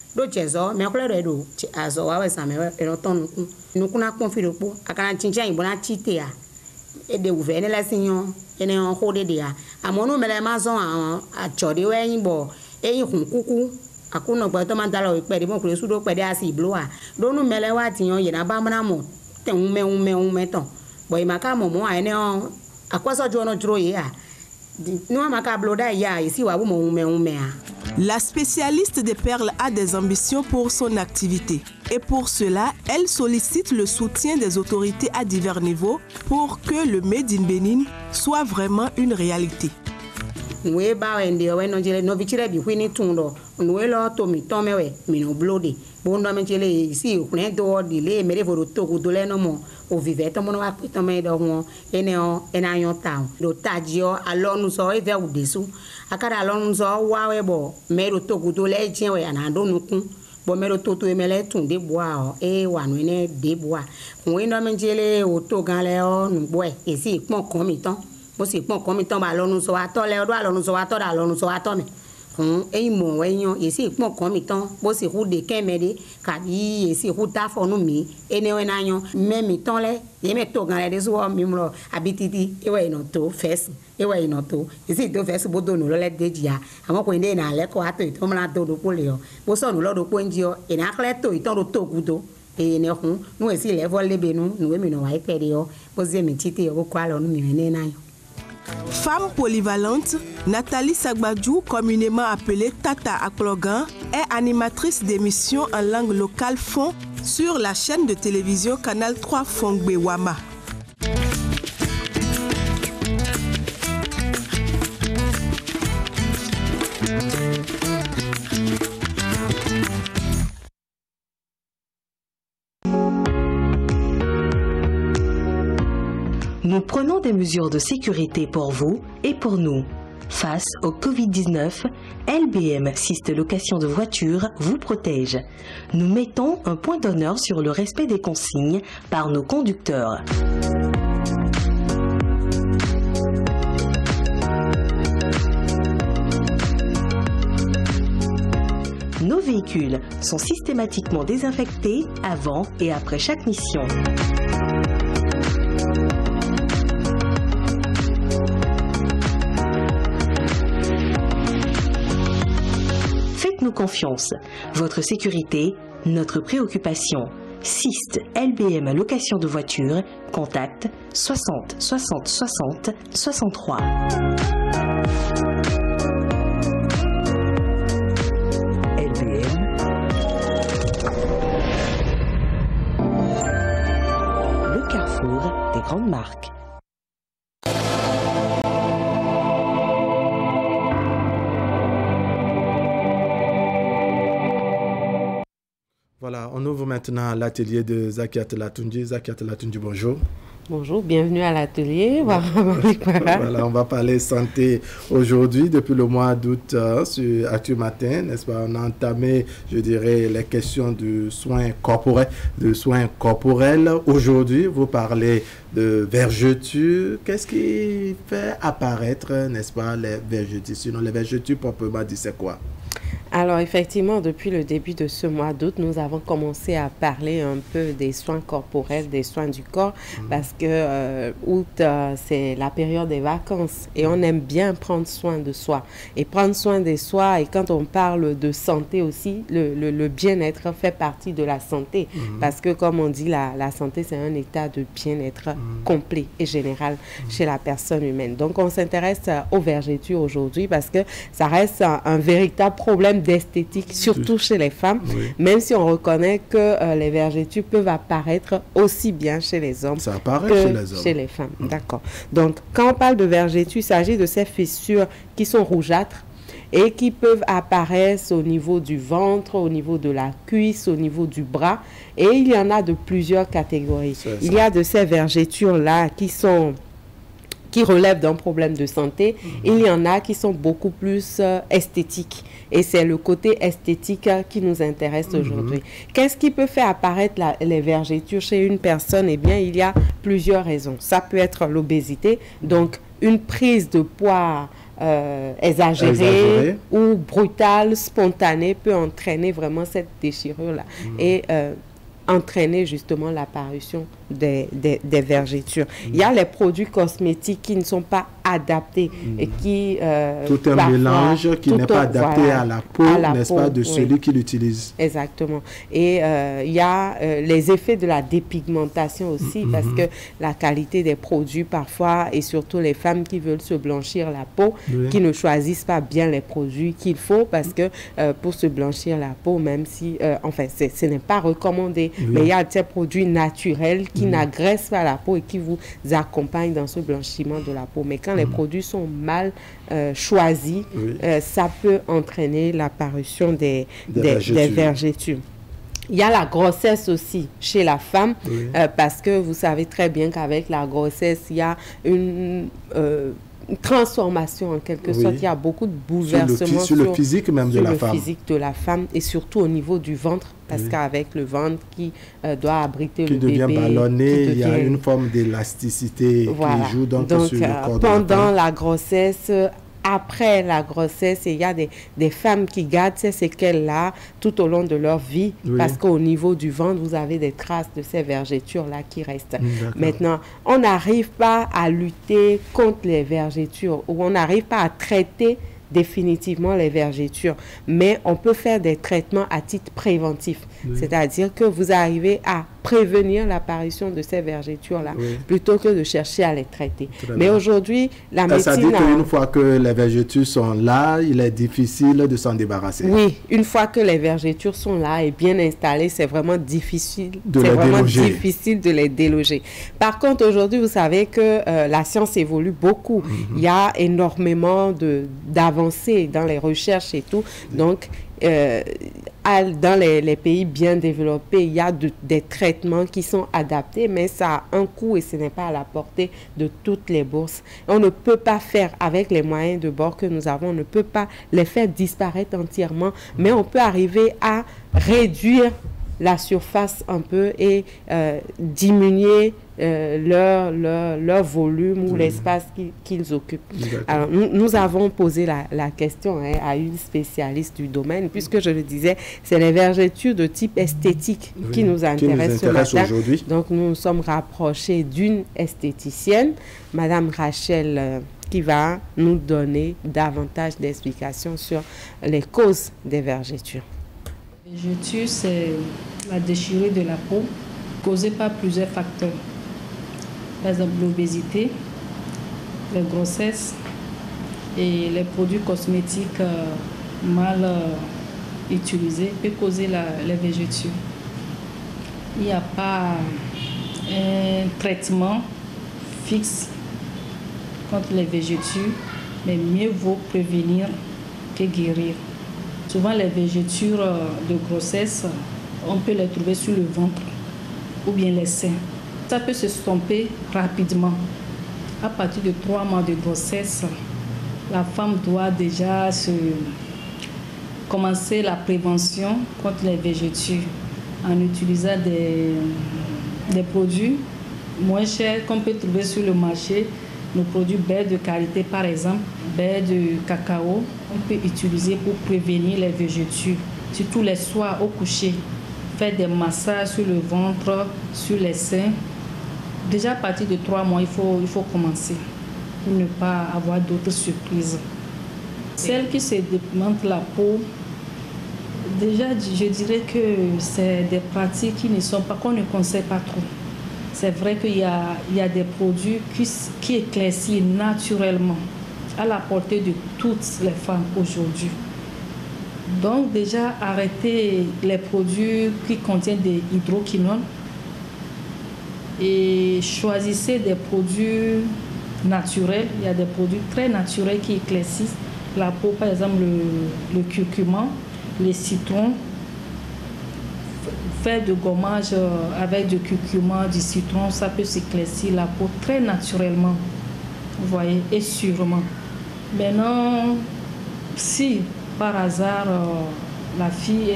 do tsɛ zɔ mɛ kɔlɛ dɔ do azɔ wa wɛ san mɛ ɛnɔ tɔn nukun nukun na kpɔn fi do kpɔ akana tsitsa yi bɔ na tsi te ya ede wuvɛ ne lɛ si nyɔ ene yɔ xɔ de de ya amewo nu mɛ lɛ ma zɔn atsɔ de wɛ yin bɔ eyin kun kuku akunɔ gbɛtɔ ma da la o kpɛ de mo kure su do kpɛ de asi blo wa do nu mɛ lɛ wa ti yɔ yina ba mana mɔ tɛ ŋumɛ ŋumɛ ŋumɛ tɔn bɔn yi ma ka mɔ mɔ a ene yɔ akɔsɔdzɔ nɔ dzro ye La spécialiste des perles a des ambitions pour son activité. Et pour cela, elle sollicite le soutien des autorités à divers niveaux pour que le Made in Benin soit vraiment une réalité. Nue ba wɛ ndi wɛ nɔdze nɔvi tsi ɖe bi hui ni tun dɔ nue lɔ tomi tɔmɛ wɛ minɔ blo de bo nɔmɛ tsi le si hlɛ do wɔ di le mɛ de fo do to go do lɛ nɔmɔ o vivɛ tɔmɔ wa kpe tɔmɛ dɔ ŋɔ ene yɔ ena yɔ ta o. Do ta dzi yɔ alɔnu sɔ evɛ wu de su. Akada alɔnu sɔ wa wɛ bɔ mɛ do to go do lɛ dziɛ wɛ ana do nukun bɔn mɛ do to to mɛ lɛ tun de boa ɔ eye wa nu ne de boa ŋue nɔmɛ tsi le o to gan lɛ ɔ nugbɔɛ esi kpɔn kɔn mi tɔn mo sì pọn kọ́ mi tán bá lọ́nu sọ wa tọ́ lẹ́ ọdún àlọ́nu sọ wa tọ́ da lọ́nu sọ wa tọ́ mi hun eimo wenyo yesi ikpɔn kɔn mi tɔn kposi ku de kɛmɛ de kabi yesi ku ta fɔ nu mi enewe na yɔn mɛ mi tɔn lɛ yɛ mɛ to gan lɛ de sɔ mi mlɔ abi titi ewɔ yinɔ to fɛsi ewɔ yinɔ to yesi to fɛsi bo do nulɔ lɛ de dzia amɔ ko ne na lɛ kɔ ato itɔn mla do do ko le yɔ kposɔ nulɔ do ko ŋdzi yɔ ena xlɛ to itɔn do to kudo eye ne hun nu esi lɛ fɔ lebe nu nu emi nɔ wa ekpɛ de yɔ kposi mi titi yɔ ko kɔ alɔ nu mi mɛ ne na yɔ. Femme polyvalente, Nathalie Sagbadjou, communément appelée Tata Aklogan, est animatrice d'émissions en langue locale fond sur la chaîne de télévision Canal 3 Fongbe Nous prenons des mesures de sécurité pour vous et pour nous. Face au Covid-19, LBM Siste Location de voitures vous protège. Nous mettons un point d'honneur sur le respect des consignes par nos conducteurs. Nos véhicules sont systématiquement désinfectés avant et après chaque mission. Confiance. Votre sécurité, notre préoccupation. SIST LBM location de voiture, contact 60 60 60 63. LBM. Le carrefour des grandes marques. Voilà, on ouvre maintenant l'atelier de Zakiat Latunji. Zakiat Latunji, bonjour. Bonjour, bienvenue à l'atelier. voilà, on va parler santé aujourd'hui. Depuis le mois d'août, euh, sur Actu Matin, n'est-ce pas, on a entamé, je dirais, les questions de soins corporels. De soins corporels. Aujourd'hui, vous parlez de vergetures. Qu'est-ce qui fait apparaître, n'est-ce pas, les vergetures? Sinon, les vergetures, proprement dit, c'est quoi? Alors effectivement, depuis le début de ce mois d'août, nous avons commencé à parler un peu des soins corporels, des soins du corps, mhm. parce que euh, août, euh, c'est la période des vacances et on aime bien prendre soin de soi. Et prendre soin de soi, et quand on parle de santé aussi, le, le, bien-être fait partie de la santé, mhm. parce que comme on dit, la, la santé, c'est un état de bien-être mhm. complet et général chez la personne humaine. Donc on s'intéresse aux vergetures aujourd'hui parce que ça reste un véritable problème d'esthétique, surtout chez les femmes, même si on reconnaît que euh, les vergetures peuvent apparaître aussi bien chez les hommes Ça apparaît que chez les, hommes. chez les femmes. Mm. D'accord. Donc, quand on parle de vergetures, il s'agit de ces fissures qui sont rougeâtres et qui peuvent apparaître au niveau du ventre, au niveau de la cuisse, au niveau du bras. Et il y en a de plusieurs catégories. Il y a de ces vergetures-là qui sont qui relèvent d'un problème de santé. Mm-hmm. Il y en a qui sont beaucoup plus euh, esthétiques. Et c'est le côté esthétique qui nous intéresse mhm. aujourd'hui. Qu'est-ce qui peut faire apparaître les vergetures chez une personne? Eh bien, il y a plusieurs raisons. Ça peut être l'obésité, donc une prise de poids euh, exagérée, ou brutale, spontanée peut entraîner vraiment cette déchirure-là. Mhm. Et euh, entraîner justement l'apparition des, des, vergetures. Il y a les produits cosmétiques qui ne sont pas adaptés et qui... Euh, tout un mélange qui n'est pas adapté à la peau, n'est-ce pas, de celui qui l'utilise. Exactement. Et euh, il y a euh, les effets de la dépigmentation aussi, mm-hmm. parce que la qualité des produits parfois, et surtout les femmes qui veulent se blanchir la peau, qui ne choisissent pas bien les produits qu'il faut, parce que pour se blanchir la peau, même si, enfin, ce n'est pas recommandé, mais il y a des produits naturels qui qui mm. n'agresse pas la peau et qui vous accompagne dans ce blanchiment de la peau. Mais quand les mm. produits sont mal euh, choisis, euh, ça peut entraîner l'apparition des, des, vergetures. Il y a la grossesse aussi chez la femme, euh, parce que vous savez très bien qu'avec la grossesse, il y a une transformation en quelque sorte. Il y a beaucoup de bouleversements sur le, physique même de la le femme. physique de la femme et surtout au niveau du ventre parce qu'avec le ventre qui euh, doit abriter le bébé, devient ballonné, il y a une forme d'élasticité qui joue donc, sur le corps pendant la grossesse, après la grossesse, il y a des, des femmes qui gardent ces séquelles-là tout au long de leur vie parce qu'au niveau du ventre, vous avez des traces de ces vergetures-là qui restent. Maintenant, on n'arrive pas à lutter contre les vergetures ou on n'arrive pas à traiter définitivement les vergetures, mais on peut faire des traitements à titre préventif. C'est-à-dire que vous arrivez à prévenir l'apparition de ces vergetures-là, plutôt que de chercher à les traiter. Mais aujourd'hui, la médecine... Ça dit qu'une fois que les vergetures sont là, il est difficile de s'en débarrasser. Oui, une fois que les vergetures sont là et bien installées, c'est vraiment difficile. De les vraiment difficile de les déloger. Par contre, aujourd'hui, vous savez que euh, la science évolue beaucoup. Mhm. Il y a énormément d'avancées dans les recherches et tout. Donc, euh, dans les, pays bien développés, il y a des traitements qui sont adaptés, mais ça a un coût et ce n'est pas à la portée de toutes les bourses. On ne peut pas faire avec les moyens de bord que nous avons, on ne peut pas les faire disparaître entièrement, mais on peut arriver à réduire la surface un peu et euh, diminuer euh, leur, leur, leur, volume ou l'espace qu'ils occupent. Alors, nous, avons posé la, la question hein, à une spécialiste du domaine, puisque je le disais, c'est les vergetures de type esthétique qui nous intéressent aujourd'hui. Donc, nous nous sommes rapprochés d'une esthéticienne, Madame Rachel euh, qui va nous donner davantage d'explications sur les causes des vergetures. Les vergetures, c'est la déchirure de la peau causée par plusieurs facteurs par exemple l'obésité, la grossesse et les produits cosmétiques euh, mal euh, utilisés peuvent causer la, les végétures. Il n'y a pas un traitement fixe contre les végétures, mais mieux vaut prévenir que guérir. Souvent, les végétures euh, de grossesse, on peut les trouver sur le ventre ou bien les seins Ça peut se stomper rapidement. À partir de trois mois de grossesse, la femme doit déjà commencer la prévention contre les végétures en utilisant des, produits moins chers qu'on peut trouver sur le marché. Nos produits beurre de qualité, par exemple, beurre de cacao, on peut utiliser pour prévenir les végétures, surtout les soirs au coucher. Faire des massages sur le ventre, sur les seins. Déjà à partir de trois mois, il faut, il faut commencer pour ne pas avoir d'autres surprises. Celle qui se démonte la peau, déjà je dirais que c'est des pratiques qui ne sont pas, qu'on ne conseille pas trop. C'est vrai qu'il y a, il y a des produits qui, qui éclaircissent naturellement à la portée de toutes les femmes aujourd'hui. Donc déjà arrêter les produits qui contiennent des hydroquinones et choisissez des produits naturels. Il y a des produits très naturels qui éclaircissent la peau, par exemple le, le curcuma, les citrons. Faire de gommage avec du curcuma, du citron, ça peut s'éclaircir la peau très naturellement. Vous voyez, et sûrement. Maintenant, si par hasard la fille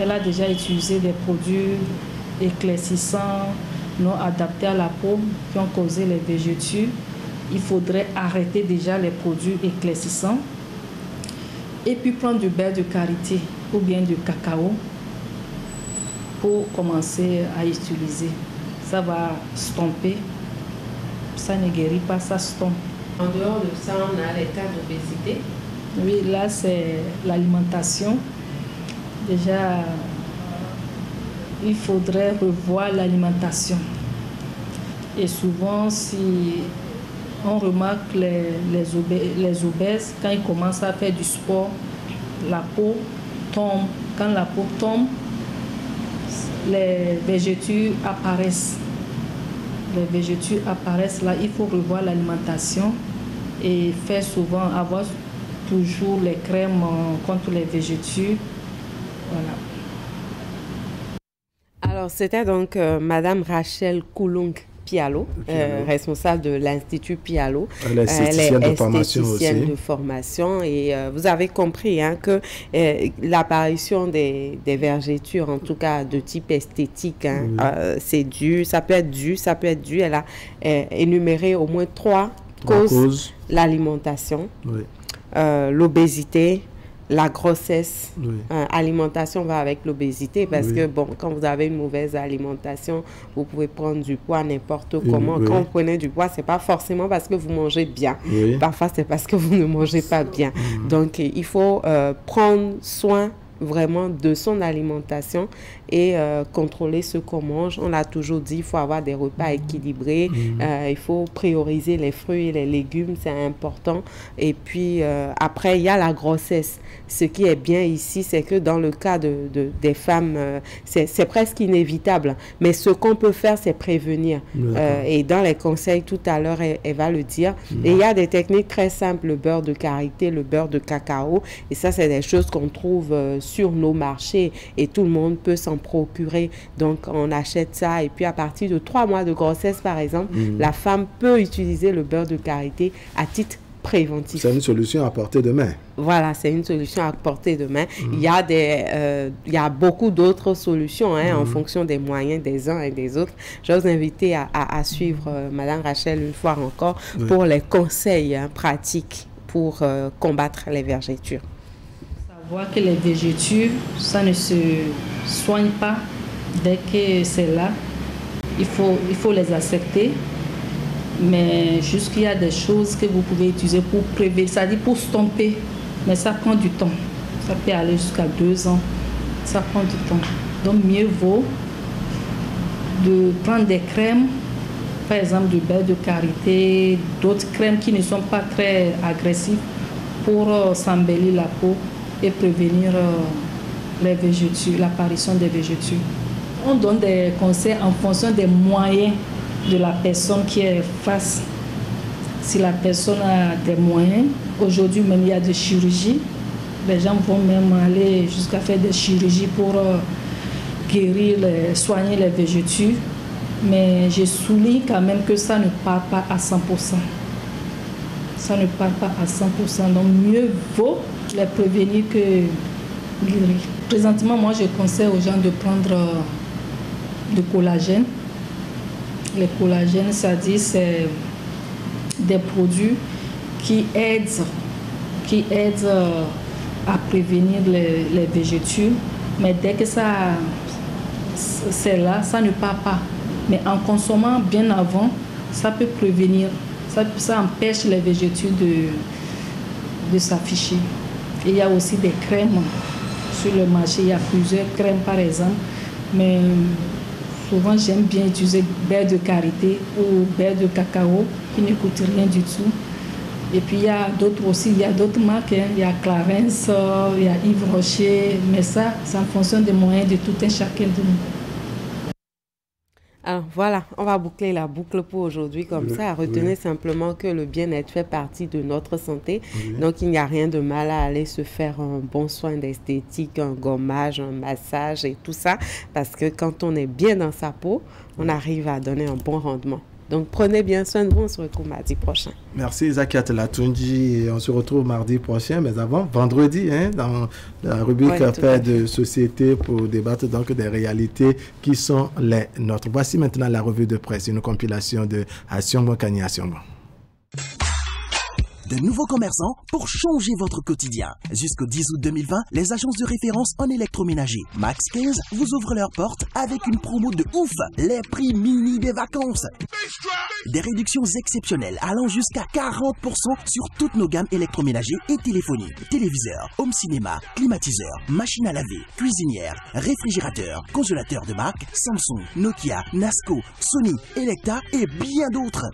elle a déjà utilisé des produits éclaircissants non adaptés à la peau qui ont causé les végétures, il faudrait arrêter déjà les produits éclaircissants et puis prendre du beurre de karité ou bien du cacao pour commencer à utiliser. Ça va stomper, ça ne guérit pas, ça stompe. En dehors de ça, on a les cas d'obésité. Oui, là c'est l'alimentation. Déjà, il faudrait revoir l'alimentation. Et souvent, si on remarque les, les, obèses, obèses, quand ils commencent à faire du sport, la peau tombe. Quand la peau tombe, les végétures apparaissent. Les végétures apparaissent là, il faut revoir l'alimentation et faire souvent, avoir toujours les crèmes contre les végétures. Voilà. Alors, c'était donc euh, Madame Rachel Koulung Pialo, euh, responsable de l'Institut Pialo. Elle est esthéticienne de formation aussi. de formation. Et euh, vous avez compris hein, que euh, l'apparition des, des vergetures, en tout cas de type esthétique, hein, Oui. c'est dû, ça peut être dû, ça peut être dû. Elle a énuméré au moins trois causes. L'alimentation, Oui. l'obésité, la grossesse. Oui. Euh, alimentation va avec l'obésité parce Oui. que, bon, quand vous avez une mauvaise alimentation, vous pouvez prendre du poids n'importe comment. oui. Quand vous prenez du poids, c'est pas forcément parce que vous mangez bien. Parfois, c'est parce que vous ne mangez pas bien. Donc, il faut euh, prendre soin vraiment de son alimentation et euh, contrôler ce qu'on mange. On l'a toujours dit, il faut avoir des repas équilibrés, Mhm. euh, il faut prioriser les fruits et les légumes, c'est important. Et puis euh, après, il y a la grossesse. Ce qui est bien ici, c'est que dans le cas de, de- des femmes, c'est presque inévitable. Mais ce qu'on peut faire, c'est prévenir. Et dans les conseils, tout à l'heure, elle, elle va le dire. Mhm. Et il y a des techniques très simples, le beurre de karité, le beurre de cacao. Et ça, c'est des choses qu'on trouve sur nos marchés et tout le monde peut s'en procurer. Donc, on achète ça. Et puis, à partir de trois mois de grossesse, par exemple, Mhm. la femme peut utiliser le beurre de karité à titre préventif. C'est une solution à portée de main. Voilà, c'est une solution à portée de main. Mhm. Il, y a des, euh, il y a beaucoup d'autres solutions hein, en Mhm. fonction des moyens des uns et des autres. Vous inviter à, à- à suivre euh, Madame Rachel une fois encore Oui. pour les conseils hein, pratiques pour euh, combattre les vergetures. Savoir que les végétures, ça ne se soigne pas dès que c'est là. Il faut, il faut les accepter. Mais jusqu'il y a des choses que vous pouvez utiliser pour prévenir, c'est-à-dire pour stomper. Mais ça prend du temps. Ça peut aller jusqu'à deux ans. Ça prend du temps. Donc mieux vaut de prendre des crèmes, par exemple du beurre de karité, d'autres crèmes qui ne sont pas très agressives pour euh, s'embellir la peau et prévenir euh, les l'apparition des végétures. On donne des conseils en fonction des moyens de la personne qui est face. Si la personne a des moyens, aujourd'hui même il y a des chirurgies. Les gens vont même aller jusqu'à faire des chirurgies pour euh, guérir, soigner les végétures. Mais je souligne quand même que ça ne part pas à 100%. Ça ne part pas à 100%. Donc mieux vaut les prévenir que. Présentement, moi, je conseille aux gens de prendre euh, du collagène. Le collagène, ça dit, c'est des produits qui aident, qui aident euh, à prévenir les, les végétures. Mais dès que ça, c'est là, ça ne part pas. Mais en consommant bien avant, ça peut prévenir, ça, ça empêche les végétures de, de s'afficher. Il y a aussi des crèmes sur le marché, il y a plusieurs crèmes par exemple, mais souvent j'aime bien utiliser beurre de karité ou beurre de cacao qui ne coûte rien du tout. Et puis il y a d'autres aussi, il y a d'autres marques, hein. il y a Clarence, euh, il y a Yves Rocher, mais ça, c'est en fonction des moyens de tout un chacun de nous. Alors voilà, on va boucler la boucle pour aujourd'hui comme Oui, ça. Retenez oui. simplement que le bien-être fait partie de notre santé. Oui. Donc il n'y a rien de mal à aller se faire un bon soin d'esthétique, un gommage, un massage et tout ça. Parce que quand on est bien dans sa peau, on arrive à donner un bon rendement. Donc prenez bien soin de vous, on se retrouve mardi prochain. Merci Zakiat Latunji. Et on se retrouve mardi prochain, mais avant, vendredi, hein, dans la rubrique Ouais, Paix de société pour débattre donc des réalités qui sont les nôtres. Voici maintenant la revue de presse, une compilation de Asion Kanye Asion. De nouveaux commerçants pour changer votre quotidien. Jusqu'au 10 août 2020, les agences de référence en électroménager Max 15 vous ouvrent leurs portes avec une promo de ouf, les prix mini des vacances. Des réductions exceptionnelles allant jusqu'à 40% sur toutes nos gammes électroménagers et téléphoniques, téléviseurs, home cinéma, climatiseurs, machines à laver, cuisinières, réfrigérateurs, congélateurs de marque Samsung, Nokia, Nasco, Sony, Electa et bien d'autres.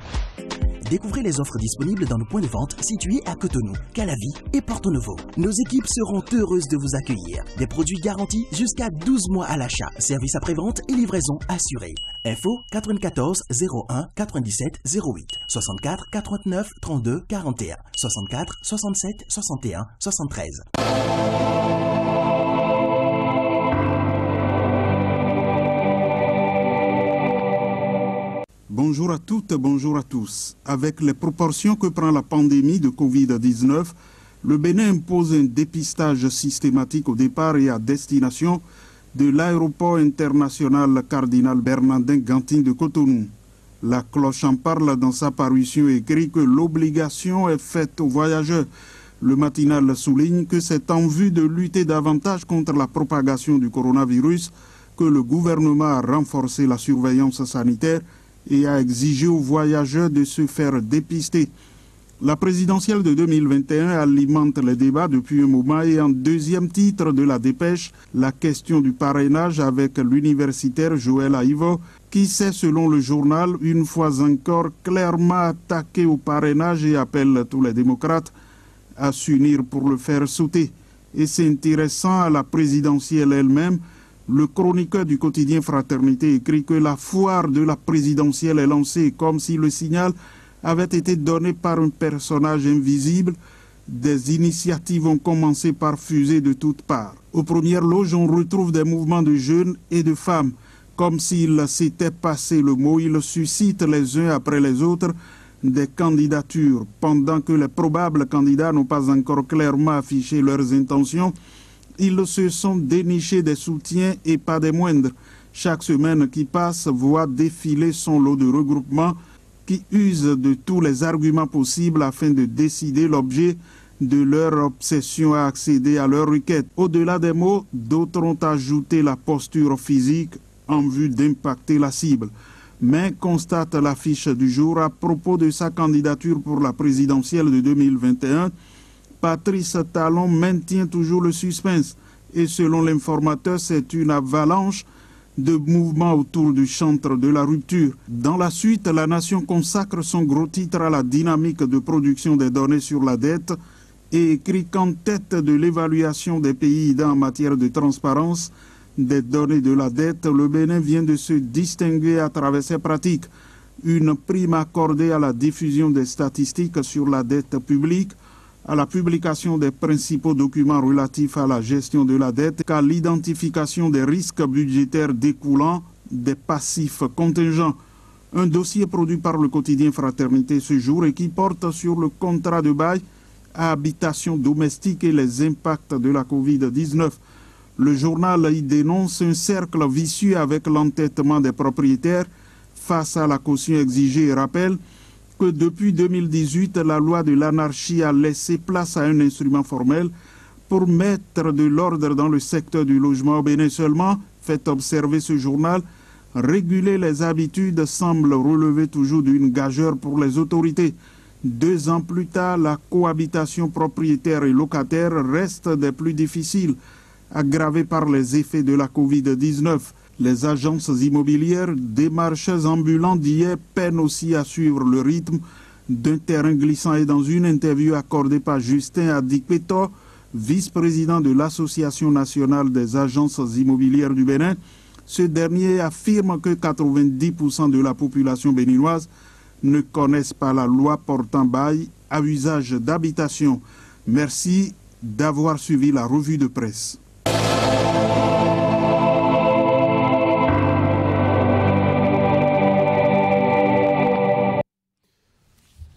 Découvrez les offres disponibles dans nos points de vente situés à Cotonou, Calavi et Porto Novo. Nos équipes seront heureuses de vous accueillir. Des produits garantis jusqu'à 12 mois à l'achat. Service après-vente et livraison assurée. Info 94 01 97 08 64 89 32 41 64 67 61 73. Bonjour à toutes, bonjour à tous. Avec les proportions que prend la pandémie de Covid-19, le Bénin impose un dépistage systématique au départ et à destination de l'aéroport international Cardinal Bernardin Gantin de Cotonou. La cloche en parle dans sa parution écrit que l'obligation est faite aux voyageurs. Le matinal souligne que c'est en vue de lutter davantage contre la propagation du coronavirus que le gouvernement a renforcé la surveillance sanitaire et a exigé aux voyageurs de se faire dépister. La présidentielle de 2021 alimente les débats depuis un moment et en deuxième titre de la dépêche, la question du parrainage avec l'universitaire Joël Aïvo qui s'est, selon le journal, une fois encore clairement attaqué au parrainage et appelle tous les démocrates à s'unir pour le faire sauter. Et c'est intéressant à la présidentielle elle-même, le chroniqueur du quotidien Fraternité écrit que la foire de la présidentielle est lancée comme si le signal avait été donné par un personnage invisible. Des initiatives ont commencé par fuser de toutes parts. Aux premières loges, on retrouve des mouvements de jeunes et de femmes. Comme s'il s'était passé le mot, ils suscitent les uns après les autres des candidatures. Pendant que les probables candidats n'ont pas encore clairement affiché leurs intentions, ils se sont dénichés des soutiens et pas des moindres. Chaque semaine qui passe voit défiler son lot de regroupements qui usent de tous les arguments possibles afin de décider l'objet de leur obsession à accéder à leur requête. Au-delà des mots, d'autres ont ajouté la posture physique en vue d'impacter la cible. Mais constate l'affiche du jour à propos de sa candidature pour la présidentielle de 2021. Patrice Talon maintient toujours le suspense et selon l'informateur, c'est une avalanche de mouvements autour du chantre de la rupture. Dans la suite, la nation consacre son gros titre à la dynamique de production des données sur la dette et écrit qu'en tête de l'évaluation des pays en matière de transparence des données de la dette, le Bénin vient de se distinguer à travers ses pratiques. Une prime accordée à la diffusion des statistiques sur la dette publique, à la publication des principaux documents relatifs à la gestion de la dette qu'à l'identification des risques budgétaires découlant des passifs contingents. Un dossier produit par le quotidien Fraternité ce jour et qui porte sur le contrat de bail à habitation domestique et les impacts de la Covid-19. Le journal y dénonce un cercle vicieux avec l'entêtement des propriétaires face à la caution exigée et rappelle que depuis 2018, la loi de l'anarchie a laissé place à un instrument formel pour mettre de l'ordre dans le secteur du logement au Bénin seulement, fait observer ce journal, réguler les habitudes semble relever toujours d'une gageure pour les autorités. Deux ans plus tard, la cohabitation propriétaire et locataire reste des plus difficiles, aggravée par les effets de la Covid-19. Les agences immobilières, des marchés ambulants d'hier peinent aussi à suivre le rythme d'un terrain glissant et dans une interview accordée par Justin Adikpeto, vice-président de l'Association nationale des agences immobilières du Bénin, ce dernier affirme que 90% de la population béninoise ne connaissent pas la loi portant bail à usage d'habitation. Merci d'avoir suivi la revue de presse.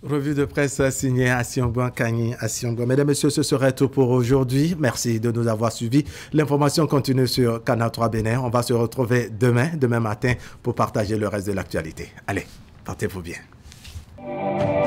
Revue de presse signée à Kanye Siongo. Mesdames, Messieurs, ce serait tout pour aujourd'hui. Merci de nous avoir suivis. L'information continue sur Canal 3 Bénin. On va se retrouver demain, demain matin, pour partager le reste de l'actualité. Allez, portez-vous bien.